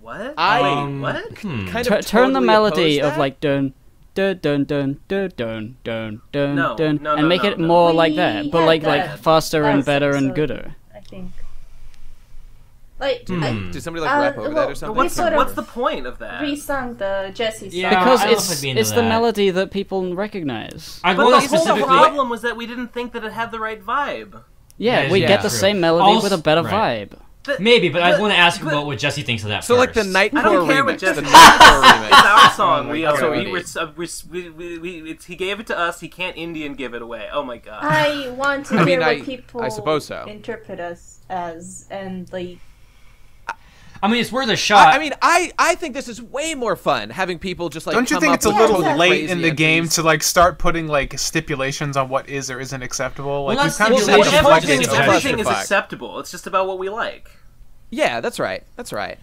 what? I- Wait, Um, what? kind of Tur- turn the melody of that. like dun dun dun dun dun dun dun dun No, dun, no, no, and make no, it no. more We like that, but had like that like faster and last better and episode. gooder. I think. Like, Hmm. I, Did somebody like Uh, rap over that or something? What's, sort the, of- what's the point of that? re-sung the Jesse song. Yeah, because I don't know if it's I'd be into it's the melody that people recognize. I'm But the to whole problem was that we didn't think that it had the right vibe. Yeah, Yeah, we yeah, get the true. same melody Also- with a better right. vibe. The- Maybe, but I want to ask but- about what Jesse thinks of that. So like the first. Nightcore I don't care what. Jesse The thinks. Nightcore It's remix. our song. Oh we, my uh, God. we, were, uh, we, we, we, we, it's, he gave it to us. He can't Indian give it away. Oh my god. I want to I mean, hear I- what people I suppose so. interpret us as, and like, I mean, it's worth a shot. I, I mean, I I think this is way more fun having people just like. Don't you come think up it's a little totally late in the game entries. to like start putting like stipulations on what is or isn't acceptable? Like Well, we've kind of just Well, everything, it's into a it. everything is acceptable. It's just about what we like. Yeah, that's right. That's right.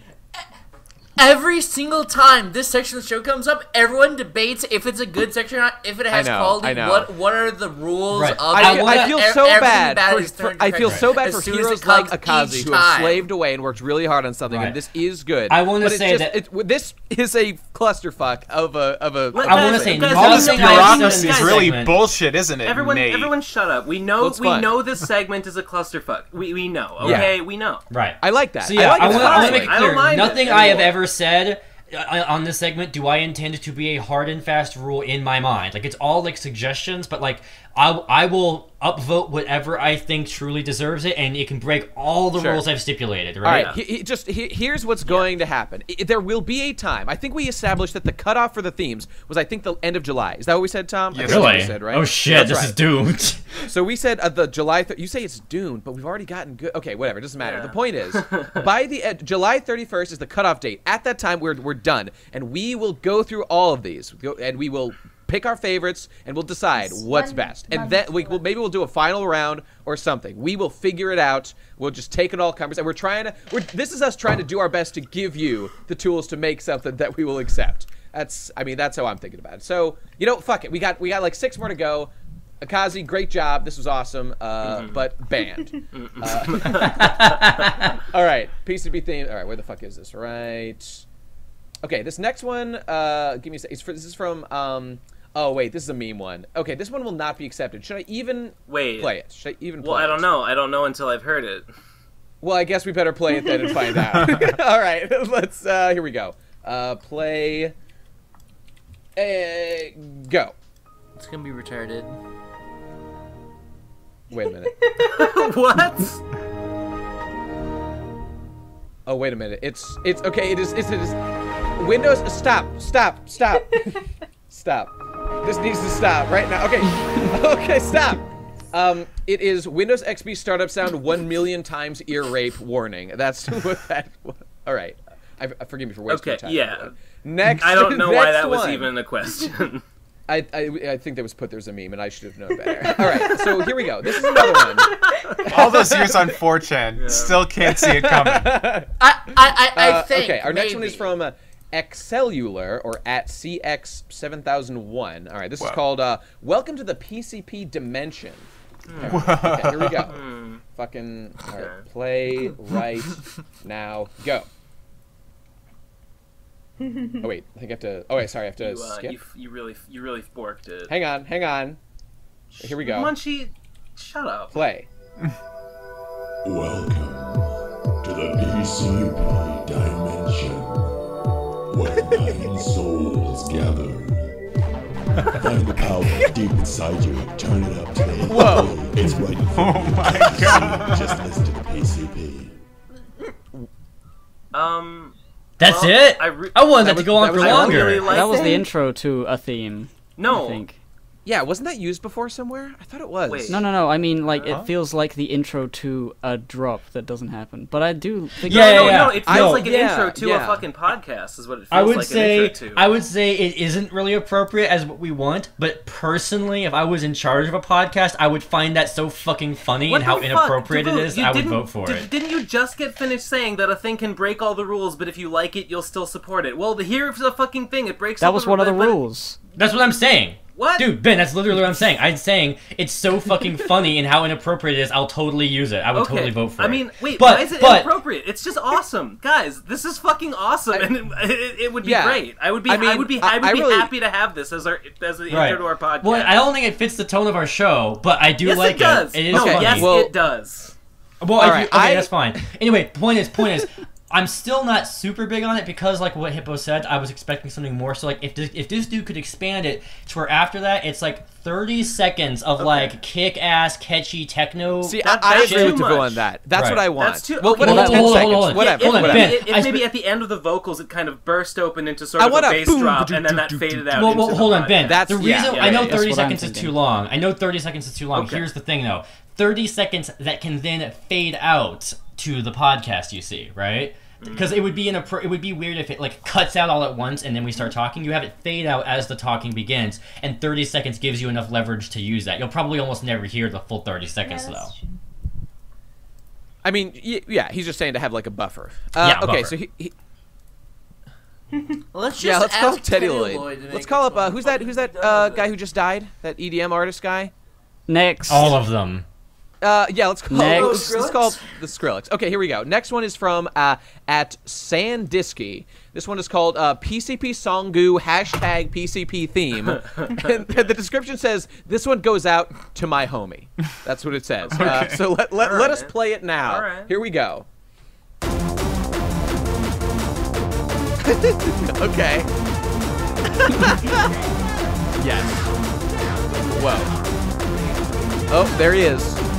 Every single time this section of the show comes up, everyone debates if it's a good section or not, if it has know, quality. I know. What what are the rules Right. of I, feel- I feel E- so everything bad. about For, for- I feel correct so bad as for heroes it like comes Akazi who have slaved away and worked really hard on something, Right. and this is good. I wanna But it's say just, that- it, this is a clusterfuck of a of a. Let- I wanna say guys, All this Nothing everyone- I've guys, seen bureaucracy is really segment- bullshit, isn't it? Everyone, Nate? everyone, shut up. We know, Well, we fun. know this segment is a clusterfuck. We we know. Yeah. Okay, we know. right. I like that. So yeah, I like I want to make it I don't clear. mind it Nothing I have ever said uh, on this segment do I intend to be a hard and fast rule in my mind. Like it's all like suggestions, but like I I will upvote whatever I think truly deserves it, and it can break all the Sure. rules I've stipulated. All Right? right, he, he- just he, here's what's going to happen. I- there will be a time. I think we established that the cutoff for the themes was, I think, the end of July. Is that what we said, Tom? I think that's what Really? said, right? Oh shit! That's this right. is doomed. So we said uh, the July. Th- you say it's doomed, but we've already gotten good. Okay, whatever. It doesn't matter. Yeah. The point is, by the uh, July 31st is the cutoff date. At that time, we're we're done, and we will go through all of these, and we will pick our favorites, and we'll decide It's what's one best. And then we will maybe we'll do a final round or something. We will figure it out. We'll just take it all conversation. And we're trying to. We're, this is us trying to do our best to give you the tools to make something that we will accept. That's. I mean, that's how I'm thinking about it. So you know, fuck it. We got we got like six more to go. Akazi, great job. This was awesome, uh, but banned. Uh, all right, PCP theme. All right, where the fuck is this? Right. Okay, this next one. Uh, give me a sec. It's for, this is from. Um, oh wait, this is a meme one. Okay, this one will not be accepted. Should I even Wait. play it? Should I even? Play it? Well, I don't it? know. I don't know until I've heard it. Well, I guess we better play it then and find out. All right, let's. Uh, here we go. Uh, play. Uh, go. It's gonna be retarded. Wait a minute. what? Oh wait a minute. It's it's okay. It is it's, it is Windows. Stop! Stop! Stop! stop! This needs to stop right now. Okay. okay. Stop. Um, it is Windows XP startup sound one million times ear rape warning. That's what that. All right. I, I forgive me for wasting Okay, your time. yeah. Next. I don't know why next that was one. even a question. I, I, I think that was put there's a meme and I should have known better. All right, so here we go. This is another one. All those years on 4chan, still can't see it coming. I I I, I Uh, think. okay, our next one is from uh, Excellular or at CX7001. All right, this is called uh, Welcome to the PCP Dimension. Okay, here we go. Fucking all right, play right now. Go. oh wait, I think I have to. Oh wait, sorry, I have to you, uh, skip. you, you really, you really forked it. Hang on, hang on. Here we go. Munchy, shut up. Play. Welcome to the PCP dimension, where nine souls gather. Find the power deep inside you, turn it up to the Whoa. It's right in front of you. my God. Just listen to the PCP. Um, That's Well, it. I re- I wanted that, That to go on for longer. really like that was the intro to a theme. No. I think. Yeah, wasn't that used before somewhere? I thought it was. Wait. No, no, no. I mean, like, Huh? it feels like the intro to a drop that doesn't happen. But I do think. Yeah, no, yeah, no, yeah. no, it feels No. like an Yeah, intro to yeah. a fucking podcast. Is what it feels I would like say an intro to. I would say it isn't really appropriate as what we want, but personally, if I was in charge of a podcast, I would find that so fucking funny What and how fuck? inappropriate it Dude, is. you I would didn't- vote for did, it. Didn't you just get finished saying that a thing can break all the rules, but if you like it, you'll still support it? Well, the here's the fucking thing. It breaks. That all was the one of the but- but- rules. That's what I'm saying. What? Dude, Ben, that's literally what I'm saying. I'm saying it's so fucking funny and how inappropriate it is. I'll totally use it. I would Okay. totally vote for I it. I mean, wait, but why is it but inappropriate? It's just awesome, guys. This is fucking awesome, and it, it, it would be Yeah. great. I would be, I I, would be, I- I, would I be really- happy to have this as our as the right. intro to our podcast. Well, I don't think it fits the tone of our show, but I do yes, like it does. it. It is no, Okay, funny. yes, well- it does. Well, Alright, you, okay, I- that's fine. Anyway, point is, point is, I'm still not super big on it because, like what Hippo said, I was expecting something more. So, like, if this, if this dude could expand it to where after that it's like 30 seconds of like kick-ass, catchy techno. See, That- I, I that's agree too with Davoo on that. That's Right. what I want. That's too- well, okay, whatever, hold on, 10 hold seconds, hold on. whatever, if, hold whatever. Ben. If, if I- maybe at the end of the vocals it kind of burst open into sort I of want a a bass boom, drop, do, and then that do, faded do, out. Well, well, hold on. Ben. That's- the reason yeah, I know 30 That's what I'm seconds is too long. I know 30 seconds is too long. Here's the thing, though 30 seconds that can then fade out to the podcast, you see, right? Because it would be in a it would be weird if it like cuts out all at once and then we start talking. You have it fade out as the talking begins, and 30 seconds gives you enough leverage to use that. You'll probably almost never hear the full 30 seconds though. I mean, yeah, he's just saying to have like a buffer. Uh, Yeah, okay, buffer. so he, he, Let's just yeah, let's call Teddy Teddy Lloyd. Lloyd Let's call up uh, who's that? Who's that uh, guy who just died? That EDM artist guy? Next. All of them. Uh, yeah, let's call Next. let's, let's call the Skrillex. Okay, here we go. Next one is from uh, at Sandiski. This one is called uh, PCP Songu hashtag PCP theme, and the description says this one goes out to my homie. That's what it says. Uh, so let let, let us play it now. Alright. Here we go. okay. yes. Whoa. Oh, there he is.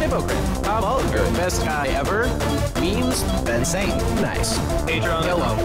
Hippocrit. Bob Oliver, best guy ever. Memes, insane. Nice. Adrian Yellow.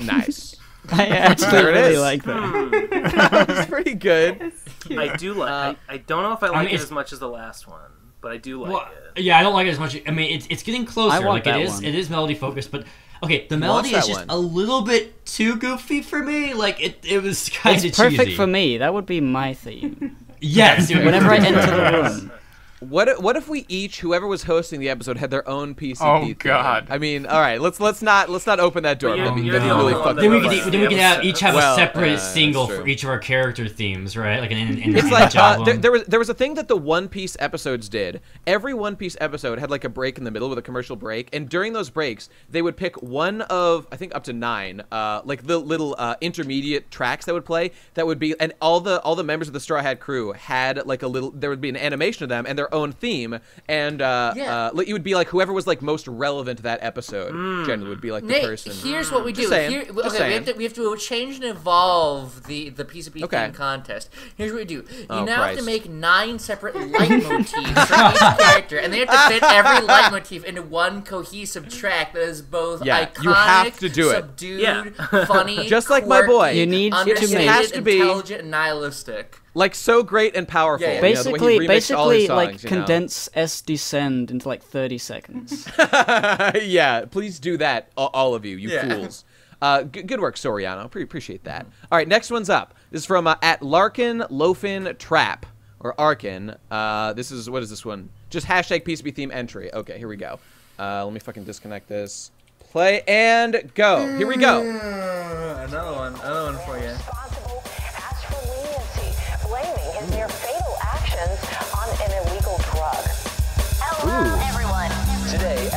Nice. I actually really like that. It's pretty good. I do like. Uh, I, I don't know if I like mean, it as much as the last one, but I do like Well, it. yeah, I don't like it as much. I mean, it's it's getting closer. I want like it that is, one. it is melody focused, but okay, the melody is just one? a little bit too goofy for me. Like it, it was kind of It's perfect cheesy. for me. That would be my theme. Yes, Whenever I enter the room. What if, what if we each, whoever was hosting the episode, had their own PCP? Oh, theme? God. I mean, all right, let's let's not let's not open that door. But That'd be, that'd be really only. Then we that could then we could have, each have Well, a separate uh, single for each of our character themes, right? Like an, an, an It's like uh, there, there was there was a thing that the One Piece episodes did. Every One Piece episode had like a break in the middle with a commercial break, and during those breaks, they would pick one of I think up to nine, uh, like the little uh, intermediate tracks that would play. That would be, and all the all the members of the Straw Hat crew had like a little. There would be an animation of them and their own theme, and uh, Yeah. uh, it would be like whoever was like most relevant to that episode. Generally, would be like the Nate, person. here's what we do. Just saying, Here, just okay, we saying. have, to, we have to change and evolve the the PCP Okay. theme contest. Here's what we do. You Oh, now have to make nine separate leitmotifs for each character, and they have to fit every leitmotif into one cohesive track that is both Yeah, iconic, you have to do it. subdued, Yeah. funny, Just like my boy. You need to understated, make- It has to be- intelligent, and nihilistic. like so great and powerful. Yeah, yeah. you know, the way he Basically, all his basically, like songs, you know. Condense S descend into like 30 seconds. yeah, please do that, all, all of you, you Yeah. fools. Uh, g- good work, Soriano. Pre- appreciate that. All right, next one's up. This is from uh, at Larkin Loafin Trap or Arkin. Uh, this is what is this one? Just hashtag PCP theme entry. Okay, here we go. Uh, let me fucking disconnect this. Play and go. Here we go. Another one, another one for you.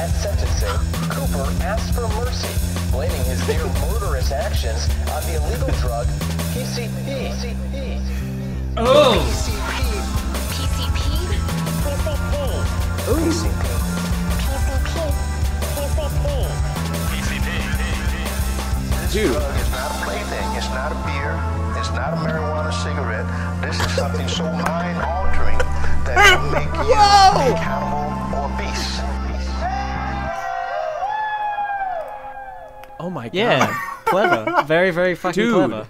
At sentencing, Cooper asked for mercy, blaming his near murderous actions on the illegal drug PCP. PCP. oh, PCP? PCP. PCP. PCP. Dude. drug is not a plaything. It's not a beer. It's not a marijuana cigarette. This is something so mind altering that it will make you Whoa! accountable or obese. Oh my god. Yeah, clever. Very, very fucking Dude. clever.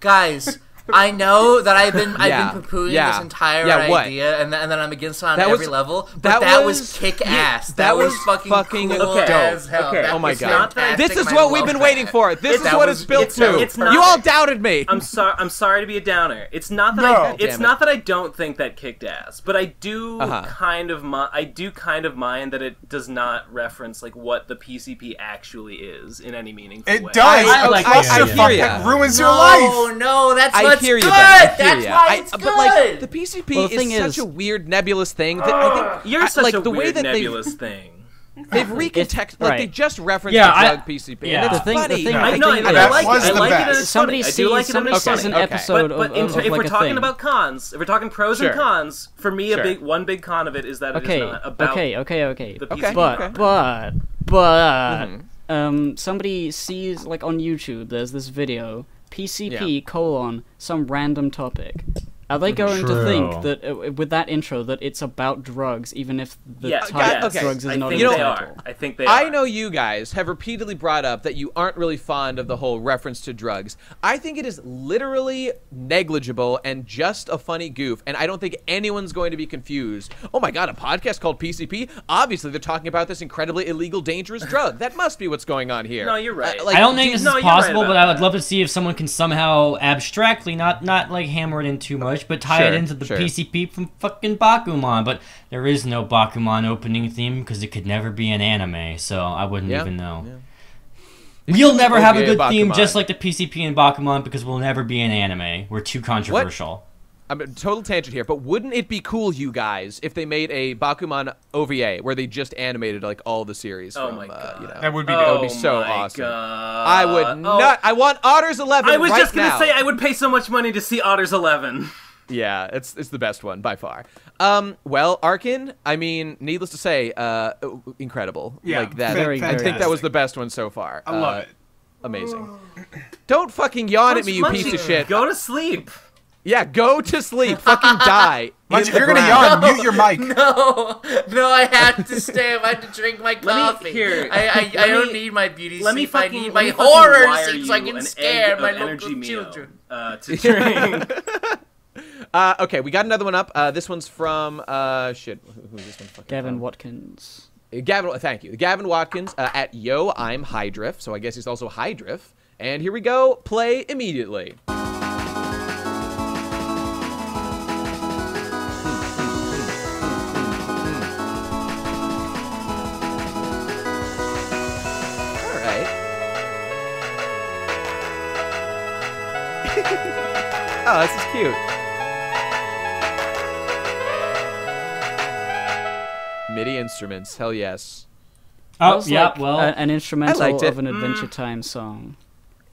Guys, I know that I've been I've Yeah, been poo-pooing yeah. this entire Yeah, what? idea, and, th- and then I'm against it on That every was- level. But that that, was- was, kick ass. that That, was, was fucking fucking cool dope. as hell. Okay. That Oh my god. This is what we've been that. waiting for. This is That what was- it's built it's- to. it's not- you all doubted me. I'm sorry. I'm sorry to be a downer. It's not that No. I. It's Damn it. not that I don't think that kicked ass, but I do Uh-huh. kind of. Mi- I do kind of mind that it does not reference like what the PCP actually is in any meaningful It way. It does. I a like the clusterfuck idea. that ruins your life. Oh no, that's I what's hear you, good. Ben. I hear That's ya. why I- it's but like the PCP Well, the is thing such a weird nebulous thing that I think You're I- such like a the way weird that nebulous thing. they've they've recontext like right. they just referenced Yeah, the I- PCP. yeah. And it's The thing- the funny. thing- I know, I, is- I like was it. I like it. best. Somebody funny. I sees, do like it. somebody it's sees an Okay. episode But, but of, in, of, of if like we're a talking thing. about cons, if we're talking pros Sure. and cons, for me, Sure. a big one big con of it is that it is okay, not about okay, okay, okay, the Okay, but okay. but but Mm-hmm. um, somebody sees like on YouTube. There's this video PCP Yeah. colon some random topic. Are they going to think that uh, with that intro that it's about drugs, even if the Yeah, title yes. okay. drugs is I not think in the they title? are. I think they I know you guys have repeatedly brought up that you aren't really fond of the whole reference to drugs. I think it is literally negligible and just a funny goof, and I don't think anyone's going to be confused. Oh my god, a podcast called PCP? Obviously, they're talking about this incredibly illegal, dangerous drug. That must be what's going on here. No, you're right. Uh, like, I don't do think you- this no, is you're right possible, about but I would love to see if someone can somehow abstractly, not not like hammer it in too much, but tie it into the sure. PCP from fucking Bakuman. But there is no Bakuman opening theme because it could never be an anime, so I wouldn't Yeah, even know. yeah. We'll never have a OVA good theme just like the PCP and Bakuman because we'll never be an anime. We're too controversial. I'm a total tangent here, but wouldn't it be cool, you guys, if they made a Bakuman OVA where they just animated like all the series? Oh from, my uh, you know, That would be Oh that would be so my awesome. God. I would Oh. not. I want Otters Eleven. I was right just gonna now. say I would pay so much money to see Otters Eleven. Yeah, it's it's the best one by far. Um, well, Arkin, I mean, needless to say, uh, incredible. Yeah, like that. Very, I think that was the best one so far. I love Uh, it. Amazing. Don't fucking yawn at me, you piece of shit. Go to sleep. Yeah, go to sleep. Fucking die. Munch, if you're gonna ground. yawn, mute your mic. No, no, I had to stay. I had to drink my Let me- coffee. here, I, I, let I don't me- need my beauty Let me sleep. I need my horror wire sleep so I you can scare my local children. uh, to drink. Uh, okay, we got another one up. Uh, this one's from uh, shit. Who's this one? Fucking Gavin from? Watkins. Uh, Gavin, thank you. Gavin Watkins uh, at Yo, I'm Hydriff. So I guess he's also Hydriff. And here we go. Play immediately. All right. oh, this is cute. MIDI instruments, hell yes. Oh, It's yeah, like well, a- an instrumental I liked it. of an Adventure mm. Time song.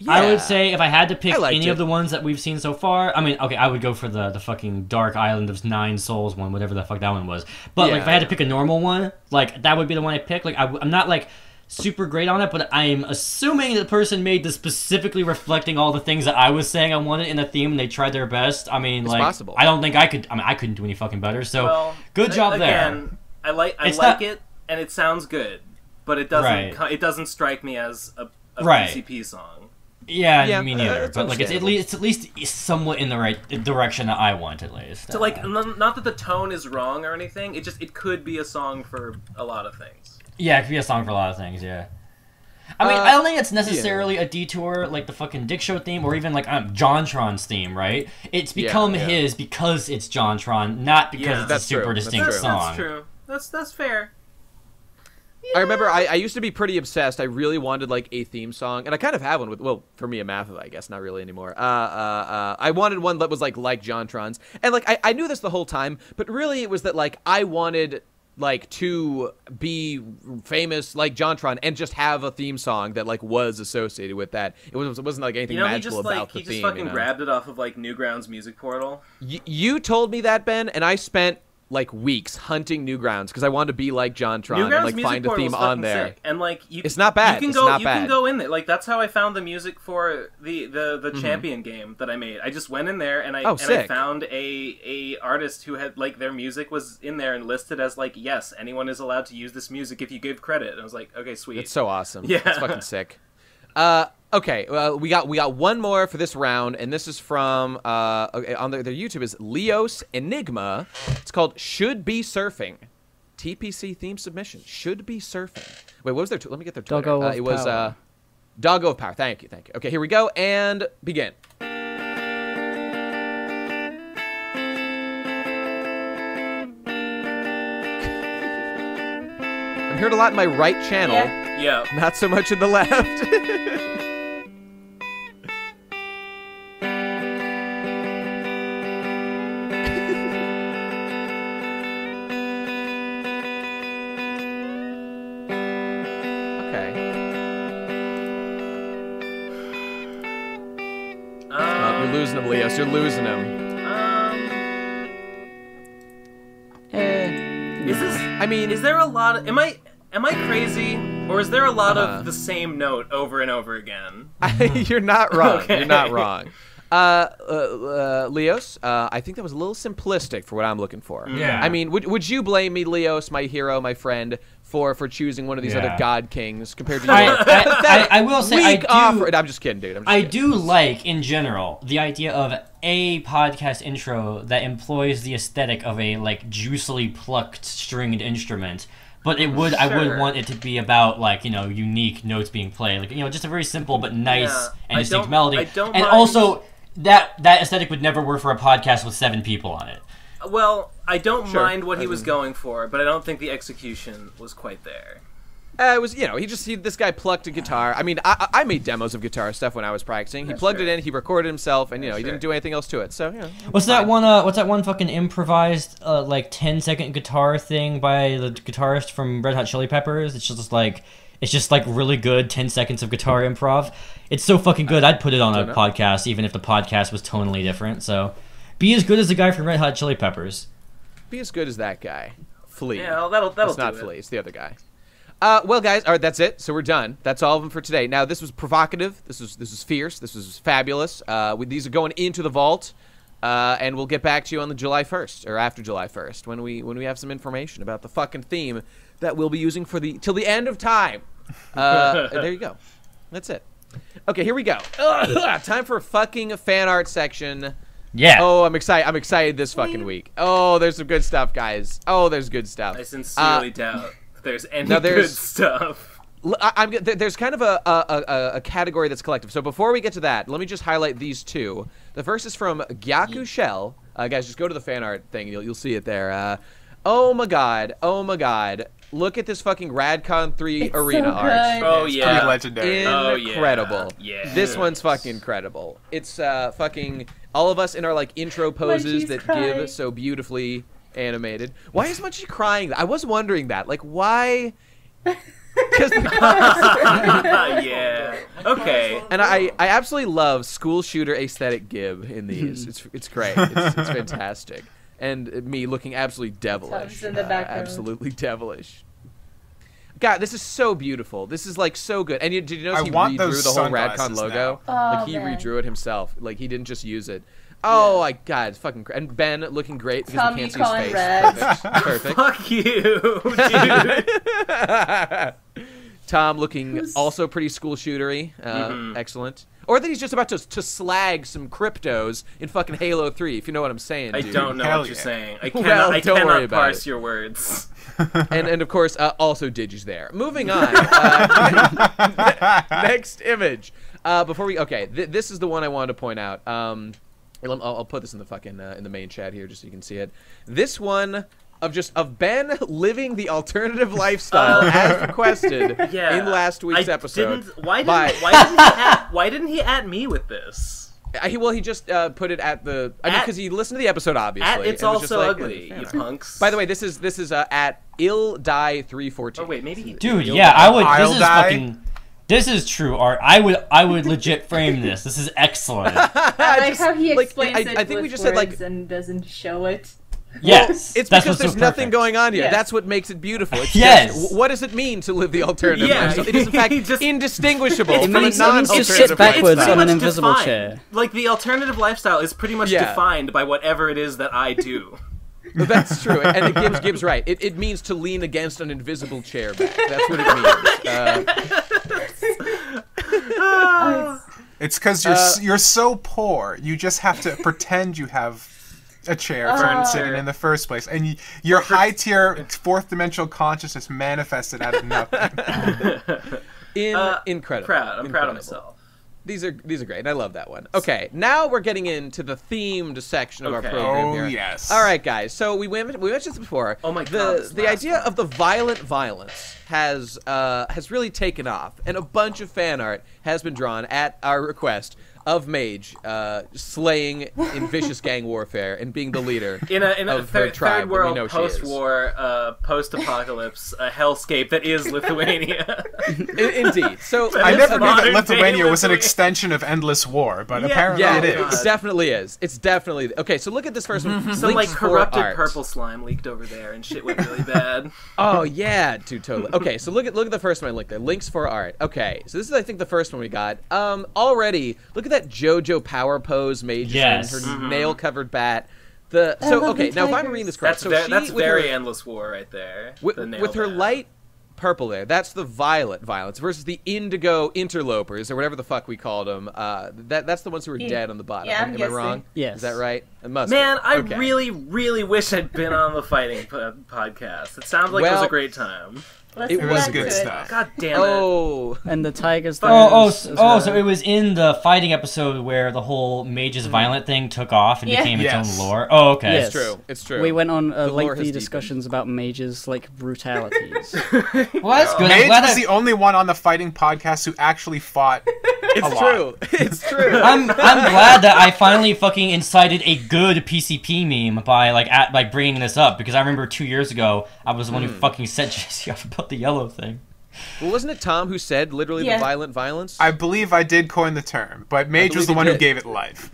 I would say if I had to pick any it. of the ones that we've seen so far, I mean, okay, I would go for the the fucking Dark Island of Nine Souls one, whatever the fuck that one was. But like, if I had to pick a normal one, like that would be the one I pick. Like, I, am not like super great on it, but I'm assuming the person made this specifically reflecting all the things that I was saying I wanted in the theme, and they tried their best. I mean, It's like, possible. I don't think I could. I mean, I couldn't do any fucking better. So, well, good a- job there. Again, I like I It's like not- it, and it sounds good, but it doesn't Right. co- it doesn't strike me as a, a Right. PCP song. Yeah, Yeah, me uh, neither. it's but like, it's at least it's at least somewhat in the right direction that I want, at least. So like, n- not that the tone is wrong or anything. It just it could be a song for a lot of things. Yeah, it could be a song for a lot of things. Yeah. I mean, Uh, I don't think it's necessarily a detour like the fucking Dick Show theme or even like um, JonTron's theme, right? It's become yeah. his because it's JonTron, not because Yeah, it's a super true, that's distinct true. song. That's true. That's that's fair. I remember I, I used to be pretty obsessed. I really wanted like a theme song, and I kind of have one with well for me a math of I guess not really anymore. Uh, uh, uh, I wanted one that was like like JonTron's, and like I, I knew this the whole time, but really it was that like I wanted like to be famous like JonTron and just have a theme song that like was associated with that. It was it wasn't like anything You know, magical just like about he the just theme. fucking you know? grabbed it off of like Newgrounds Music Portal. Y- you told me that Ben, and I spent like weeks hunting Newgrounds because I wanted to be like JonTron Newgrounds and like find a theme on there. sick. and like you, It's not bad. You can It's go, you bad. can go in there. Like that's how I found the music for the the the Mhm. champion game that I made. I just went in there and I Oh, and I found a a artist who had like their music was in there and listed as like yes, anyone is allowed to use this music if you give credit. And I was like, okay, sweet. It's so awesome. Yeah. it's fucking sick. Uh, okay, well, we got we got one more for this round, and this is from uh, okay, on their, their YouTube is Leos Enigma. It's called "Should Be Surfing." TPC theme submission. Should be surfing. Wait, what was their? T- let me get their Twitter. Doggo Uh, it was Power. uh, Doggo of Power. Thank you, thank you. Okay, here we go and begin. I'm hearing a lot in my right channel. Yeah. Not so much in the left. okay. Oh, you're losing him, Leos. You're losing him. Um, is this? I mean, is there a lot of? Am I am I crazy, or is there a lot Uh-huh. of the same note over and over again? you're not wrong. Okay. You're not wrong. Uh, uh, uh, Leos, uh, I think that was a little simplistic for what I'm looking for. Yeah. I mean, would, would you blame me, Leos, my hero, my friend, for for choosing one of these Yeah. other god kings compared to I, I, I, I will say I do, offer, I'm just kidding, dude. I'm just I kidding. do like, in general, the idea of a podcast intro that employs the aesthetic of a like juicily plucked stringed instrument. But it would, I would want it to be about like you know unique notes being played, like you know just a very simple but nice Yeah, and I distinct don't- melody. I don't and mind- also that that aesthetic would never work for a podcast with seven people on it. Well, I don't Sure. mind what he As was going for, but I don't think the execution was quite there. Uh, it was, you know, he just he, this guy plucked a guitar. I mean, I, I I made demos of guitar stuff when I was practicing. He plugged it in, he recorded himself, and you know, he didn't do anything else to it. So, you know, What's that one? Uh, what's that one fucking improvised uh, like 10 second guitar thing by the guitarist from Red Hot Chili Peppers? It's just like it's just like really good 10 seconds of guitar improv. It's so fucking good. I'd put it on a know. podcast even if the podcast was tonally different. So be as good as the guy from Red Hot Chili Peppers. be as good as that guy, Flea. Yeah, well, that'll that'll it's not it. Flea. It's the other guy. Uh, well, guys, all right, that's it. So we're done. That's all of them for today. Now, this was provocative. This was this was fierce. This was fabulous. Uh, we, these are going into the vault, uh, and we'll get back to you on the July 1st or after July 1st when we when we have some information about the fucking theme that we'll be using for the till the end of time. Uh, there you go. That's it. Okay, here we go. Time for a fucking fan art section. Yeah. Oh, I'm excited. I'm excited this fucking week. Oh, there's some good stuff, guys. Oh, there's good stuff. I sincerely Uh, doubt there's any now good there's- stuff. L- I, am there's kind of a, a, a, a category that's collective. So before we get to that, let me just highlight these two. The first is from Gyaku Shell. Uh, guys, just go to the fan art thing. You'll, you'll see it there. Uh, oh my god. Oh my god. Look at this fucking Radcon 3 arena art. Oh It's yeah, pretty legendary. Oh, yeah. Incredible. Yes. This one's fucking incredible. It's uh fucking all of us in our like intro poses that crying. give so beautifully animated. Why is Munchy crying? I was wondering that. Like why? Because yeah. Okay. and I, I absolutely love school shooter aesthetic gib in these. It's it's great. It's, it's fantastic. And me looking absolutely devilish. In the Uh, absolutely devilish. God, this is so beautiful. This is like so good. And you, did you notice I he want redrew the whole Radcon logo? now. like Oh, he man. redrew it himself. Like he didn't just use it. Oh my God, it's fucking great. And Ben looking great because Tom, we you can't see his calling face. red. Perfect. Perfect. Fuck you, dude. Tom looking also pretty school shootery. Uh, Mm-hmm. Excellent. Or that he's just about to, to slag some cryptos in fucking Halo 3, if you know what I'm saying. I don't know Hell what you're saying. I Well, cannot. I don't worry cannot about parse it. your words. and and of course uh, also Digi's there. Moving on. Uh, next image. Uh, before we okay, th- this is the one I wanted to point out. Um, I'll, I'll put this in the fucking uh, in the main chat here just so you can see it. This one of just of Ben living the alternative lifestyle as requested Yeah. in last week's I episode. Didn't, why didn't by- Why didn't he at, Why didn't he at me with this? Uh, he, well, he just uh, put it at the. I mean, because he listened to the episode, obviously. At it's and was just also like, ugly, you punks. By the way, this is this is uh, at ill die three fourteen. Oh wait, maybe he. Dude, yeah, die. I would. I'll This is die. fucking. This is true art. I would. I would legit frame this. This is excellent. I like just- how he like, explains I- it I think we with just said, like- words and doesn't show it. Yes, It's because there's so nothing going on here. Yes. That's what makes it beautiful. It's Yes. just, what does it mean to live the alternative Yeah, lifestyle? It is in fact he just- indistinguished It's from pretty- a it means to non-alternative sit backwards on an much invisible defined. chair. Like the alternative lifestyle is pretty much Yeah. defined by whatever it is that I do. That's true, and it gives Gibbs right. It, it means to lean against an invisible chair back. That's what it means. Uh, It's because you're Uh, you're so poor. You just have to pretend you have a chair for Oh. sitting in the first place, and y your high tier fourth dimensional consciousness manifested out of nothing. in, Uh, incredible. Proud. I'm proud of myself. These are these are great. and I love that one. Okay, now we're getting into the themed section of Okay. our program Oh, here. yes. All right, guys. So we went, we mentioned this before. Oh my God, The this the last idea one. of the violent violence has uh, has really taken off, and a bunch of fan art has been drawn at our request of Mage uh, slaying in vicious gang warfare and being the leader In a in a of her tribe. third world know she is. post-war uh, post-apocalypse uh, hellscape that is Lithuania. I- Indeed. So I never knew that Lithuania was an extension of endless war, but Yeah, apparently Yeah, it it, is. it definitely is. It's definitely okay. So look at this first one. Some like Links for corrupted art. purple slime leaked over there, and shit went really bad. Oh yeah, dude, totally. Okay, so look at look at the first one I linked there. Lynx for art. Okay, so this is I think the first one we got. Um, already look at that JoJo power pose mage Yes. her Mm-hmm. nail covered bat. The I so okay the now if I'm reading this correct, That's so ve- she that's very her, endless war right there. with, the with her bat. light purple there. That's the violet violence versus the indigo interlopers or whatever the fuck we called them. Uh, that that's the ones who were Yeah. dead on the bottom. Yeah, I'm Am I wrong? Yes. Is that right? It must. be. Man, I Okay. really, really wish I'd been on the fighting po- podcast. It sounds like it was a great time. Let's It was good to stuff. God damn it. Oh. And the tigers. Oh, oh, those s- oh! well. So it was in the fighting episode where the whole mage's violent thing took off and Yeah. became its Yes. own lore. Oh, okay. Yes. It's true. It's true. We went on uh, The lore has lengthy deepened. discussions about mages like brutalities. Well, that's good. I'm Mage was I, the only one on the fighting podcast who actually fought. It's a lot. true. It's true. I'm I'm glad that I finally fucking incited a good PCP meme by like at like bringing this up because I remember two years ago I was the one who Hmm. fucking set JC off about the yellow thing. Well, wasn't it Tom who said literally Yeah. the violent violence? I believe I did coin the term, but Mage was the you one who gave it life.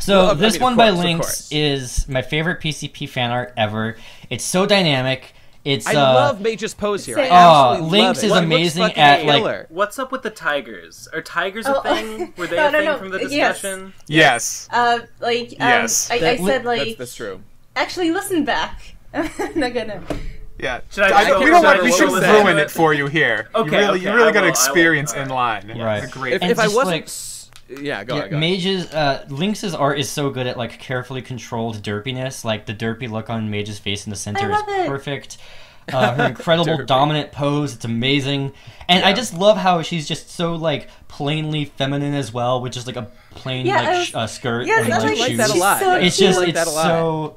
So Well, I this mean, one by course, of Lynx is my favorite PCP fan art ever. It's so dynamic. It's I uh, love Mage's pose here. Oh, absolutely Lynx love it. is He amazing fucking at, like- What's up with the tigers? Are tigers Oh, a thing? Were they no, a no, thing no, from the discussion? Yes. Uh, like, um, Yes. I, I said like, That's, that's true. actually listen back. I'm not gonna. Yeah. Should I- I- I we don't want. We should was said. ruin it for you here. Okay, You really, okay, you really got will, I will. experience in Alright. line. Right. It's great. If, And if I wasn't, like- yeah, go yeah, ahead. Go. Mage's uh, Lynx's art is so good at like carefully controlled derpiness. Like the derpy look on Mage's face in the center is it. perfect. Uh, her incredible dominant pose, it's amazing. And I just love how she's just so like plainly feminine as well, with just like a plain Yeah, I like was- sh- uh, skirt Yes, and I like like shoes. that a lot. So It's cute. just like it's that a lot. so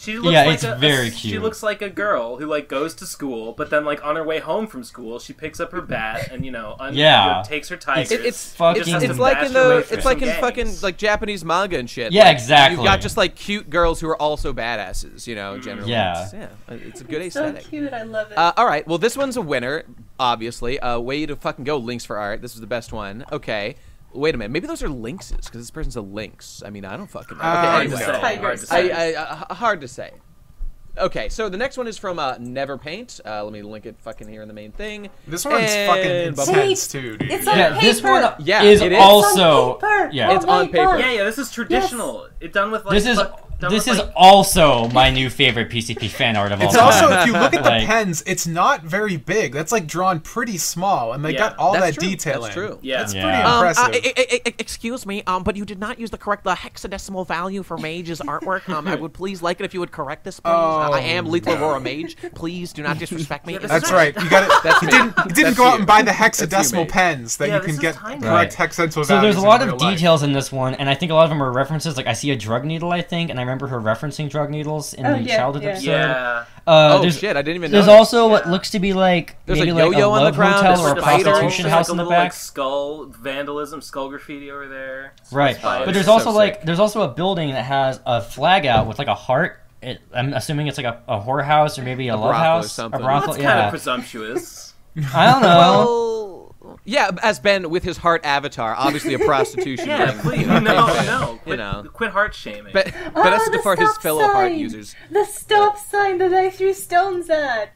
She looks Yeah, like it's a, very She cute. looks like a girl who like goes to school, but then like on her way home from school, she picks up her bat and you know, un- Yeah. takes her tigers. It, it's fucking- it's, it's like in the it's like some in fucking like Japanese manga and shit. Yeah, Like, exactly. You've got just like cute girls who are also badasses, you know. Generally, Yeah. It's, yeah, it's a good So aesthetic. cute. I love it. Uh, all right, well, this one's a winner, obviously. Uh, way to fucking go, Lynx for art. This is the best one. Okay, wait a minute. Maybe those are lynxes because this person's a lynx. I mean, I don't fucking know. Uh, Okay, hard anyway. to say. Hard to say. I, I, uh, hard to say. Okay, so the next one is from uh, Never Paint. Uh, let me link it fucking here in the main thing. This one's And fucking bubble- intense too, dude. It's on yeah. This one Yeah, is it is. also It's on paper. yeah. It's on paper. yeah, yeah. This is traditional. It's done with like. This is fuck- done this with, is like, also my new favorite PCP fan art of all time. It's time. also, if you look at the Like- pens, it's not very big. That's like drawn pretty small, and they Yeah. got all that true. detail That's in. true. Yeah. That's Yeah. pretty Um, impressive. excuse me, um, but you did not use the correct the hexadecimal value for Mage's artwork. Um, I would please like it if you would correct this, please. Oh, I am Lethal Aurora Mage. Please do not disrespect me. Yeah, That's right. You got it. That's you didn't. You didn't That's go out and buy the That's you, hexadecimal pens that Yeah, you can get correct hexadecimal So there's a lot of details in this one, and I think a lot of them are references. Like I see a drug needle, I think, and I remember her referencing drug needles in Oh, the yeah, childhood yeah. episode. Yeah. Uh, Oh there's, shit! I didn't even. There's notice. also what looks to be like There's a maybe like a yo-yo on the love ground, hotel there's or a prostitution house like in the little, back. Like skull vandalism, skull graffiti over there. Right, Spiders. but there's So also like sick. there's also a building that has a flag out with like a heart. It, I'm assuming it's like a, a whorehouse or maybe a, love brothel or house, something. a Well, brothel. that's kind yeah, of presumptuous. I don't know. Well, yeah, as Ben with his heart avatar, obviously a prostitution yeah, ring. please. you know, No, Ben, no. You know, quit heart shaming. but Oh, but that's the to for his stop fellow heart users. The stop sign that I threw stones at.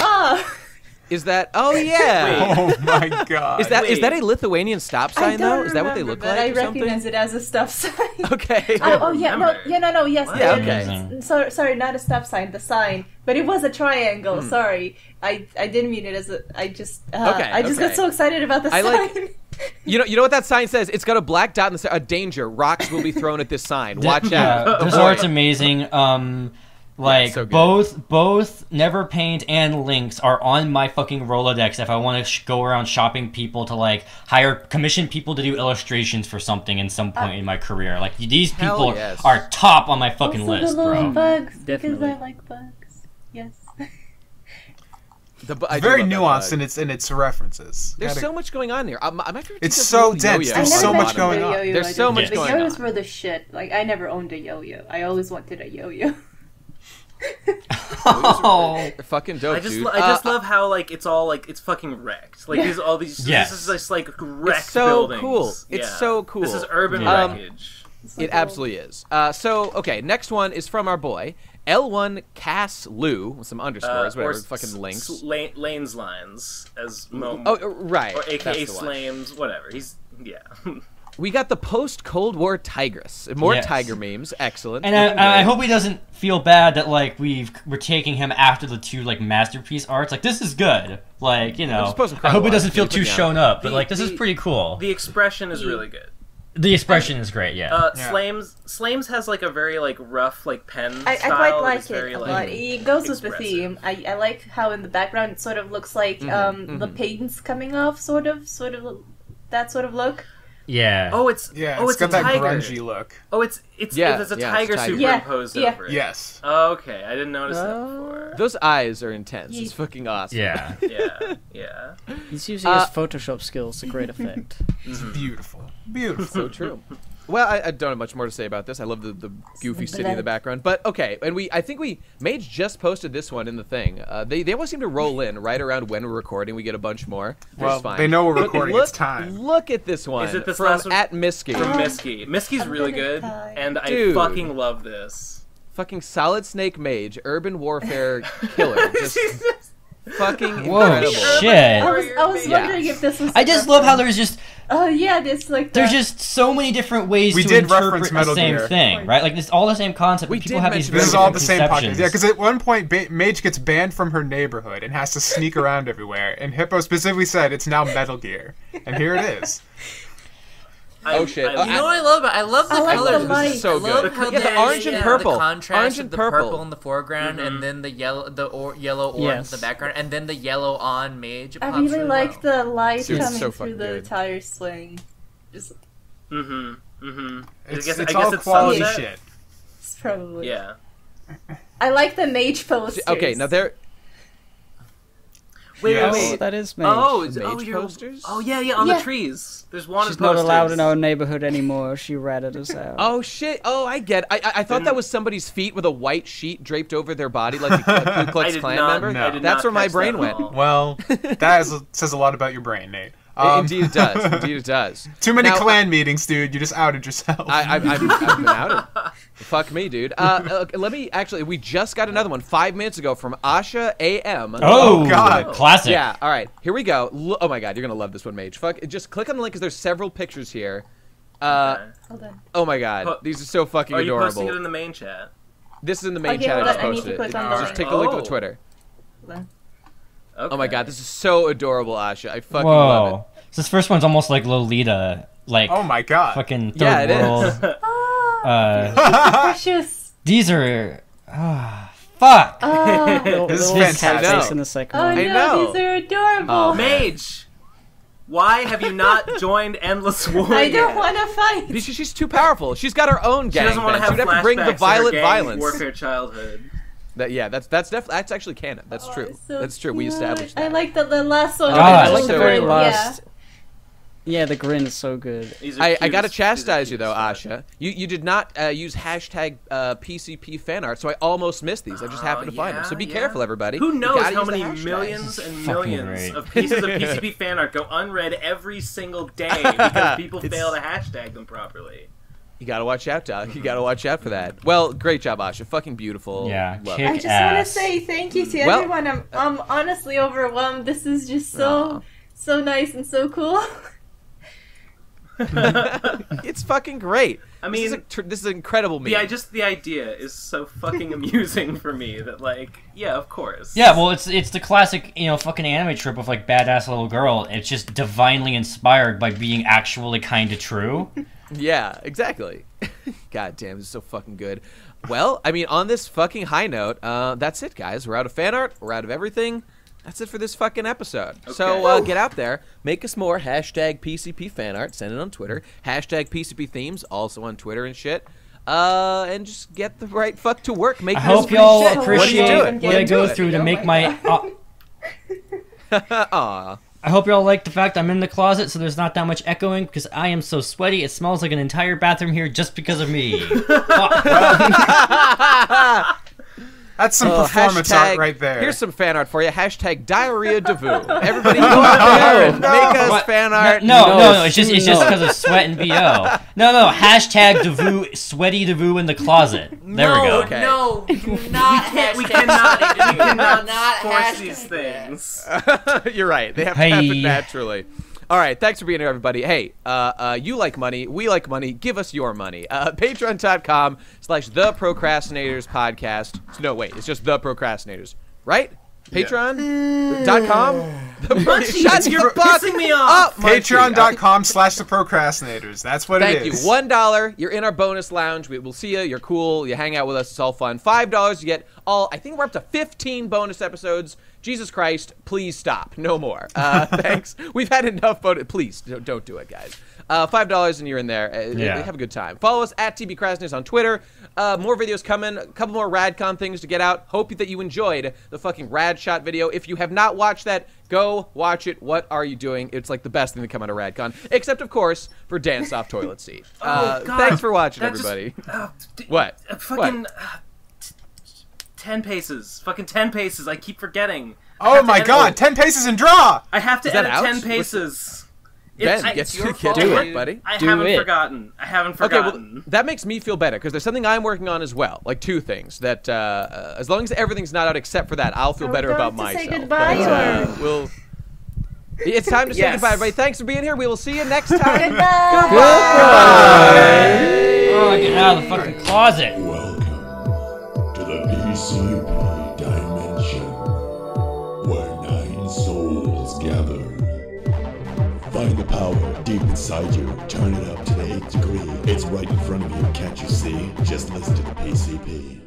Ah, Is that? Oh yeah. Oh my god. Is that is Wait. that a Lithuanian stop sign don't though? Is that what they look but like? I or something? recognize it as a stop sign. Okay. Oh, oh yeah, no, yeah, no, no, yes. What? Yeah, okay. it's- So, sorry, not a stop sign, the sign, but it was a triangle. Hmm. Sorry, I I didn't mean it as a. I just uh, Okay, I just okay. got so excited about the I sign. like- You know, you know what that sign says? It's got a black dot in the center. A danger. Rocks will be thrown at this sign. Watch yeah, out. this Avoid art's amazing. Um, like so both both Never Paint and Lynx are on my fucking Rolodex. If I want to sh- go around shopping people to like hire commission people to do illustrations for something in some point in my career, like these Hell people yes. are top on my fucking also list, the little bro. bugs Definitely. because I like bugs. Yes. The bu- very nuanced in its in its references. There's Gotta- so much going on here. Um, my favorite It's so the dense. There's so much going the on. Yo-yo. There's I so didn't- much the going yo-yos on. were the shit. Like I never owned a yo-yo. I always wanted a yo-yo. Oh, fucking dope, I just, dude. I just Uh, love how like it's all like it's fucking wrecked. Like these all these. Yes. This is just like wrecked It's so buildings. cool. It's so cool. This is urban Yeah. Um, wreckage. It absolutely is. Uh, so, okay, next one is from our boy L1 Cass Lou with some underscores, Uh, whatever, s- fucking links. s- lanes lines as Mo- Oh, right. or AKA That's the one. Slames, whatever. He's yeah. We got the post Cold War Tigress. More Yes. tiger memes. Excellent. And I, I hope he doesn't feel bad that like we've we're taking him after the two like masterpiece arts. Like this is good. Like you know, I hope he doesn't feel too shown up. But The- like this is pretty cool. the expression is really good. The expression is great. Yeah. Uh, Yeah. Slames Slames has like a very like rough like pen I, I quite like it very, a like, lot. It goes with the theme. I, I like how in the background it sort of looks like Mm-hmm, um, the paint's coming off, sort of, sort of that sort of look. Yeah. Oh, it's Yeah, oh, it's it's, got a that tiger. grungy look. Oh, it's it's Yeah, it's a yeah, it's tiger a tiger. Superimposed yeah. over it. Yes. Oh, okay, I didn't notice that Uh, before. Those eyes are intense. It's fucking awesome. yeah. Yeah, yeah. He's using Uh, his Photoshop skills to great effect. It's beautiful. Beautiful. So true. Well, I, I don't have much more to say about this. I love the, the goofy city in the background. But okay, and we I think we Mage just posted this one in the thing. Uh, they they always seem to roll in right around when we're recording. We get a bunch more. Well, fine. they know we're But recording, Look, it's time. Look at this one. Is it this from last one? at Misky? From Misky. Misky's really good, die. and I fucking love this. fucking solid snake mage, urban warfare killer. Just fucking Whoa, incredible. shit. I was, I was Yeah. wondering if this was. I just love how there's just Oh yeah, this like. there's the- just so many different ways We to did interpret reference the Metal same Gear. thing, right? Like it's all the same concept. We but people did have these mention This is all the different same podcast. conceptions. Yeah, because at one point, ba- Mage gets banned from her neighborhood and has to sneak around everywhere. And Hippo specifically said it's now Metal Gear, and here it is. Oh shit! I- You know what I love about? I love the I like the colors. light. This is so I love good. how Yeah, the orange and yeah, purple. The contrast Orange of and the purple. in the foreground, Mm-hmm. and then the yellow, the or, yellow orange Yes. in the background, and then the yellow on mage. I really really like the light Dude, it's coming so through fucking the good. tire swing. Just Mm-hmm. Mm-hmm. It's, I guess, it's I guess all it's quality sunset. shit. it's probably. Yeah. I like the mage posters. Okay, now there. Wait, Yes. wait, Oh, wait. that is mage. Oh, it's- oh, Mage you're- posters? Oh yeah, yeah, on Yeah. the trees. There's one. She's not allowed in our neighborhood anymore. She ratted us out. Oh shit! Oh, I get. I I, I thought that mm. was somebody's feet with a white sheet draped over their body, like a Ku Klux Klan member. no. That's where my brain that went. Well, that is, says a lot about your brain, Nate. Um, Indeed, it does. Indeed, it does. Too many Now, clan meetings, dude. You just outed yourself. I, I've, I've, I've been outed. Fuck me, dude. Uh, uh, let me actually. We just got another one five minutes ago from Asha AM. Oh, Oh, God. classic. Yeah. All right. Here we go. Lo- oh my God, you're gonna love this one, Mage. Fuck. Just click on the link because there's several pictures here. Uh, Okay. Hold on. oh my God, Po- these are so fucking Are you adorable. posting it in the main chat? This is in the main Okay, chat. I just on, I need to posted click it. on the Just link. take a look at Oh. the Twitter. Hold on. Okay. Oh my God, this is so adorable, Asha. I fucking love it. Whoa. So this first one's almost like Lolita, like oh my god. fucking third Yeah, it is. world. Oh, Uh, precious. these are. ah, fuck. Oh, Little, This is little fantastic. cat face in the second oh one. no, I know. these are adorable. Oh, Mage, why have you not joined Endless War I yet? don't want to fight. Because she's too powerful. She's got her own gang. She gang. doesn't want to have She'd have to bring the flashbacks to her violent gang violence. warfare childhood. That, yeah, that's that's def- that's actually canon. That's Oh, true. so that's true. We cute. established I like the, the last one. God, with I the like the very yeah. last. Yeah, the grin is so good. These are I, I gotta as- these are chastise you though, as. Asha. You you did not uh, use hashtag uh, PCP fan art, so I almost missed these. I just happened to find them. So be yeah, careful, everybody. Who knows how many millions and millions great. of pieces of PCP fan art go unread every single day because people It's- fail to hashtag them properly. You gotta watch out, Doc. You gotta watch out for that. Well, great job, Asha. Fucking beautiful. Yeah, Love kick. I just want to say thank you to Well- everyone. I'm, I'm honestly overwhelmed. This is just so, Aw. so nice and so cool. it's fucking great. I this is, mean- a this is an incredible meme. Yeah, just the idea is so fucking amusing for me that like, yeah, of course. Yeah, well, it's it's the classic, you know, fucking anime trope of like badass little girl. It's just divinely inspired by being actually kind of true. Yeah, exactly. God damn, this is so fucking good. Well, I mean, on this fucking high note, uh, that's it, guys. We're out of fan art. We're out of everything. That's it for this fucking episode. So uh, get out there, make us more hashtag PCP fan art. Send it on Twitter. Hashtag PCP themes also on Twitter and shit. Uh, and just get the right fuck to work. Make I this hope y'all shit. appreciate What what? I go through to Oh make my my. Uh, Aw. I hope y'all like the fact I'm in the closet, so there's not that much echoing because I am so sweaty. It smells like an entire bathroom here just because of me. Fuck. That's some Uh, performance hashtag- art right there. Here's some fan art for you. Hashtag diarrhea Davoo. Everybody go out there and make us What? fan No, art. no, no, No, no, It's just it's just because of sweat and bo. No, no. Hashtag Davoo, sweaty Davoo in the closet. There we go. Okay. No, do not can't- we cannot- we dude. cannot not force hashtag these things. You're right. They have to Hey. happen naturally. All right. Thanks for being here, everybody. Hey, uh, uh, you like money. We like money. Give us your money. Uh, Patreon.com slash The Procrastinators Podcast. No, wait. It's just The Procrastinators. Right? Patreon.com? Munchies, Shut the you're pissing me off. Patreon.com slash the procrastinators. That's what it is. Thank you. One dollar, you're in our bonus lounge. We will see you. You're cool. You hang out with us. It's all fun. Five dollars, you get all. I think we're up to 15 bonus episodes. Jesus Christ, please stop. No more. Uh, thanks. We've had enough bonus. Please don't, don't do it, guys. Uh, Five dollars and you're in there. Uh, Yeah. Have a good time. Follow us at TPCrastinators on Twitter. Uh, more videos coming. A couple more RadCon things to get out. Hope that you enjoyed the fucking Rad Shot video. If you have not watched that, go watch it. What are you doing? It's like the best thing to come out of RadCon, except of course for Dance Off Toilet Seat. Uh, Oh, God. thanks for watching, That just- everybody. uh, d- What? uh, fucking uh, t- ten paces. Fucking ten paces. I keep forgetting. I Oh my god, 10 paces and draw! I have to Is edit out? ten What's- paces. It's- Ben, I- get, it's your get fault, to work, dude. buddy. I Do haven't it. forgotten. I haven't forgotten. Okay, forgotten. well, that makes me feel better because there's something I'm working on as well. Like two things that, uh, uh, as long as everything's not out except for that, I'll feel Are we better going about to say myself. goodbye, But, uh, or- we'll. It's time to say Yes. goodbye, everybody. Thanks for being here. We will see you next time. Oh, get out of the fucking closet. Welcome to the PCP Find the power deep inside you. Turn it up to the eighth degree. It's right in front of you. Can't you see? Just listen to the PCP.